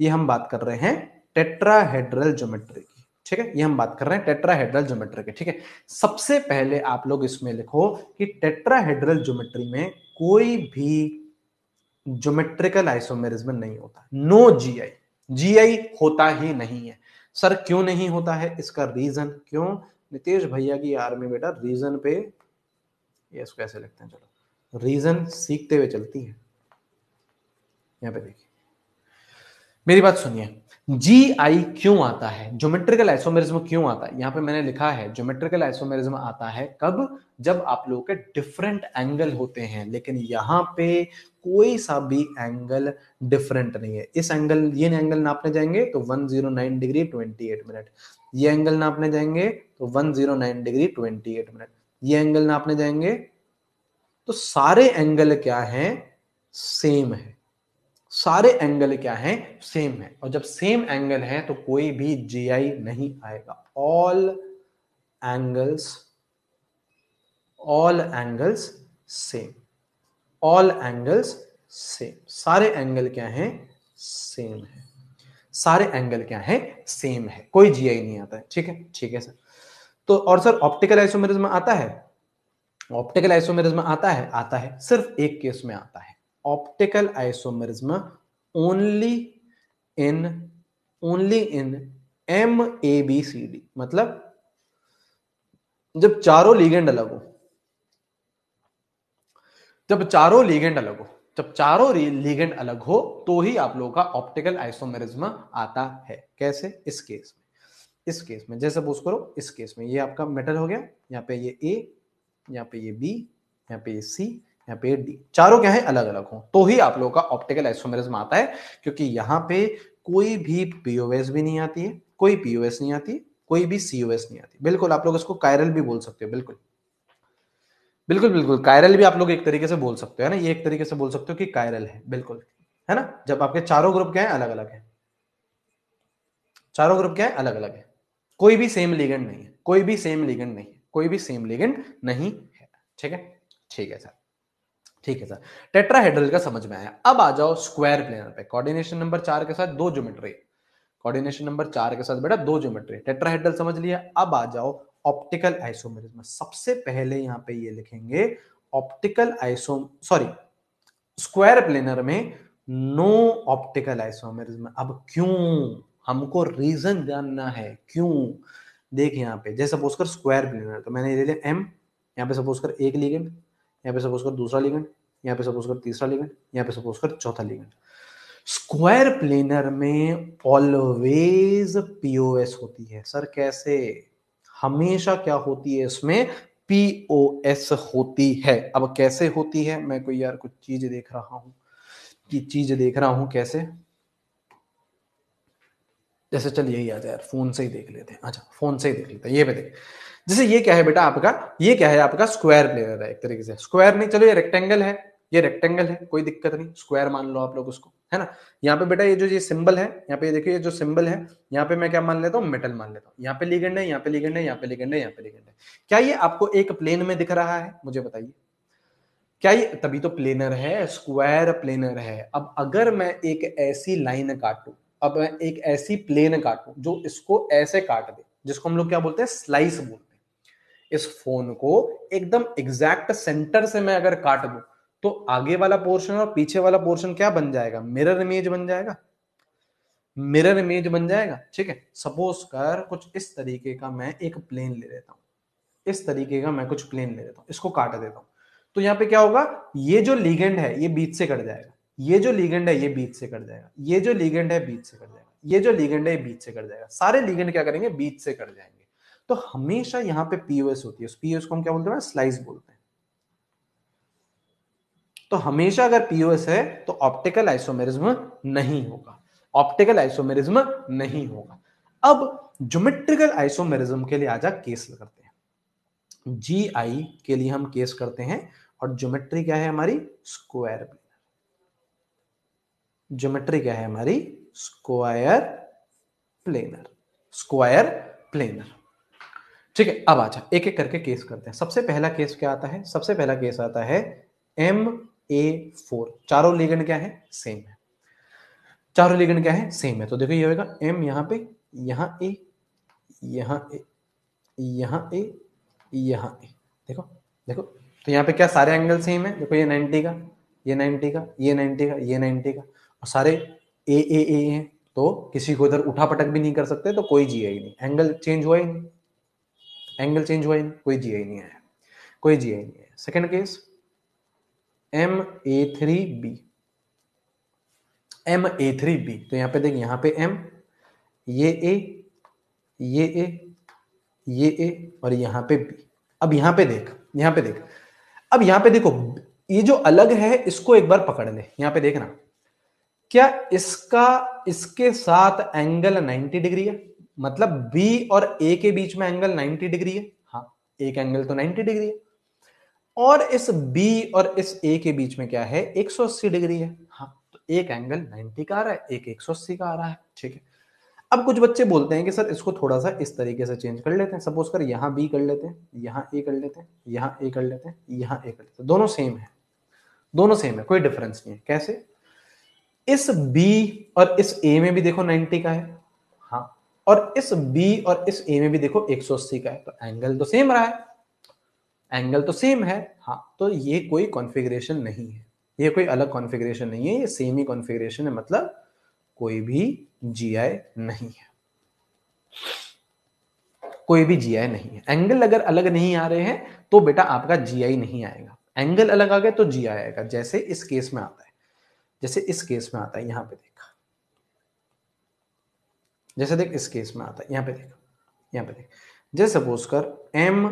ये हम बात कर रहे हैं टेट्राहेड्रल ज्योमेट्री की, ठीक है? ये हम बात कर रहे हैं टेट्राहेड्रल ज्योमेट्री की, ठीक है? सबसे पहले आप लोग इसमें लिखो कि टेट्राहेड्रल ज्योमेट्री में कोई भी ज्योमेट्रिकल आइसोमेरिज्म नहीं होता। नो जीआई जीआई होता ही नहीं है। सर क्यों नहीं होता है? इसका रीजन क्यों? नितेश भैया की आर्मी बेटा रीजन पे, ये इसको कैसे लिखते हैं, चलो। रीजन सीखते हुए चलती है। यहाँ पे देखिए। मेरी बात सुनिए। जी आई क्यों आता है? ज्योमेट्रिकल आइसोमेरिज्म क्यों आता है? यहाँ पे मैंने लिखा है ज्योमेट्रिकल आइसोमेरिज्म आता है कब? जब आप लोगों के डिफरेंट एंगल होते हैं, लेकिन यहाँ पे कोई सा भी एंगल डिफरेंट नहीं है। इस एंगल ये एंगल नापने जाएँगे तो 109 डिग्री 28 मिनट ये एंगल नापने जाएँगे तो 109 डिग्री 28 मिनट। ये एंगल नापने जाएँगे तो सारे एंगल क्या हैं? सेम है। सारे एंगल क्या हैं? सेम है। और जब सेम एंगल है तो कोई भी जीआई नहीं आएगा। All angles all angles same all angles same सारे एंगल क्या हैं? सेम है। सारे एंगल क्या है? सेम है। कोई जी आई नहीं आता है। ठीक है? ठीक है सर तो और सर ऑप्टिकल आइसोमेरिज्म आता है? ऑप्टिकल आइसोमेरिज्म आता है? आता है। सिर्फ़ एक केस में आता है। Optical isomerism only in only in M A B C D मतलब जब चारों लीगेंड अलग हो, जब चारों लीगेंड अलग हो जब चारों लीगेंड अलग हो तो ही आप लोगों का ऑप्टिकल आइसोमेरिज्म आता है। कैसे? इस केस में। इस केस में। जैसे सपोज़ करो, इस केस में। ये आपका मेटल हो गया। यहाँ पे ये ए यहाँ पे ये बी यहाँ पे ये सी यहाँ पे डी चारों क्या है? अलग अलग हो। तो ही आप लोगों का ऑप्टिकल आइसोमेरिज्म आता है, क्योंकि यहाँ पे कोई भी पीओएस भी नहीं आती है, कोई पीओएस नहीं आती कोई भी सीओएस नहीं आती बिल्कुल, आप लोग इसको कायरल भी बोल सकते हो। बिल्कुल। बिल्कुल बिल्कुल। कायरल भी आप लोग एक तरीके से बोल सकते हो, है ना? ये एक तरीके से बोल सकते हो कि कायरल है, बिल्कुल। है ना? जब आपके चारों ग्रुप क्या है अलग अलग है। चारों ग्रुप क्या है अलग अलग है। कोई भी सेम लीगेंड नहीं है, कोई भी सेम लीगेंड नहीं है, कोई भी सेम लीगेंड नहीं है। ठीक है? ठीक है, सर। ठीक है, सर। टेट्राहेड्रल का समझ में आया। अब आ जाओ स्क्वायर प्लेनर पे। कोऑर्डिनेशन नंबर चार के साथ दो ज्योमेट्री कोऑर्डिनेशन नंबर चार के साथ बेटा दो ज्योमेट्री टेट्राहेड्रल समझ लिया। अब आ जाओ ऑप्टिकल आइसोमेरिज्म। सबसे पहले यहाँ पे ये लिखेंगे, optical iso sorry square planar में नो ऑप्टिकल आइसोमेरिज्म अब क्यों? हमको रीजन जानना है, क्यों? देख यहाँ पे, जैसे सपोज़ कर स्क्वायर प्लेनर तो मैंने ले लिया एम यहाँ पे सपोज़ कर एक लीगेंड यहाँ पे सपोज़ कर दूसरा लीगेंड यहाँ पे सपोज़ कर तीसरा लीगेंड यहाँ पे सपोज़ कर चौथा लीगेंड स्क्वायर प्लेनर में ऑलवेज पीओएस होती है। सर, कैसे? हमेशा क्या होती है इसमें? पीओएस होती है। अब कैसे होती है? मैं कोई यार कुछ चीज़ देख रहा हूँ। कि चीज़ देख रहा हूँ कैसे? जैसे चल, यही आ जाए यार, फ़ोन से ही देख लेते हैं। अच्छा फ़ोन से ही देख लेते हैं। ये पे देख। जैसे ये क्या है बेटा आपका? ये क्या है आपका? स्क्वायर प्लेयर है, एक तरीके से। स्क्वायर नहीं, चलो ये रेक्टेंगल है। ये रेक्टेंगल है, कोई दिक्कत नहीं स्क्वायर मान लो आप लोग उसको, है ना? यहाँ पे बेटा ये जो ये सिंबल है, यहाँ पे ये देखिए ये जो सिंबल है, यहाँ पे मैं क्या मान लेता हूँ? मेटल मान लेता हूँ। यहाँ पे लिगेंड है, यहाँ पे लिगेंड है, यहाँ पे लिगेंड है, यहाँ पे लिगेंड है। क्या ये आपको एक प्लेन में दिख रहा है? मुझे बताइए। क्या ये, तभी तो प्लेनर है स्क्वायर प्लेनर है। अब अगर मैं एक ऐसी लाइन काटू, अब मैं एक ऐसी प्लेन काटू, जो इसको ऐसे काट दे, जिसको हम लोग क्या बोलते हैं? स्लाइस बोलते हैं। इस फ़ोन को एकदम एग्जैक्ट सेंटर से मैं अगर काट दू तो आगे वाला पोर्शन और पीछे वाला पोर्शन क्या बन जाएगा? मिरर इमेज बन जाएगा? मिरर इमेज बन जाएगा? ठीक है? सपोज़ कर कुछ इस तरीके का मैं एक प्लेन ले लेता हूँ। इस तरीके का मैं कुछ प्लेन ले लेता हूँ। इसको काट देता हूँ। तो यहाँ पे क्या होगा? ये जो लीगेंड है, ये बीच से कट जाएगा। ये जो लीगेंड है, ये बीच से कट जाएगा। ये जो लीगेंड है, बीच से कट जाएगा। ये जो लीगेंड है, ये बीच से कट जाएगा। सारे लीगेंड क्या करेंगे? बीच से कट जाएँगे। तो हमेशा यहाँ पे पीओएस होती है। उस पीओएस को हम क्या बोलते हैं? स्लाइस बोलते हैं। तो हमेशा अगर पीओएस है तो ऑप्टिकल आइसोमेरिज्म नहीं होगा। ऑप्टिकल आइसोमेरिज्म नहीं होगा। अब ज्योमेट्रिकल आइसोमेरिज्म के लिए आजा केस करते हैं। जी आई के लिए हम केस करते हैं, और ज्योमेट्री क्या है हमारी? स्क्वायर प्लेनर ज्योमेट्री क्या है हमारी? स्क्वायर प्लेनर स्क्वायर प्लेनर ठीक है, अब आजा एक एक करके केस करते हैं। सबसे पहला केस क्या आता है? सबसे पहला केस आता है एम ए फोर चारों लिगेंड क्या है? सेम है। चारों लिगेंड क्या है? सेम है। तो देखो ये होगा एम यहाँ पे, यहाँ ए यहाँ ए यहाँ ए यहाँ ए देखो देखो तो यहाँ पे क्या सारे एंगल सेम है? देखो ये 90 का, ये 90 का, ये 90 का, ये 90 का। और सारे ए ए ए हैं। तो किसी को इधर उठा पटक भी नहीं कर सकते तो कोई जी आई नहीं। एंगल चेंज हुआ ही नहीं। एंगल चेंज हुआ ही नहीं। कोई जी आई नहीं आया। कोई जी आई नहीं है second case M A three B M A three B तो यहाँ पे देख, यहाँ पे एम ये ए ये ए ये ए और यहाँ पे बी अब यहाँ पे देख, यहाँ पे देख। अब यहाँ पे देखो, ये जो अलग है, इसको एक बार पकड़ ले। यहाँ पे देखना। क्या इसका, इसके साथ एंगल 90 डिग्री है? मतलब बी और ए के बीच में एंगल 90 डिग्री है? हाँ एक एंगल तो 90 डिग्री है। और इस बी और इस ए के बीच में क्या है? 180 डिग्री है। हाँ तो एक एंगल 90 का आ रहा है, एक 180 का आ रहा है, ठीक है। अब कुछ बच्चे बोलते हैं कि सर इसको थोड़ा सा इस तरीके से चेंज कर लेते हैं। सपोज़ कर यहाँ बी कर लेते हैं, यहाँ ए कर लेते हैं, यहाँ ए कर लेते हैं, यहाँ ए कर लेते हैं। दोनों सेम है, दोनों सेम है, कोई डिफरेंस नहीं है। कैसे? इस बी और इस ए में भी देखो 90 का है। हाँ और इस बी और इस ए में भी देखो 180 का है तो एंगल तो सेम रहा है। एंगल तो सेम है हाँ तो ये कोई कॉन्फ़िगरेशन नहीं है। ये कोई अलग कॉन्फ़िगरेशन नहीं है, ये सेम ही कॉन्फ़िगरेशन है मतलब कोई भी जीआई नहीं है। कोई भी जीआई नहीं है। एंगल अगर अलग नहीं आ रहे हैं तो बेटा आपका जीआई नहीं आएगा। एंगल अलग आ गया तो जीआई आएगा, जैसे इस केस में आता है। जैसे इस केस में आता है, यहाँ पे देखा। जैसे देख, इस केस में आता है, यहाँ पे देखा। यहाँ पे देख। जैसे सपोज़ कर M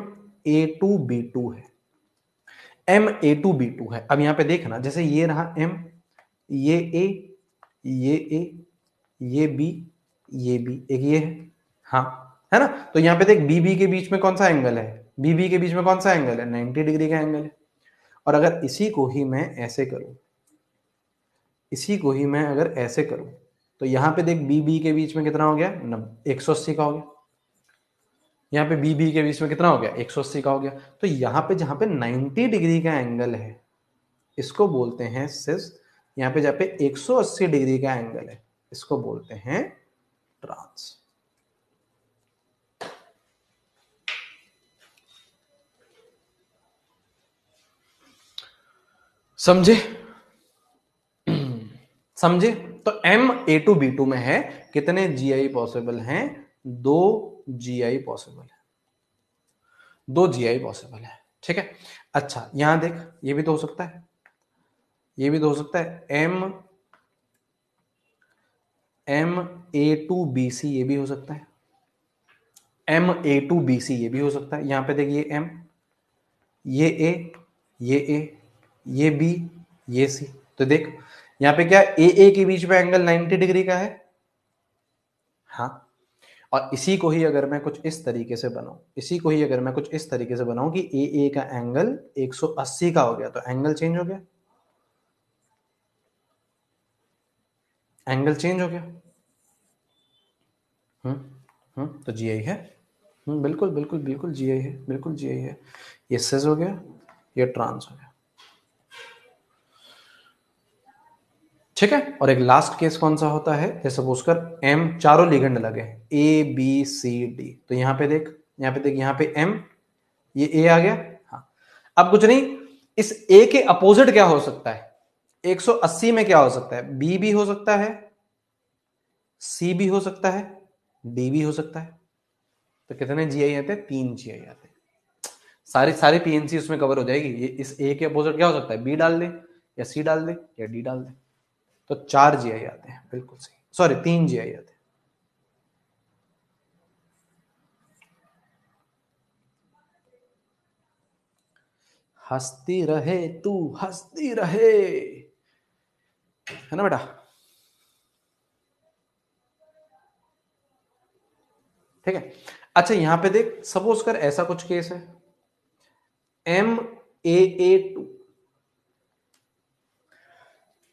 A two B two है। M A two B two है। अब यहाँ पे देखना, जैसे ये रहा एम ये ए ये ए ये बी ये बी एक ये है। हाँ है ना? तो यहाँ पे देख बी बी के बीच में कौन सा एंगल है? बी बी के बीच में कौन सा एंगल है? 90 डिग्री का एंगल है। और अगर इसी को ही मैं ऐसे करूँ, इसी को ही मैं अगर ऐसे करूँ तो यहाँ पे देख बी बी के बीच में कितना हो गया? एक सौ अस्सी का हो गया। यहाँ पे बी बी के बीच में कितना हो गया? एक सौ अस्सी का हो गया। तो यहाँ पे जहाँ पे 90 डिग्री का एंगल है, इसको बोलते हैं सिस, यहाँ पे जहाँ पे 180 डिग्री का एंगल है, इसको बोलते हैं ट्रांस। समझे? [CLEARS THROAT] समझे? तो M A two B two में है, कितने जी आई पॉसिबल हैं? दो जी आई पॉसिबल है। दो जी आई पॉसिबल है, ठीक है? अच्छा यहाँ देख, ये भी तो हो सकता है। ये भी तो हो सकता है। M M A two B C ये भी हो सकता है। M A two B C ये भी हो सकता है। यहाँ पे देखिए एम ये ए ये ए ये बी ये सी तो देख, यहाँ पे क्या ए ए के बीच में एंगल 90 डिग्री का है? हाँ। और इसी को ही अगर मैं कुछ इस तरीके से बनाऊँ, इसी को ही अगर मैं कुछ इस तरीके से बनाऊँ कि ए ए का एंगल 180 का हो गया तो एंगल चेंज हो गया। एंगल चेंज हो गया। हम्म हम्म तो जी आई है। हम्म बिल्कुल बिल्कुल बिल्कुल जी आई है, बिल्कुल जी आई है। ये सेज हो गया, ये ट्रांस हो गया। ठीक है? और एक लास्ट केस कौन सा होता है? जैसे सपोज़ कर एम चारों लिगेंड लगे ए बी सी डी तो यहाँ पे देख, यहाँ पे देख, यहाँ पे एम ये ए आ गया। हाँ। अब कुछ नहीं, इस ए के अपोजिट क्या हो सकता है? 180 में क्या हो सकता है? बी भी हो सकता है सी भी हो सकता है डी भी हो सकता है। तो कितने जी आई आते हैं? तीन जी आई आते सारी सारी पीएनसी उसमें कवर हो जाएगी। ये इस ए के अपोजिट क्या हो सकता है? बी डाल दे या सी डाल दे या डी डाल दे। तो चार जी आई आते हैं, बिल्कुल सही। सॉरी तीन जी आई आते हैं। हंसती रहे तू, हंसती रहे। है ना बेटा? ठीक है। अच्छा यहाँ पे देख सपोज़ कर ऐसा कुछ केस है। M A A two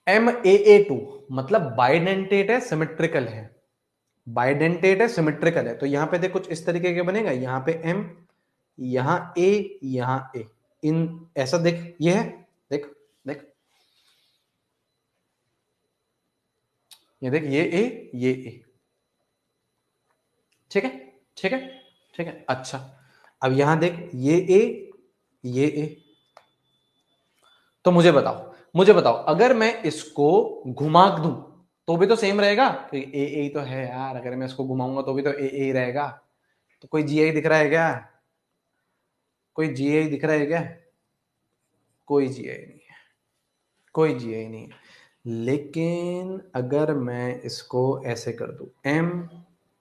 M A A two मतलब बाइडेंटेट है सिमेट्रिकल है। बाइडेंटेट है सिमेट्रिकल है। तो यहाँ पे देख कुछ इस तरीके के बनेगा। यहाँ पे एम यहाँ ए यहाँ ए इन, ऐसा देख, ये है, देख देख। ये देख, ये ए ये ए ठीक है? ठीक है? ठीक है? अच्छा। अब यहाँ देख, ये ए ये ए तो मुझे बताओ मुझे बताओ, अगर मैं इसको घुमा दू तो भी तो सेम रहेगा? ए ए तो है यार, अगर मैं इसको घुमाऊँगा तो भी तो ए ए रहेगा। तो कोई जी आई दिख रहा है क्या? कोई जी आई दिख रहा है क्या? कोई जी आई नहीं है। कोई जी आई नहीं है। लेकिन अगर मैं इसको ऐसे कर दू M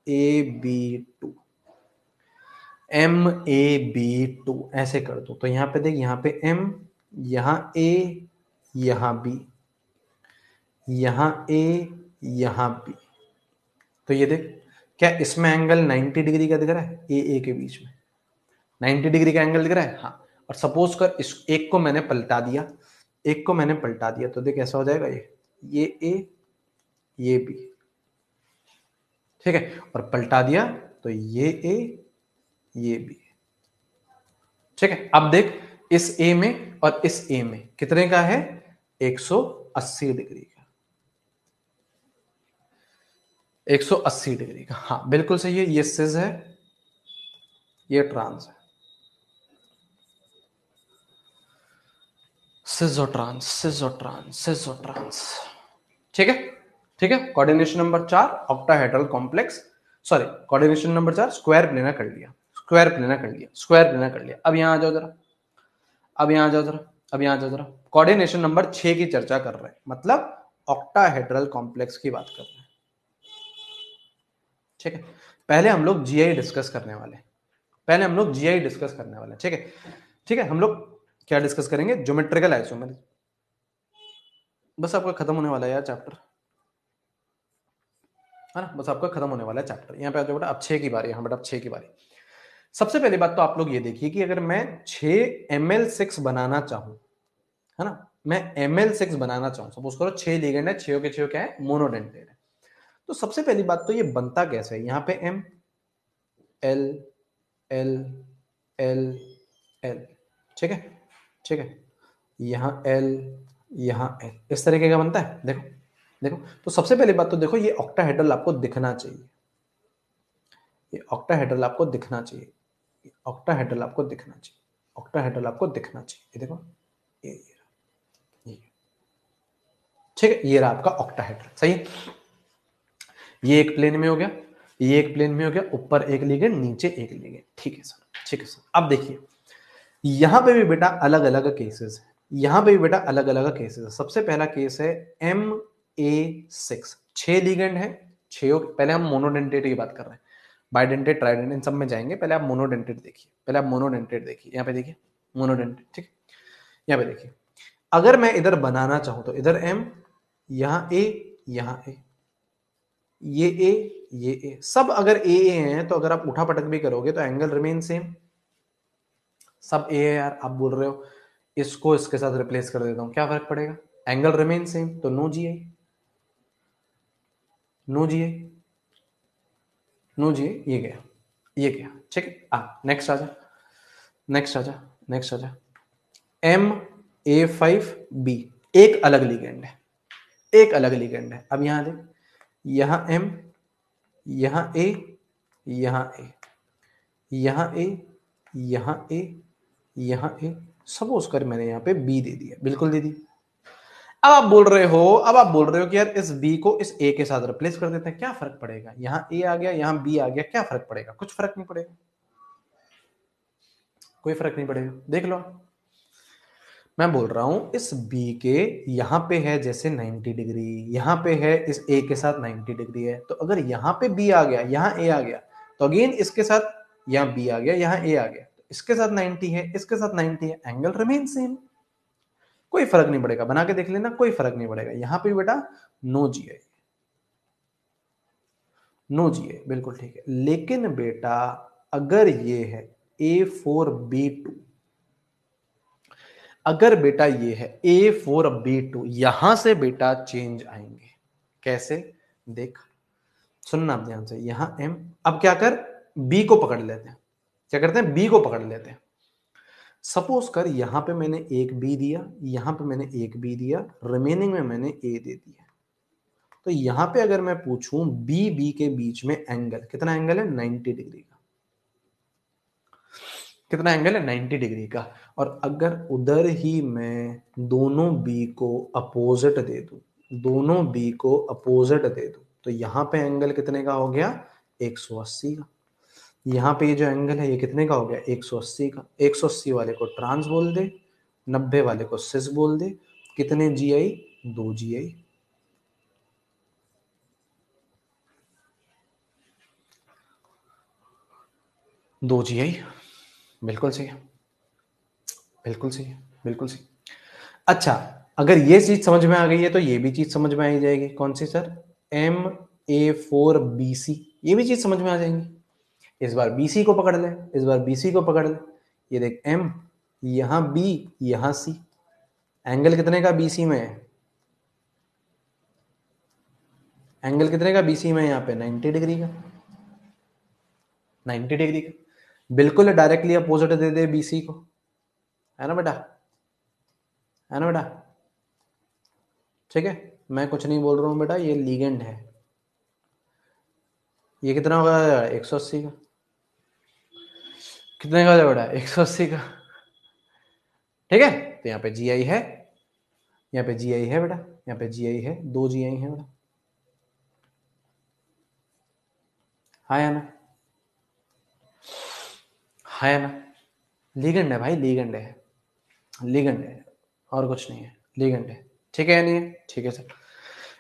A B two M A B two ऐसे कर दू तो यहाँ पे देख, यहाँ पे एम यहाँ ए यहाँ बी, यहाँ ए, यहाँ बी। तो ये देख, क्या इसमें एंगल 90 डिग्री का दिख रहा है? ए ए के बीच में। 90 डिग्री का एंगल दिख रहा है? हाँ। और सपोज़ कर, इस एक को मैंने पलटा दिया। एक को मैंने पलटा दिया तो देख ऐसा हो जाएगा ये। ये ए, ये बी। ठीक है? और पलटा दिया तो ये ए, ये बी। ठीक है? अब देख, इस ए में और इस ए में कितने का है? 180 डिग्री का। 180 डिग्री का। हाँ बिल्कुल सही है, ये सिज है, ये ट्रांस है। सिजोट्रांस सिजोट्रांस सिजोट्रांस ठीक है? ठीक है? कोऑर्डिनेशन नंबर चार octahedral complex sorry coordination number चार स्क्वायर प्लेना कर लिया। स्क्वायर प्लेना कर लिया स्क्वायर प्लेना कर लिया। अब यहाँ आ जाओ जरा। अब यहाँ आ जाओ जरा। अब यहाँ जरा कोऑर्डिनेशन नंबर छह की चर्चा कर रहे हैं। मतलब ऑक्टाहेड्रल कॉम्प्लेक्स की बात कर रहे हैं। ठीक है? पहले हम लोग जीआई डिस्कस करने वाले पहले हम लोग जीआई डिस्कस करने वाले ठीक है? ठीक है? हम लोग क्या डिस्कस करेंगे? ज्योमेट्रिकल आइसोमेर बस आपका खत्म होने वाला है यार चैप्टर है ना? बस आपका खत्म होने वाला है चैप्टर यहाँ पे आ जाओ बेटा, अब छह की बारी हाँ बेटा, अब छह की बारी। सबसे पहली बात तो आप लोग ये देखिए कि अगर मैं छह एम एल सिक्स बनाना चाहूँ, है ना? मैं एम एल सिक्स बनाना चाहूँ सपोज़ करो छह लिगेंड है, छह के छह क्या है? मोनोडेंटेड है। तो सबसे पहली बात तो ये बनता कैसे है? यहाँ पे M L L L L ठीक है? ठीक है? यहाँ एल यहाँ एल इस तरीके का बनता है? देखो देखो तो सबसे पहली बात तो देखो, ये ऑक्टाहेड्रल आपको दिखना चाहिए। ये ऑक्टाहेड्रल आपको दिखना चाहिए। ऑक्टाहेड्रल आपको दिखना चाहिए। ऑक्टाहेड्रल आपको दिखना चाहिए। ये देखो, ये ये ठीक है, ये रहा आपका ऑक्टाहेड्रल सही? ये एक प्लेन में हो गया, ये एक प्लेन में हो गया, ऊपर एक लिगेंड नीचे एक लिगेंड ठीक है सर ठीक है सर अब देखिए, यहाँ पे भी बेटा अलग अलग केसेस है। यहाँ पे भी बेटा अलग अलग केसेस है। सबसे पहला केस है एम ए सिक्स छह लिगेंड है, छह पहले हम मोनोडेंटेट की बात कर रहे हैं। बाइडेंटेड ट्राइडेंट इन सब में जाएँगे। पहले आप मोनोडेंटेड देखिए। पहले आप मोनोडेंटेड देखिए। यहाँ पे देखिए, मोनोडेंटेड, ठीक है? यहाँ पे देखिए। अगर मैं इधर बनाना चाहूँ तो इधर एम यहाँ ए यहाँ ए ये ए ये ए सब अगर ए ए हैं तो अगर आप उठा पटक भी करोगे तो एंगल रिमेन सेम सब ए है यार, आप बोल रहे हो। इसको इसके साथ रिप्लेस कर देता हूँ। क्या फ़र्क पड़ेगा? एंगल रिमेन सेम तो no G I no G I no G, ये गया ये गया, ठीक है? आ नेक्स्ट आ जा नेक्स्ट आ जा नेक्स्ट आ जा। एम ए फाइव बी एक अलग लिगेंड है, एक अलग लिगेंड है। अब यहाँ देख, यहाँ एम यहाँ ए यहाँ ए यहाँ ए यहाँ ए यहाँ ए सपोज़ कर मैंने यहाँ पे बी दे दिया, बिल्कुल दे दी अब आप बोल रहे हो, अब आप बोल रहे हो कि यार इस बी को इस ए के साथ रिप्लेस कर देते हैं, क्या फ़र्क पड़ेगा? यहाँ ए आ गया, यहाँ बी आ गया, क्या फ़र्क पड़ेगा? कुछ फ़र्क नहीं पड़ेगा। कोई फ़र्क नहीं पड़ेगा। देख लो। मैं बोल रहा हूँ, इस बी के यहाँ पे है जैसे 90 डिग्री, यहाँ पे है इस ए के साथ 90 डिग्री है। तो अगर यहाँ पे बी आ गया, यहाँ ए आ गया तो अगेन इसके साथ यहाँ बी आ गया, यहाँ ए आ गया। तो इसके साथ 90 है, इसके साथ 90 है एंगल रिमेन सेम कोई फ़र्क नहीं पड़ेगा, बना के देख लेना, कोई फ़र्क नहीं पड़ेगा। यहाँ पे बेटा no G I no G आई बिल्कुल ठीक है। लेकिन बेटा, अगर ये है ए फोर बी टू अगर बेटा ये है ए फोर बी टू यहाँ से बेटा चेंज आएँगे। कैसे? देख, सुनना आप ध्यान से, यहाँ एम अब क्या कर? बी को पकड़ लेते हैं। क्या करते हैं? बी को पकड़ लेते हैं। सपोज़ कर, यहाँ पे मैंने एक बी दिया, यहाँ पे मैंने एक बी दिया रिमेनिंग में मैंने ए दे दिया। तो यहाँ पे अगर मैं पूछूँ बी बी के बीच में एंगल कितना एंगल है? 90 डिग्री का। कितना एंगल है? 90 डिग्री का। और अगर उधर ही मैं दोनों बी को अपोजिट दे दूँ, दोनों बी को अपोजिट दे दूँ तो यहाँ पे एंगल कितने का हो गया? 180 का। यहाँ पे ये जो एंगल है, ये कितने का हो गया? 180 का। 180 वाले को ट्रांस बोल दे 90 वाले को सिस बोल दे। कितने जी आई दो जी आई दो जी आई बिल्कुल सही। है बिल्कुल सही। है बिल्कुल सही। अच्छा अगर ये चीज़ समझ में आ गई है तो ये भी चीज़ समझ में आ जाएगी। कौन सी, sir? M A four B C ये भी चीज़ समझ में आ जाएँगी। इस बार बी सी को पकड़ ले, इस बार बी सी को पकड़ ले। ये देख एम यहाँ बी यहाँ सी एंगल कितने का बी सी में है? एंगल कितने का बीसी में यहाँ पे? 90 डिग्री का। 90 डिग्री का। बिल्कुल डायरेक्टली अपोजिट दे दे बीसी को। है ना बेटा? है ना बेटा? ठीक है, मैं कुछ नहीं बोल रहा हूँ बेटा, ये लीगेंड है। ये कितना होगा? एक सौ अस्सी का। कितने का बेटा एक सौ अस्सी का। ठीक है? तो यहाँ पे जी आई है, यहाँ पे जी आई है बेटा, यहाँ पे जी आई है, दो जी आई है बेटा। हाँ ना? हाँ ना? लीगेंड है भाई, लीगेंड है। लीगेंड है, और कुछ नहीं है, लीगेंड है। ठीक है या नहीं है? ठीक है सर।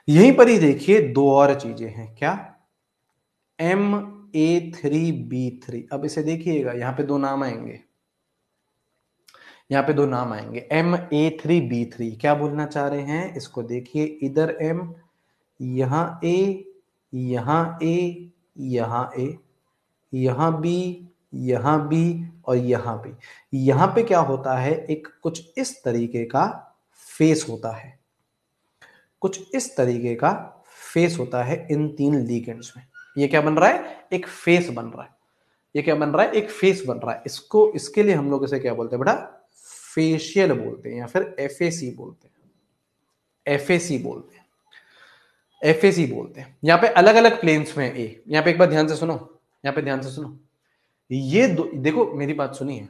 यहीं पर ही देखिए दो और चीज़ें हैं, क्या? M A three B three अब इसे देखिएगा, यहाँ पे दो नाम आएँगे। यहाँ पे दो नाम आएँगे। M A three B three क्या बोलना चाह रहे हैं? इसको देखिए, इधर एम यहाँ ए यहाँ ए यहाँ ए यहाँ बी यहाँ बी और यहाँ पे यहाँ पे क्या होता है? एक कुछ इस तरीके का फेस होता है। कुछ इस तरीके का फेस होता है इन तीन लीगेंड्स में। ये क्या बन रहा है? एक फेस बन रहा है। ये क्या बन रहा है? एक फेस बन रहा है। इसको, इसके लिए हम लोग इसे क्या बोलते हैं बेटा? फेशियल बोलते हैं या फिर एफ़ बोलते हैं। एफ़ बोलते हैं। एफ़ बोलते हैं। यहाँ पे अलग अलग प्लेन्स में ए यहाँ पे एक बार ध्यान से सुनो। यहाँ पे ध्यान से सुनो। ये दो, देखो, मेरी बात सुनिए।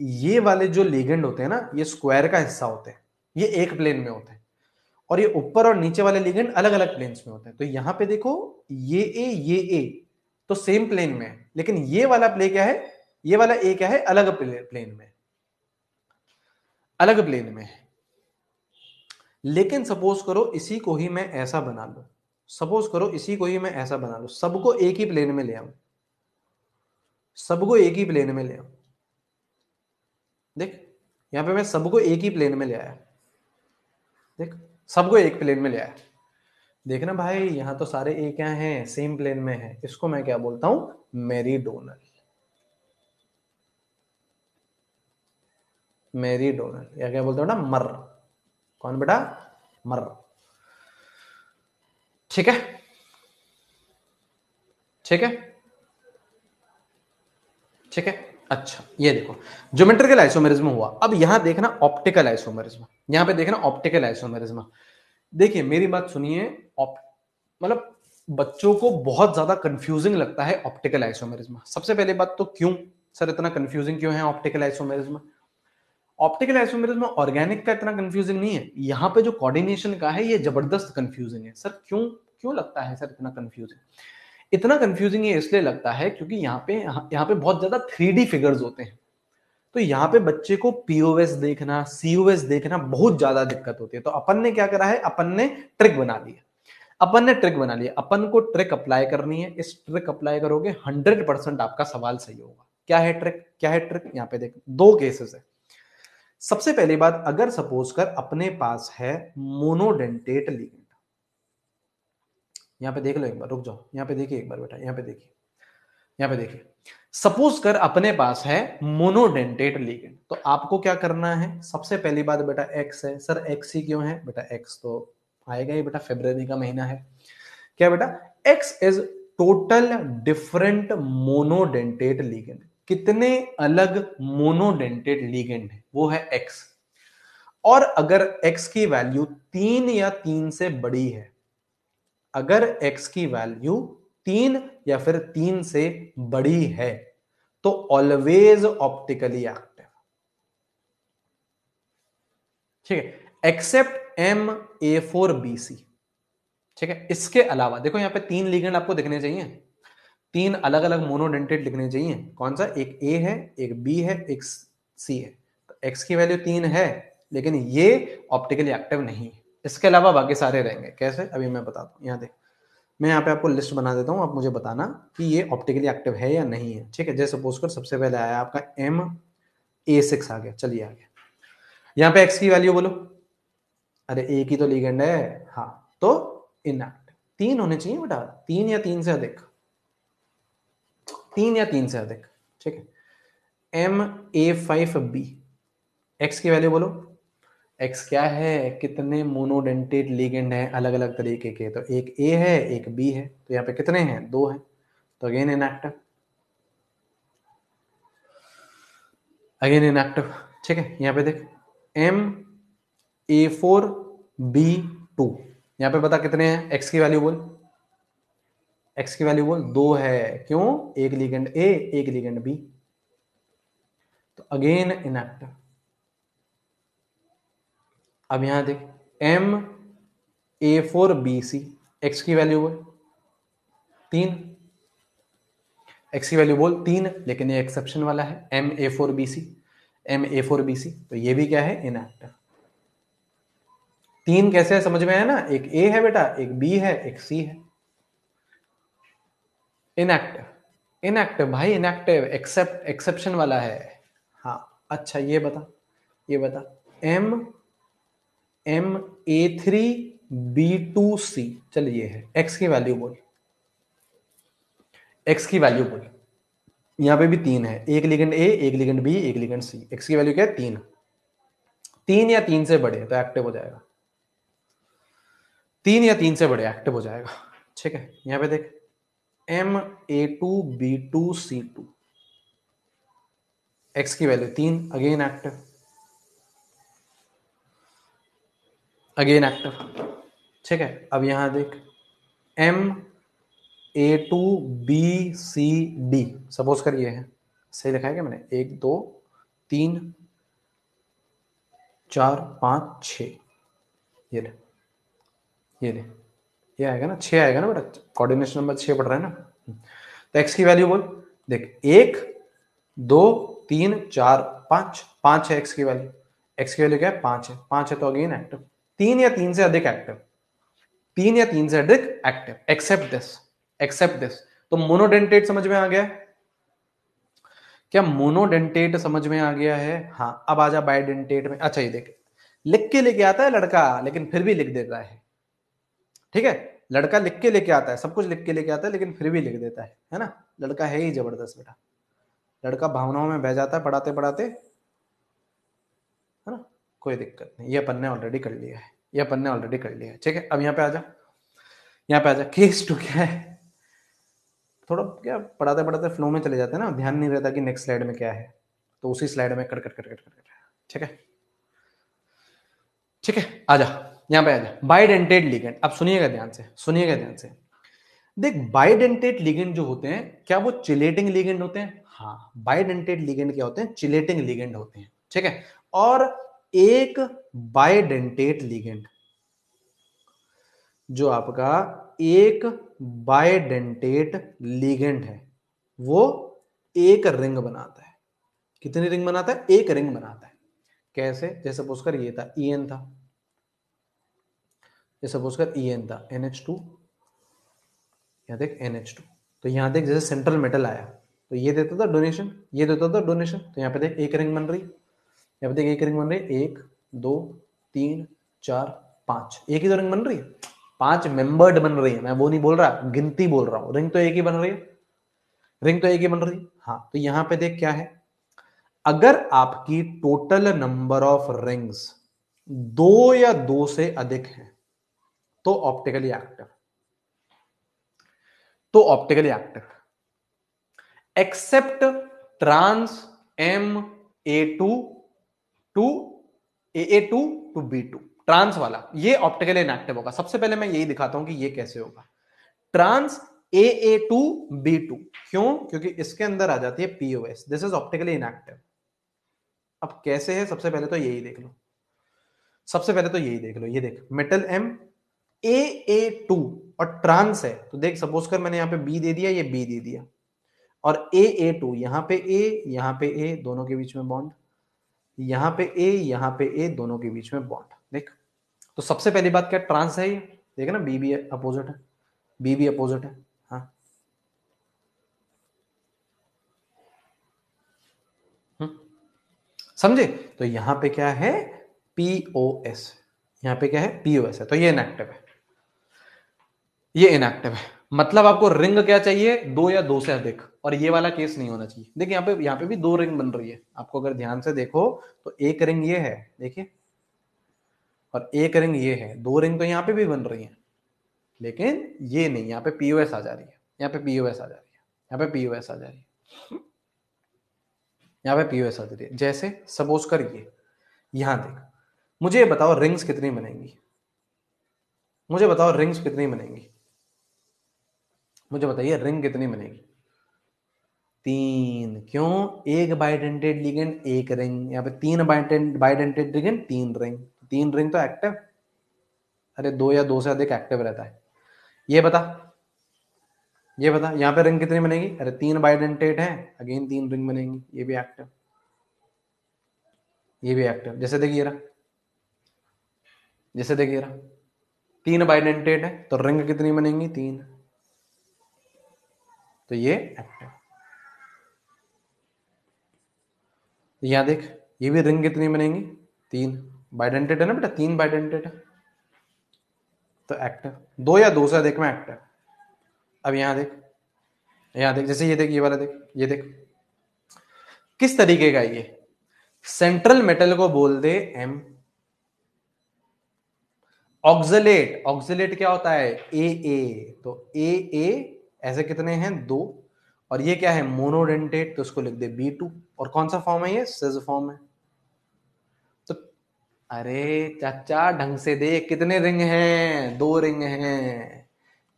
ये वाले जो लेगेंड होते हैं ना, ये स्क्वायर का हिस्सा होते हैं। ये एक प्लेन में होते हैं। और ये ऊपर और नीचे वाले लेगेंड अलग अलग प्लेन्स में होते हैं। तो यहाँ पे देखो, ये ए ये ए तो सेम प्लेन में है। लेकिन ये वाला प्ले क्या है? ये वाला ए क्या है? अलग प्लेन में अलग प्लेन में लेकिन सपोज़ करो, इसी को ही मैं ऐसा बना लू। सपोज़ करो, इसी को ही मैं ऐसा बना लू। सबको एक ही प्लेन में ले आऊ। सबको एक ही प्लेन में ले आऊ। देख, यहाँ पे मैं सबको एक ही प्लेन में ले आया। देख सबको एक प्लेन में ले आया। देखना भाई, यहाँ तो सारे एक क्या हैं सेम प्लेन में है। इसको मैं क्या बोलता हूँ? मेरीडोनल। मेरीडोनल। या क्या बोलता हूँ ना मर। कौन बेटा? मर। ठीक है? ठीक है? ठीक है? अच्छा ये देखो ज्योमेट्रिकल आइसोमेरिज्म हुआ। अब यहाँ देखना ऑप्टिकल आइसोमेरिज्म यहाँ पे देखना ऑप्टिकल आइसोमेरिज्म देखिए, मेरी बात सुनिए मतलब बच्चों को बहुत ज़्यादा कंफ्यूजिंग लगता है ऑप्टिकल आइसोमेरिज्म सबसे पहले बात तो क्यों? सर, इतना कंफ्यूजिंग क्यों है optical isomerism optical isomerism organic का इतना कंफ्यूजिंग नहीं है। यहाँ पे जो कोऑर्डिनेशन का है, ये ज़बरदस्त कंफ्यूजिंग है। सर, क्यों? क्यों लगता है सर इतना कंफ्यूजिंग इतना कंफ्यूजिंग ये इसलिए लगता है क्योंकि यहाँ पे यहाँ पे बहुत ज़्यादा थ्री फिगर्स होते हैं। तो यहाँ पे बच्चे को पीओएस देखना सीओएस देखना बहुत ज़्यादा दिक्कत होती है। तो अपन ने क्या करा है? अपन ने ट्रिक बना लिया अपन ने ट्रिक बना लिया अपन को ट्रिक अप्लाई करनी है। इस ट्रिक अप्लाई करोगे हंड्रेड परसेंट आपका सवाल सही होगा। क्या है ट्रिक क्या है ट्रिक यहाँ पे देख, दो केसेस है। सबसे पहली बात, अगर सपोज़ कर अपने पास है मोनोडेंटेट लिगेंड यहाँ पे देख लो एक बार, रुक जाओ। यहाँ पे देखिए एक बार बेटा, यहाँ पे देखिए। यहाँ पे देखिए। सपोज़ कर अपने पास है मोनोडेंटेट लिगेंड तो आपको क्या करना है? सबसे पहली बात बेटा एक्स है। सर एक्स ही क्यों है? बेटा एक्स तो आएगा ही बेटा फेब्रवरी का महीना है। क्या बेटा? X is total different monodentate ligand कितने अलग मोनोडेंटेड लीगेंड है? वो है एक्स और अगर एक्स की वैल्यू तीन या तीन से बड़ी है अगर एक्स की वैल्यू तीन या फिर तीन से बड़ी है तो ऑलवेज ऑप्टिकली एक्टिव ठीक है? Except M A four B C ठीक है? इसके अलावा, देखो यहाँ पे तीन लीगेंड आपको दिखने चाहिए। तीन अलग अलग मोनोडेंटेड लिखने चाहिए। कौन सा? एक ए है, एक बी है, एक सी है। तो एक्स की वैल्यू तीन है, लेकिन ये ऑप्टिकली एक्टिव नहीं है। इसके अलावा बाकी सारे रहेंगे। कैसे? अभी मैं बताता हूँ यहाँ देख। मैं यहाँ पे आपको लिस्ट बना देता हूँ। आप मुझे बताना कि ये ऑप्टिकली एक्टिव है या नहीं है। ठीक है? जैसे सपोज़ कर, सबसे पहले आया आपका एम ए सिक्स आ गया। चलिए आ गया यहाँ पे एक्स की वैल्यू बोलो। अरे ए की तो लीगेंड है। हाँ तो इनएक्टिव तीन होने चाहिए बेटा। तीन या तीन से अधिक। तीन या तीन से अधिक। ठीक है? M A five B X की वैल्यू बोलो। एक्स क्या है? कितने मोनोडेंटेड लीगेंड हैं अलग अलग तरीके के? तो एक ए है, एक बी है। तो यहाँ पे कितने हैं? दो हैं। तो अगेन इनएक्टिव अगेन इनएक्टिव ठीक है, यहाँ पे देख। M A four B two यहाँ पे बता कितने हैं? एक्स की वैल्यू बोल। एक्स की वैल्यू बोल दो है। क्यों? एक लीगेंड ए एक लीगेंड बी तो अगेन इनएक्टिव अब यहाँ देख M A four B C X की वैल्यू बोल तीन एक्स की वैल्यू बोल तीन, लेकिन ये एक्सेप्शन वाला है। M A four B C M A four B C तो ये भी क्या है? इनएक्टिव तीन कैसे है, समझ में आया ना? एक ए है बेटा, एक बी है, एक सी है। इनएक्टिव इनएक्टिव भाई इनएक्टिव एक्सेप्ट एक्सेप्शन वाला है। हाँ अच्छा ये बता ये बता। M M A three B two C चलिए है। एक्स की वैल्यू बोल। एक्स की वैल्यू बोल। यहाँ पे भी तीन है। एक लिगेंड ए एक लिगेंड बी एक लिगेंड सी एक्स की वैल्यू क्या है? तीन। तीन या तीन से बड़े तो एक्टिव हो जाएगा। तीन या तीन से बड़े एक्टिव हो जाएगा। ठीक है? यहाँ पे देख। M A two B two C two X की वैल्यू तीन अगेन एक्टिव अगेन एक्टिव ठीक है, अब यहाँ देख। M A two B C D suppose करिए है। सही लिखा है क्या मैंने? एक, दो, तीन, चार, पाँच, छ। ये ले। ये ले। ये आएगा ना? छह आएगा ना बेटा? कोऑर्डिनेशन नंबर छह पढ़ रहा है ना? तो एक्स की वैल्यू बोल। देख, एक, दो, तीन, चार, पाँच। पाँच है एक्स की वैल्यू एक्स की वैल्यू क्या है? पाँच है। पाँच है तो अगेन एक्टिव तीन या तीन से अधिक एक्टिव तीन या तीन से अधिक active except this except this तो मोनोडेंटेट समझ में आ गया? क्या मोनोडेंटेट समझ में आ गया है? हाँ अब आजा बायोडेंटेट में। अच्छा ये देख। लिख के लेके आता है लड़का, लेकिन फिर भी लिख देता है। ठीक है? लड़का लिख के लेके आता है, सब कुछ लिख के लेके आता है, लेकिन फिर भी लिख देता है। है ना? लड़का है ही ज़बरदस्त बेटा। लड़का भावनाओं में बह जाता है पढ़ाते पढ़ाते कोई दिक्कत नहीं। ये अपन ने ऑलरेडी कर लिया है। ये अपन ने ऑलरेडी कर लिया है। ठीक है, अब यहाँ पे आ जा। यहाँ पे आ जा। केस टू क्या है थोड़ा क्या पढ़ाते पढ़ाते फ्लो में चले जाते हैं ना। ध्यान नहीं रहता कि नेक्स्ट स्लाइड में क्या है। तो उसी स्लाइड में cut cut cut cut cut ठीक है? ठीक है, आ जा। यहाँ पे आ जा। बाइडेंटेड लिगेंड अब सुनिएगा ध्यान से, सुनिएगा ध्यान से। देख बाइडेंटेड लिगेंड जो होते हैं, क्या वो चिलेटिंग लिगेंड होते हैं? हाँ बाइडेंटेड लिगेंड क्या होते हैं? चिलेटिंग लिगेंड होते हैं। ठीक है? और एक बायडेंटेट लिगेंड, जो आपका एक बायडेंटेट लिगेंड है, वो एक रिंग बनाता है। कितनी रिंग बनाता है? एक रिंग बनाता है। कैसे? जैसे सपोज़ ये था ई एन था। जैसे सपोज़ कर ई एन था एन एच टू यहाँ देख एन एच टू तो यहाँ देख, जैसे सेंट्रल मेटल आया तो ये देता था डोनेशन ये देता था डोनेशन तो यहाँ पे देख, एक रिंग बन रही। यहाँ पे देखिए, एक रिंग बन रही है। एक, दो, तीन, चार, पाँच। एक ही तो रिंग बन रही है? पाँच मेंबर्ड बन रही है। मैं वो नहीं बोल रहा, गिनती बोल रहा हूँ। रिंग तो एक ही बन रही है। रिंग तो एक ही बन रही है। हाँ तो यहाँ पे देख क्या है? अगर आपकी टोटल नंबर ऑफ़ रिंग्स दो या दो से अधिक है तो ऑप्टिकली एक्टिव तो optically active except trans M A two two, A A two two B two. Trans वाला, ये ऑप्टिकल इनएक्टिव होगा। सबसे पहले मैं यही दिखाता हूँ कि ये कैसे होगा। Trans, A A two, B two. क्यों? क्योंकि इसके अंदर आ जाती है POS this is optically inactive अब कैसे है? सबसे पहले तो यही देख लो। सबसे पहले तो यही देख लो। ये देख metal M A A two और ट्रांस है। तो देख सपोज़ कर मैंने यहाँ पे बी दे दिया, ये बी दे दिया। और ए ए टू, यहाँ पे ए यहाँ पे ए दोनों के बीच में बॉन्ड यहाँ पे ए यहाँ पे ए दोनों के बीच में बॉन्ड देख। तो सबसे पहली बात क्या ट्रांस है ये? देख ना बी बी अपोजिट है। बी भी अपोजिट है हाँ। हम्म। समझे? तो यहाँ पे क्या है? पीओएस यहाँ पे क्या है? पीओएस है। तो ये इनएक्टिव है। ये इनएक्टिव है। मतलब आपको रिंग क्या चाहिए? दो या दो से अधिक। और ये वाला केस नहीं होना चाहिए। देखिए, यहाँ पे यहाँ पे भी दो रिंग बन रही है। आपको अगर ध्यान से देखो तो एक रिंग ये है, देखिए। और एक रिंग ये है। दो रिंग तो यहाँ पे भी बन रही है। लेकिन ये नहीं, यहाँ पे पीओएस आ जा रही है। यहाँ पे पीओएस आ जा रही है। यहाँ पे पीओएस आ जा रही है। यहाँ पे पीओएस आ जा रही है। जैसे, सपोज़ कर ये यहाँ देख। मुझे बताओ, रिंग्स कितनी बनेंगी? मुझे बताओ, रिंग्स कितनी बनेंगी? मुझे बताइए रिंग कितनी बनेगी? तीन। क्यों? एक बाइडेंटेड लिगेंड एक रिंग यहाँ पे तीन बाइडेंटेड लिगेंड तीन रिंग तीन रिंग तो एक्टिव अरे दो या दो से अधिक एक्टिव रहता है। ये बता। ये बता, यहाँ पे रिंग कितनी बनेगी? अरे तीन बाइडेंटेड है अगेन तीन रिंग बनेंगी। ये भी एक्टिव ये भी एक्टिव जैसे देखिए रहा जैसे देखिए रहा तीन बाइडेंटेड है तो रिंग कितनी बनेंगी? तीन। तो ये एक्टिव यहाँ देख, ये भी रिंग कितनी बनेंगी? तीन। बाइडेंटेड है ना बेटा? तीन बाइडेंटेड है। तो एक्टिव दो या दो से अधिक में एक्टिव अब यहाँ देख यहाँ देख, जैसे ये देख, ये वाला देख, ये देख। किस तरीके का ये? सेंट्रल मेटल को बोल दे एम ऑक्सलेट ऑक्सलेट क्या होता है? ए ए तो ए ए ऐसे कितने हैं? दो। और ये क्या है? मोनोडेंटेट तो उसको लिख दे बी टू और कौन सा फॉर्म है ये? सिज फॉर्म है। तो अरे चाचा, ढंग से देख, कितने रिंग हैं? दो रिंग हैं।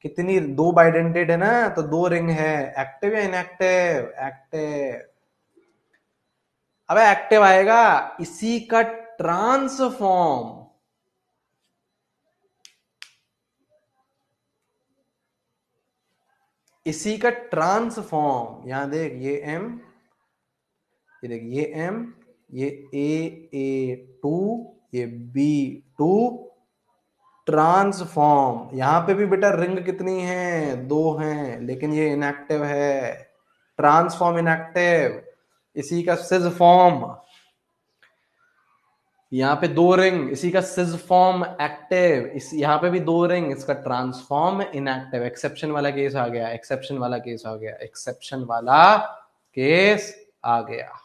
कितनी, दो बाइडेंटेड है ना? तो दो रिंग है। एक्टिव या इनएक्टिव एक्टिव अब एक्टिव आएगा। इसी का ट्रांसफॉर्म इसी का ट्रांसफॉर्म, यहाँ देख, ये एम ये देख, ये एम ये ए ए टू ये बी टू ट्रांसफॉर्म। यहाँ पे भी बेटा रिंग कितनी है? दो हैं, लेकिन ये इनएक्टिव है। ट्रांसफॉर्म इनएक्टिव इसी का सिज फॉर्म यहाँ पे दो रिंग, इसी का सिज फॉर्म एक्टिव, इस, यहाँ पे भी दो रिंग, इसका ट्रांसफॉर्म इनएक्टिव। एक्सेप्शन वाला केस आ गया, एक्सेप्शन वाला केस आ गया, एक्सेप्शन वाला केस आ गया।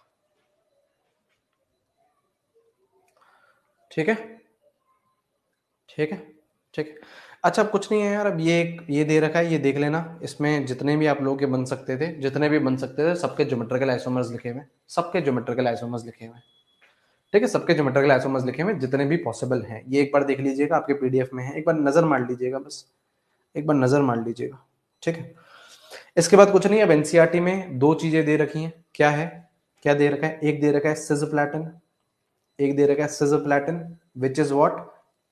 ठीक है? ठीक है? ठीक है। अच्छा अब कुछ नहीं है यार, अब ये ये दे रखा है, ये देख लेना। इसमें जितने भी आप लोग के बन सकते थे, जितने भी बन सकते थे, सबके ज्योमेट्रिकल आइसोमर्स लिखे हुए सबके ज्योमेट्रिकल आइसोमर्स लिखे हुए ठीक है, सबके ज्योमेट्रिकल आइसोमर्स लिखे हुए जितने भी पॉसिबल हैं। ये एक बार देख लीजिएगा, आपके पीडीएफ में है। एक बार नज़र मार लीजिएगा बस। एक बार नज़र मार लीजिएगा, ठीक है? इसके बाद कुछ नहीं, अब एनसीआरटी में दो चीज़ें दे रखी हैं। क्या है? क्या दे रखा है? एक दे रखा है सिज प्लेटन एक दे रखा है cisplatin which is what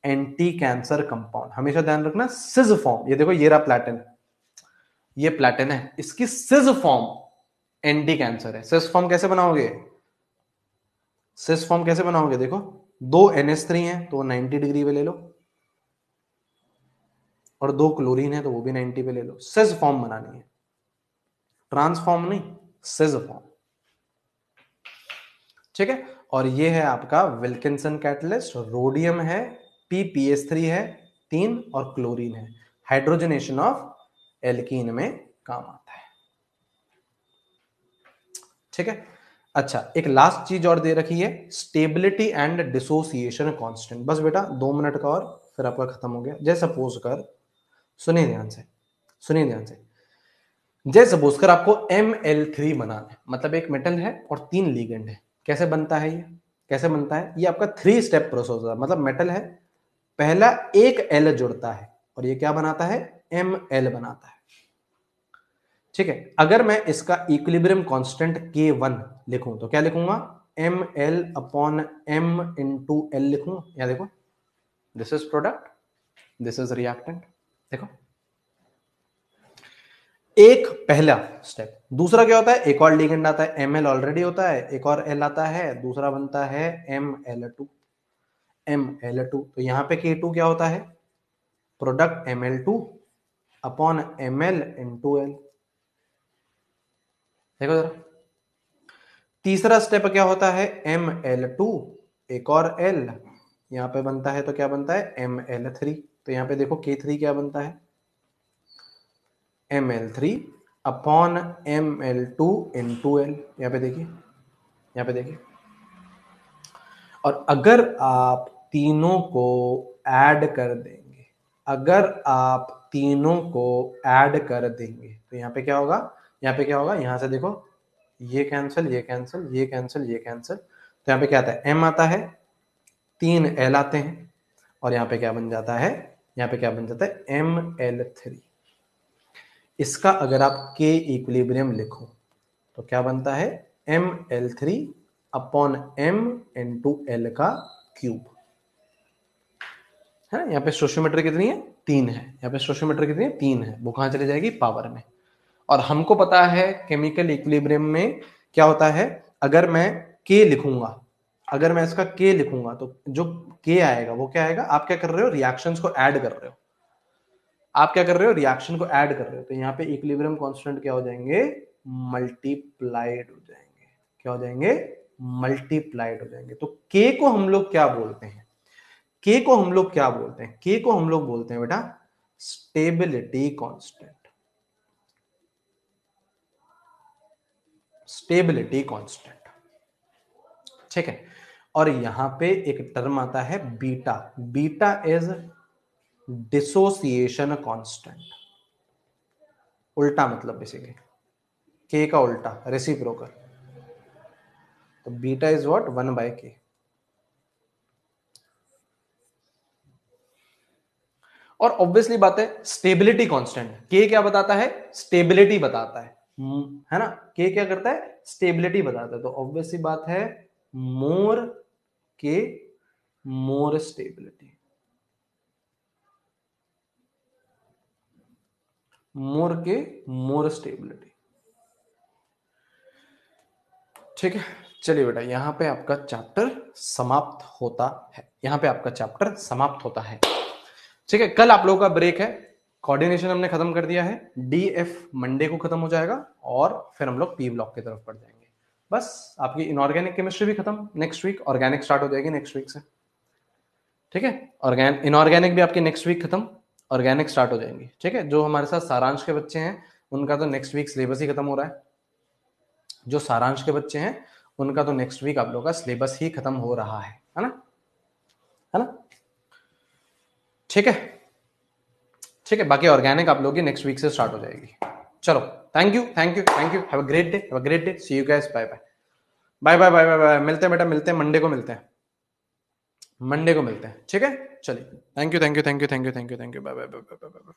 anti cancer compound हमेशा ध्यान रखना सिज फॉर्म ये देखो, ये रहा प्लेटन ये प्लेटन है। इसकी सिज फॉर्म एंटी कैंसर है। सिज फॉर्म कैसे बनाओगे? सिस फॉर्म कैसे बनाओगे? देखो, दो एन एस थ्री है तो 90 डिग्री पे ले लो। और दो क्लोरीन है तो वो भी 90 पे ले लो। सिज फॉर्म बनानी है। ट्रांसफॉर्म नहीं सिज फॉर्म ठीक है? और ये है आपका विल्किंसन कैटलिस्ट रोडियम है थ्री है, तीन और क्लोरीन है। हाइड्रोजनेशन ऑफ़ एल्कीन में काम आता है। ठीक है? अच्छा एक लास्ट चीज़ और दे रखी है स्टेबिलिटी एंड डिसोसिएशन कांस्टेंट बस बेटा, दो मिनट का और फिर आपका खत्म हो गया। जैसे सपोज़ कर, सुनिए ध्यान से, सुनिए ध्यान से। जैसे सपोज़ कर आपको एम एल थ्री बनाना है मतलब एक मेटल है और तीन लीगेंड है। कैसे बनता है ये? कैसे बनता है? ये आपका थ्री स्टेप प्रोसेस है। मतलब मेटल है, पहला एक एल जुड़ता है और ये क्या बनाता है? एम एल बनाता है। ठीक है, अगर मैं इसका इक्विलिब्रियम कांस्टेंट के वन लिखूं तो क्या लिखूँगा? M L upon M into L लिखूँगा। या देखो this is product this is reactant देखो। एक पहला स्टेप दूसरा क्या होता है? एक और लिगेंड आता है एम एल ऑलरेडी होता है, एक और एल आता है, दूसरा बनता है M L two M L two तो यहाँ पे के टू क्या होता है? Product M L two upon M L into L देखो जरा। तीसरा स्टेप क्या होता है? एम एल टू एक और एल यहाँ पे बनता है तो क्या बनता है? एम एल थ्री तो यहाँ पे देखो के थ्री क्या बनता है? M L three upon M L two into L यहाँ पे देखिए, यहाँ पे देखिए। और अगर आप तीनों को ऐड कर देंगे, अगर आप तीनों को ऐड कर देंगे तो यहाँ पे क्या होगा? यहाँ पे क्या होगा? यहाँ से देखो, ये कैंसिल ये कैंसिल ये कैंसिल ये कैंसिल तो यहाँ पे क्या आता है? एम आता है, तीन एल आते हैं, और यहाँ पे क्या बन जाता है? यहाँ पे क्या बन जाता है? एम एल थ्री इसका अगर आप के इक्विलिब्रियम लिखो तो क्या बनता है? M L three upon M N two L का क्यूब है ना? यहाँ पे स्टोशियोमेट्री कितनी है? तीन है। यहाँ पे स्टोशियोमेट्री कितनी है? तीन है। वो कहाँ चली जाएगी? पावर में। और हमको पता है केमिकल इक्विलिब्रियम में क्या होता है? अगर मैं के लिखूँगा, अगर मैं इसका के लिखूँगा तो जो के आएगा, वो क्या आएगा? आप क्या कर रहे हो? रिएक्शंस को ऐड कर रहे हो। आप क्या कर रहे हो? रिएक्शन को ऐड कर रहे हो। तो यहाँ पे इक्विलिब्रियम कांस्टेंट क्या हो जाएँगे? मल्टीप्लाइड हो जाएँगे। क्या हो जाएँगे? मल्टीप्लाइड हो जाएँगे। तो के को हम लोग क्या बोलते हैं? के को हम लोग क्या बोलते हैं? के को हम लोग बोलते हैं बेटा स्टेबिलिटी कांस्टेंट स्टेबिलिटी कांस्टेंट। ठीक है? और यहाँ पे एक टर्म आता है beta. Beta is dissociation constant. उल्टा मतलब बेसिकली के का उल्टा रेसिप्रोकल तो beta is what one by K. और ऑब्वियसली बात है स्टेबिलिटी कांस्टेंट। के क्या बताता है? स्टेबिलिटी बताता है। है ना? के क्या करता है? स्टेबिलिटी बताता है। तो ऑब्वियसली बात है मोर के मोर स्टेबिलिटी मोर के मोर स्टेबिलिटी ठीक है, चलिए बेटा, यहाँ पे आपका चैप्टर समाप्त होता है। यहाँ पे आपका चैप्टर समाप्त होता है। ठीक है, कल आप लोगों का ब्रेक है। कोऑर्डिनेशन हमने खत्म कर दिया है। डी एफ़ मंडे को खत्म हो जाएगा और फिर हम लोग पी ब्लॉक की तरफ़ बढ़ जाएँगे। बस आपकी इनऑर्गेनिक केमिस्ट्री भी खत्म। नेक्स्ट वीक ऑर्गेनिक स्टार्ट हो जाएगी नेक्स्ट वीक से। ठीक है? ऑर्गेन इनऑर्गेनिक भी आपकी नेक्स्ट वीक खत्म। ऑर्गेनिक स्टार्ट हो जाएँगी। ठीक है? जो हमारे साथ सारांश के बच्चे हैं, उनका तो नेक्स्ट वीक सिलेबस ही खत्म हो रहा है। जो सारांश के बच्चे हैं, उनका तो नेक्स्ट वीक आप लोगों का सिलेबस ही खत्म हो रहा है। है ना? है ना? ठीक है? ठीक है, बाकी ऑर्गेनिक आप लोग की नेक्स्ट वीक से स्टार्ट हो जाएगी। चलो thank you thank you thank you have a great day have a great day see you guys bye bye bye bye bye bye bye मिलते हैं बेटा, मिलते हैं मंडे को मिलते हैं। मंडे को मिलते हैं, ठीक है? चलिए। Thank you thank you thank you thank you thank you thank you bye bye bye bye bye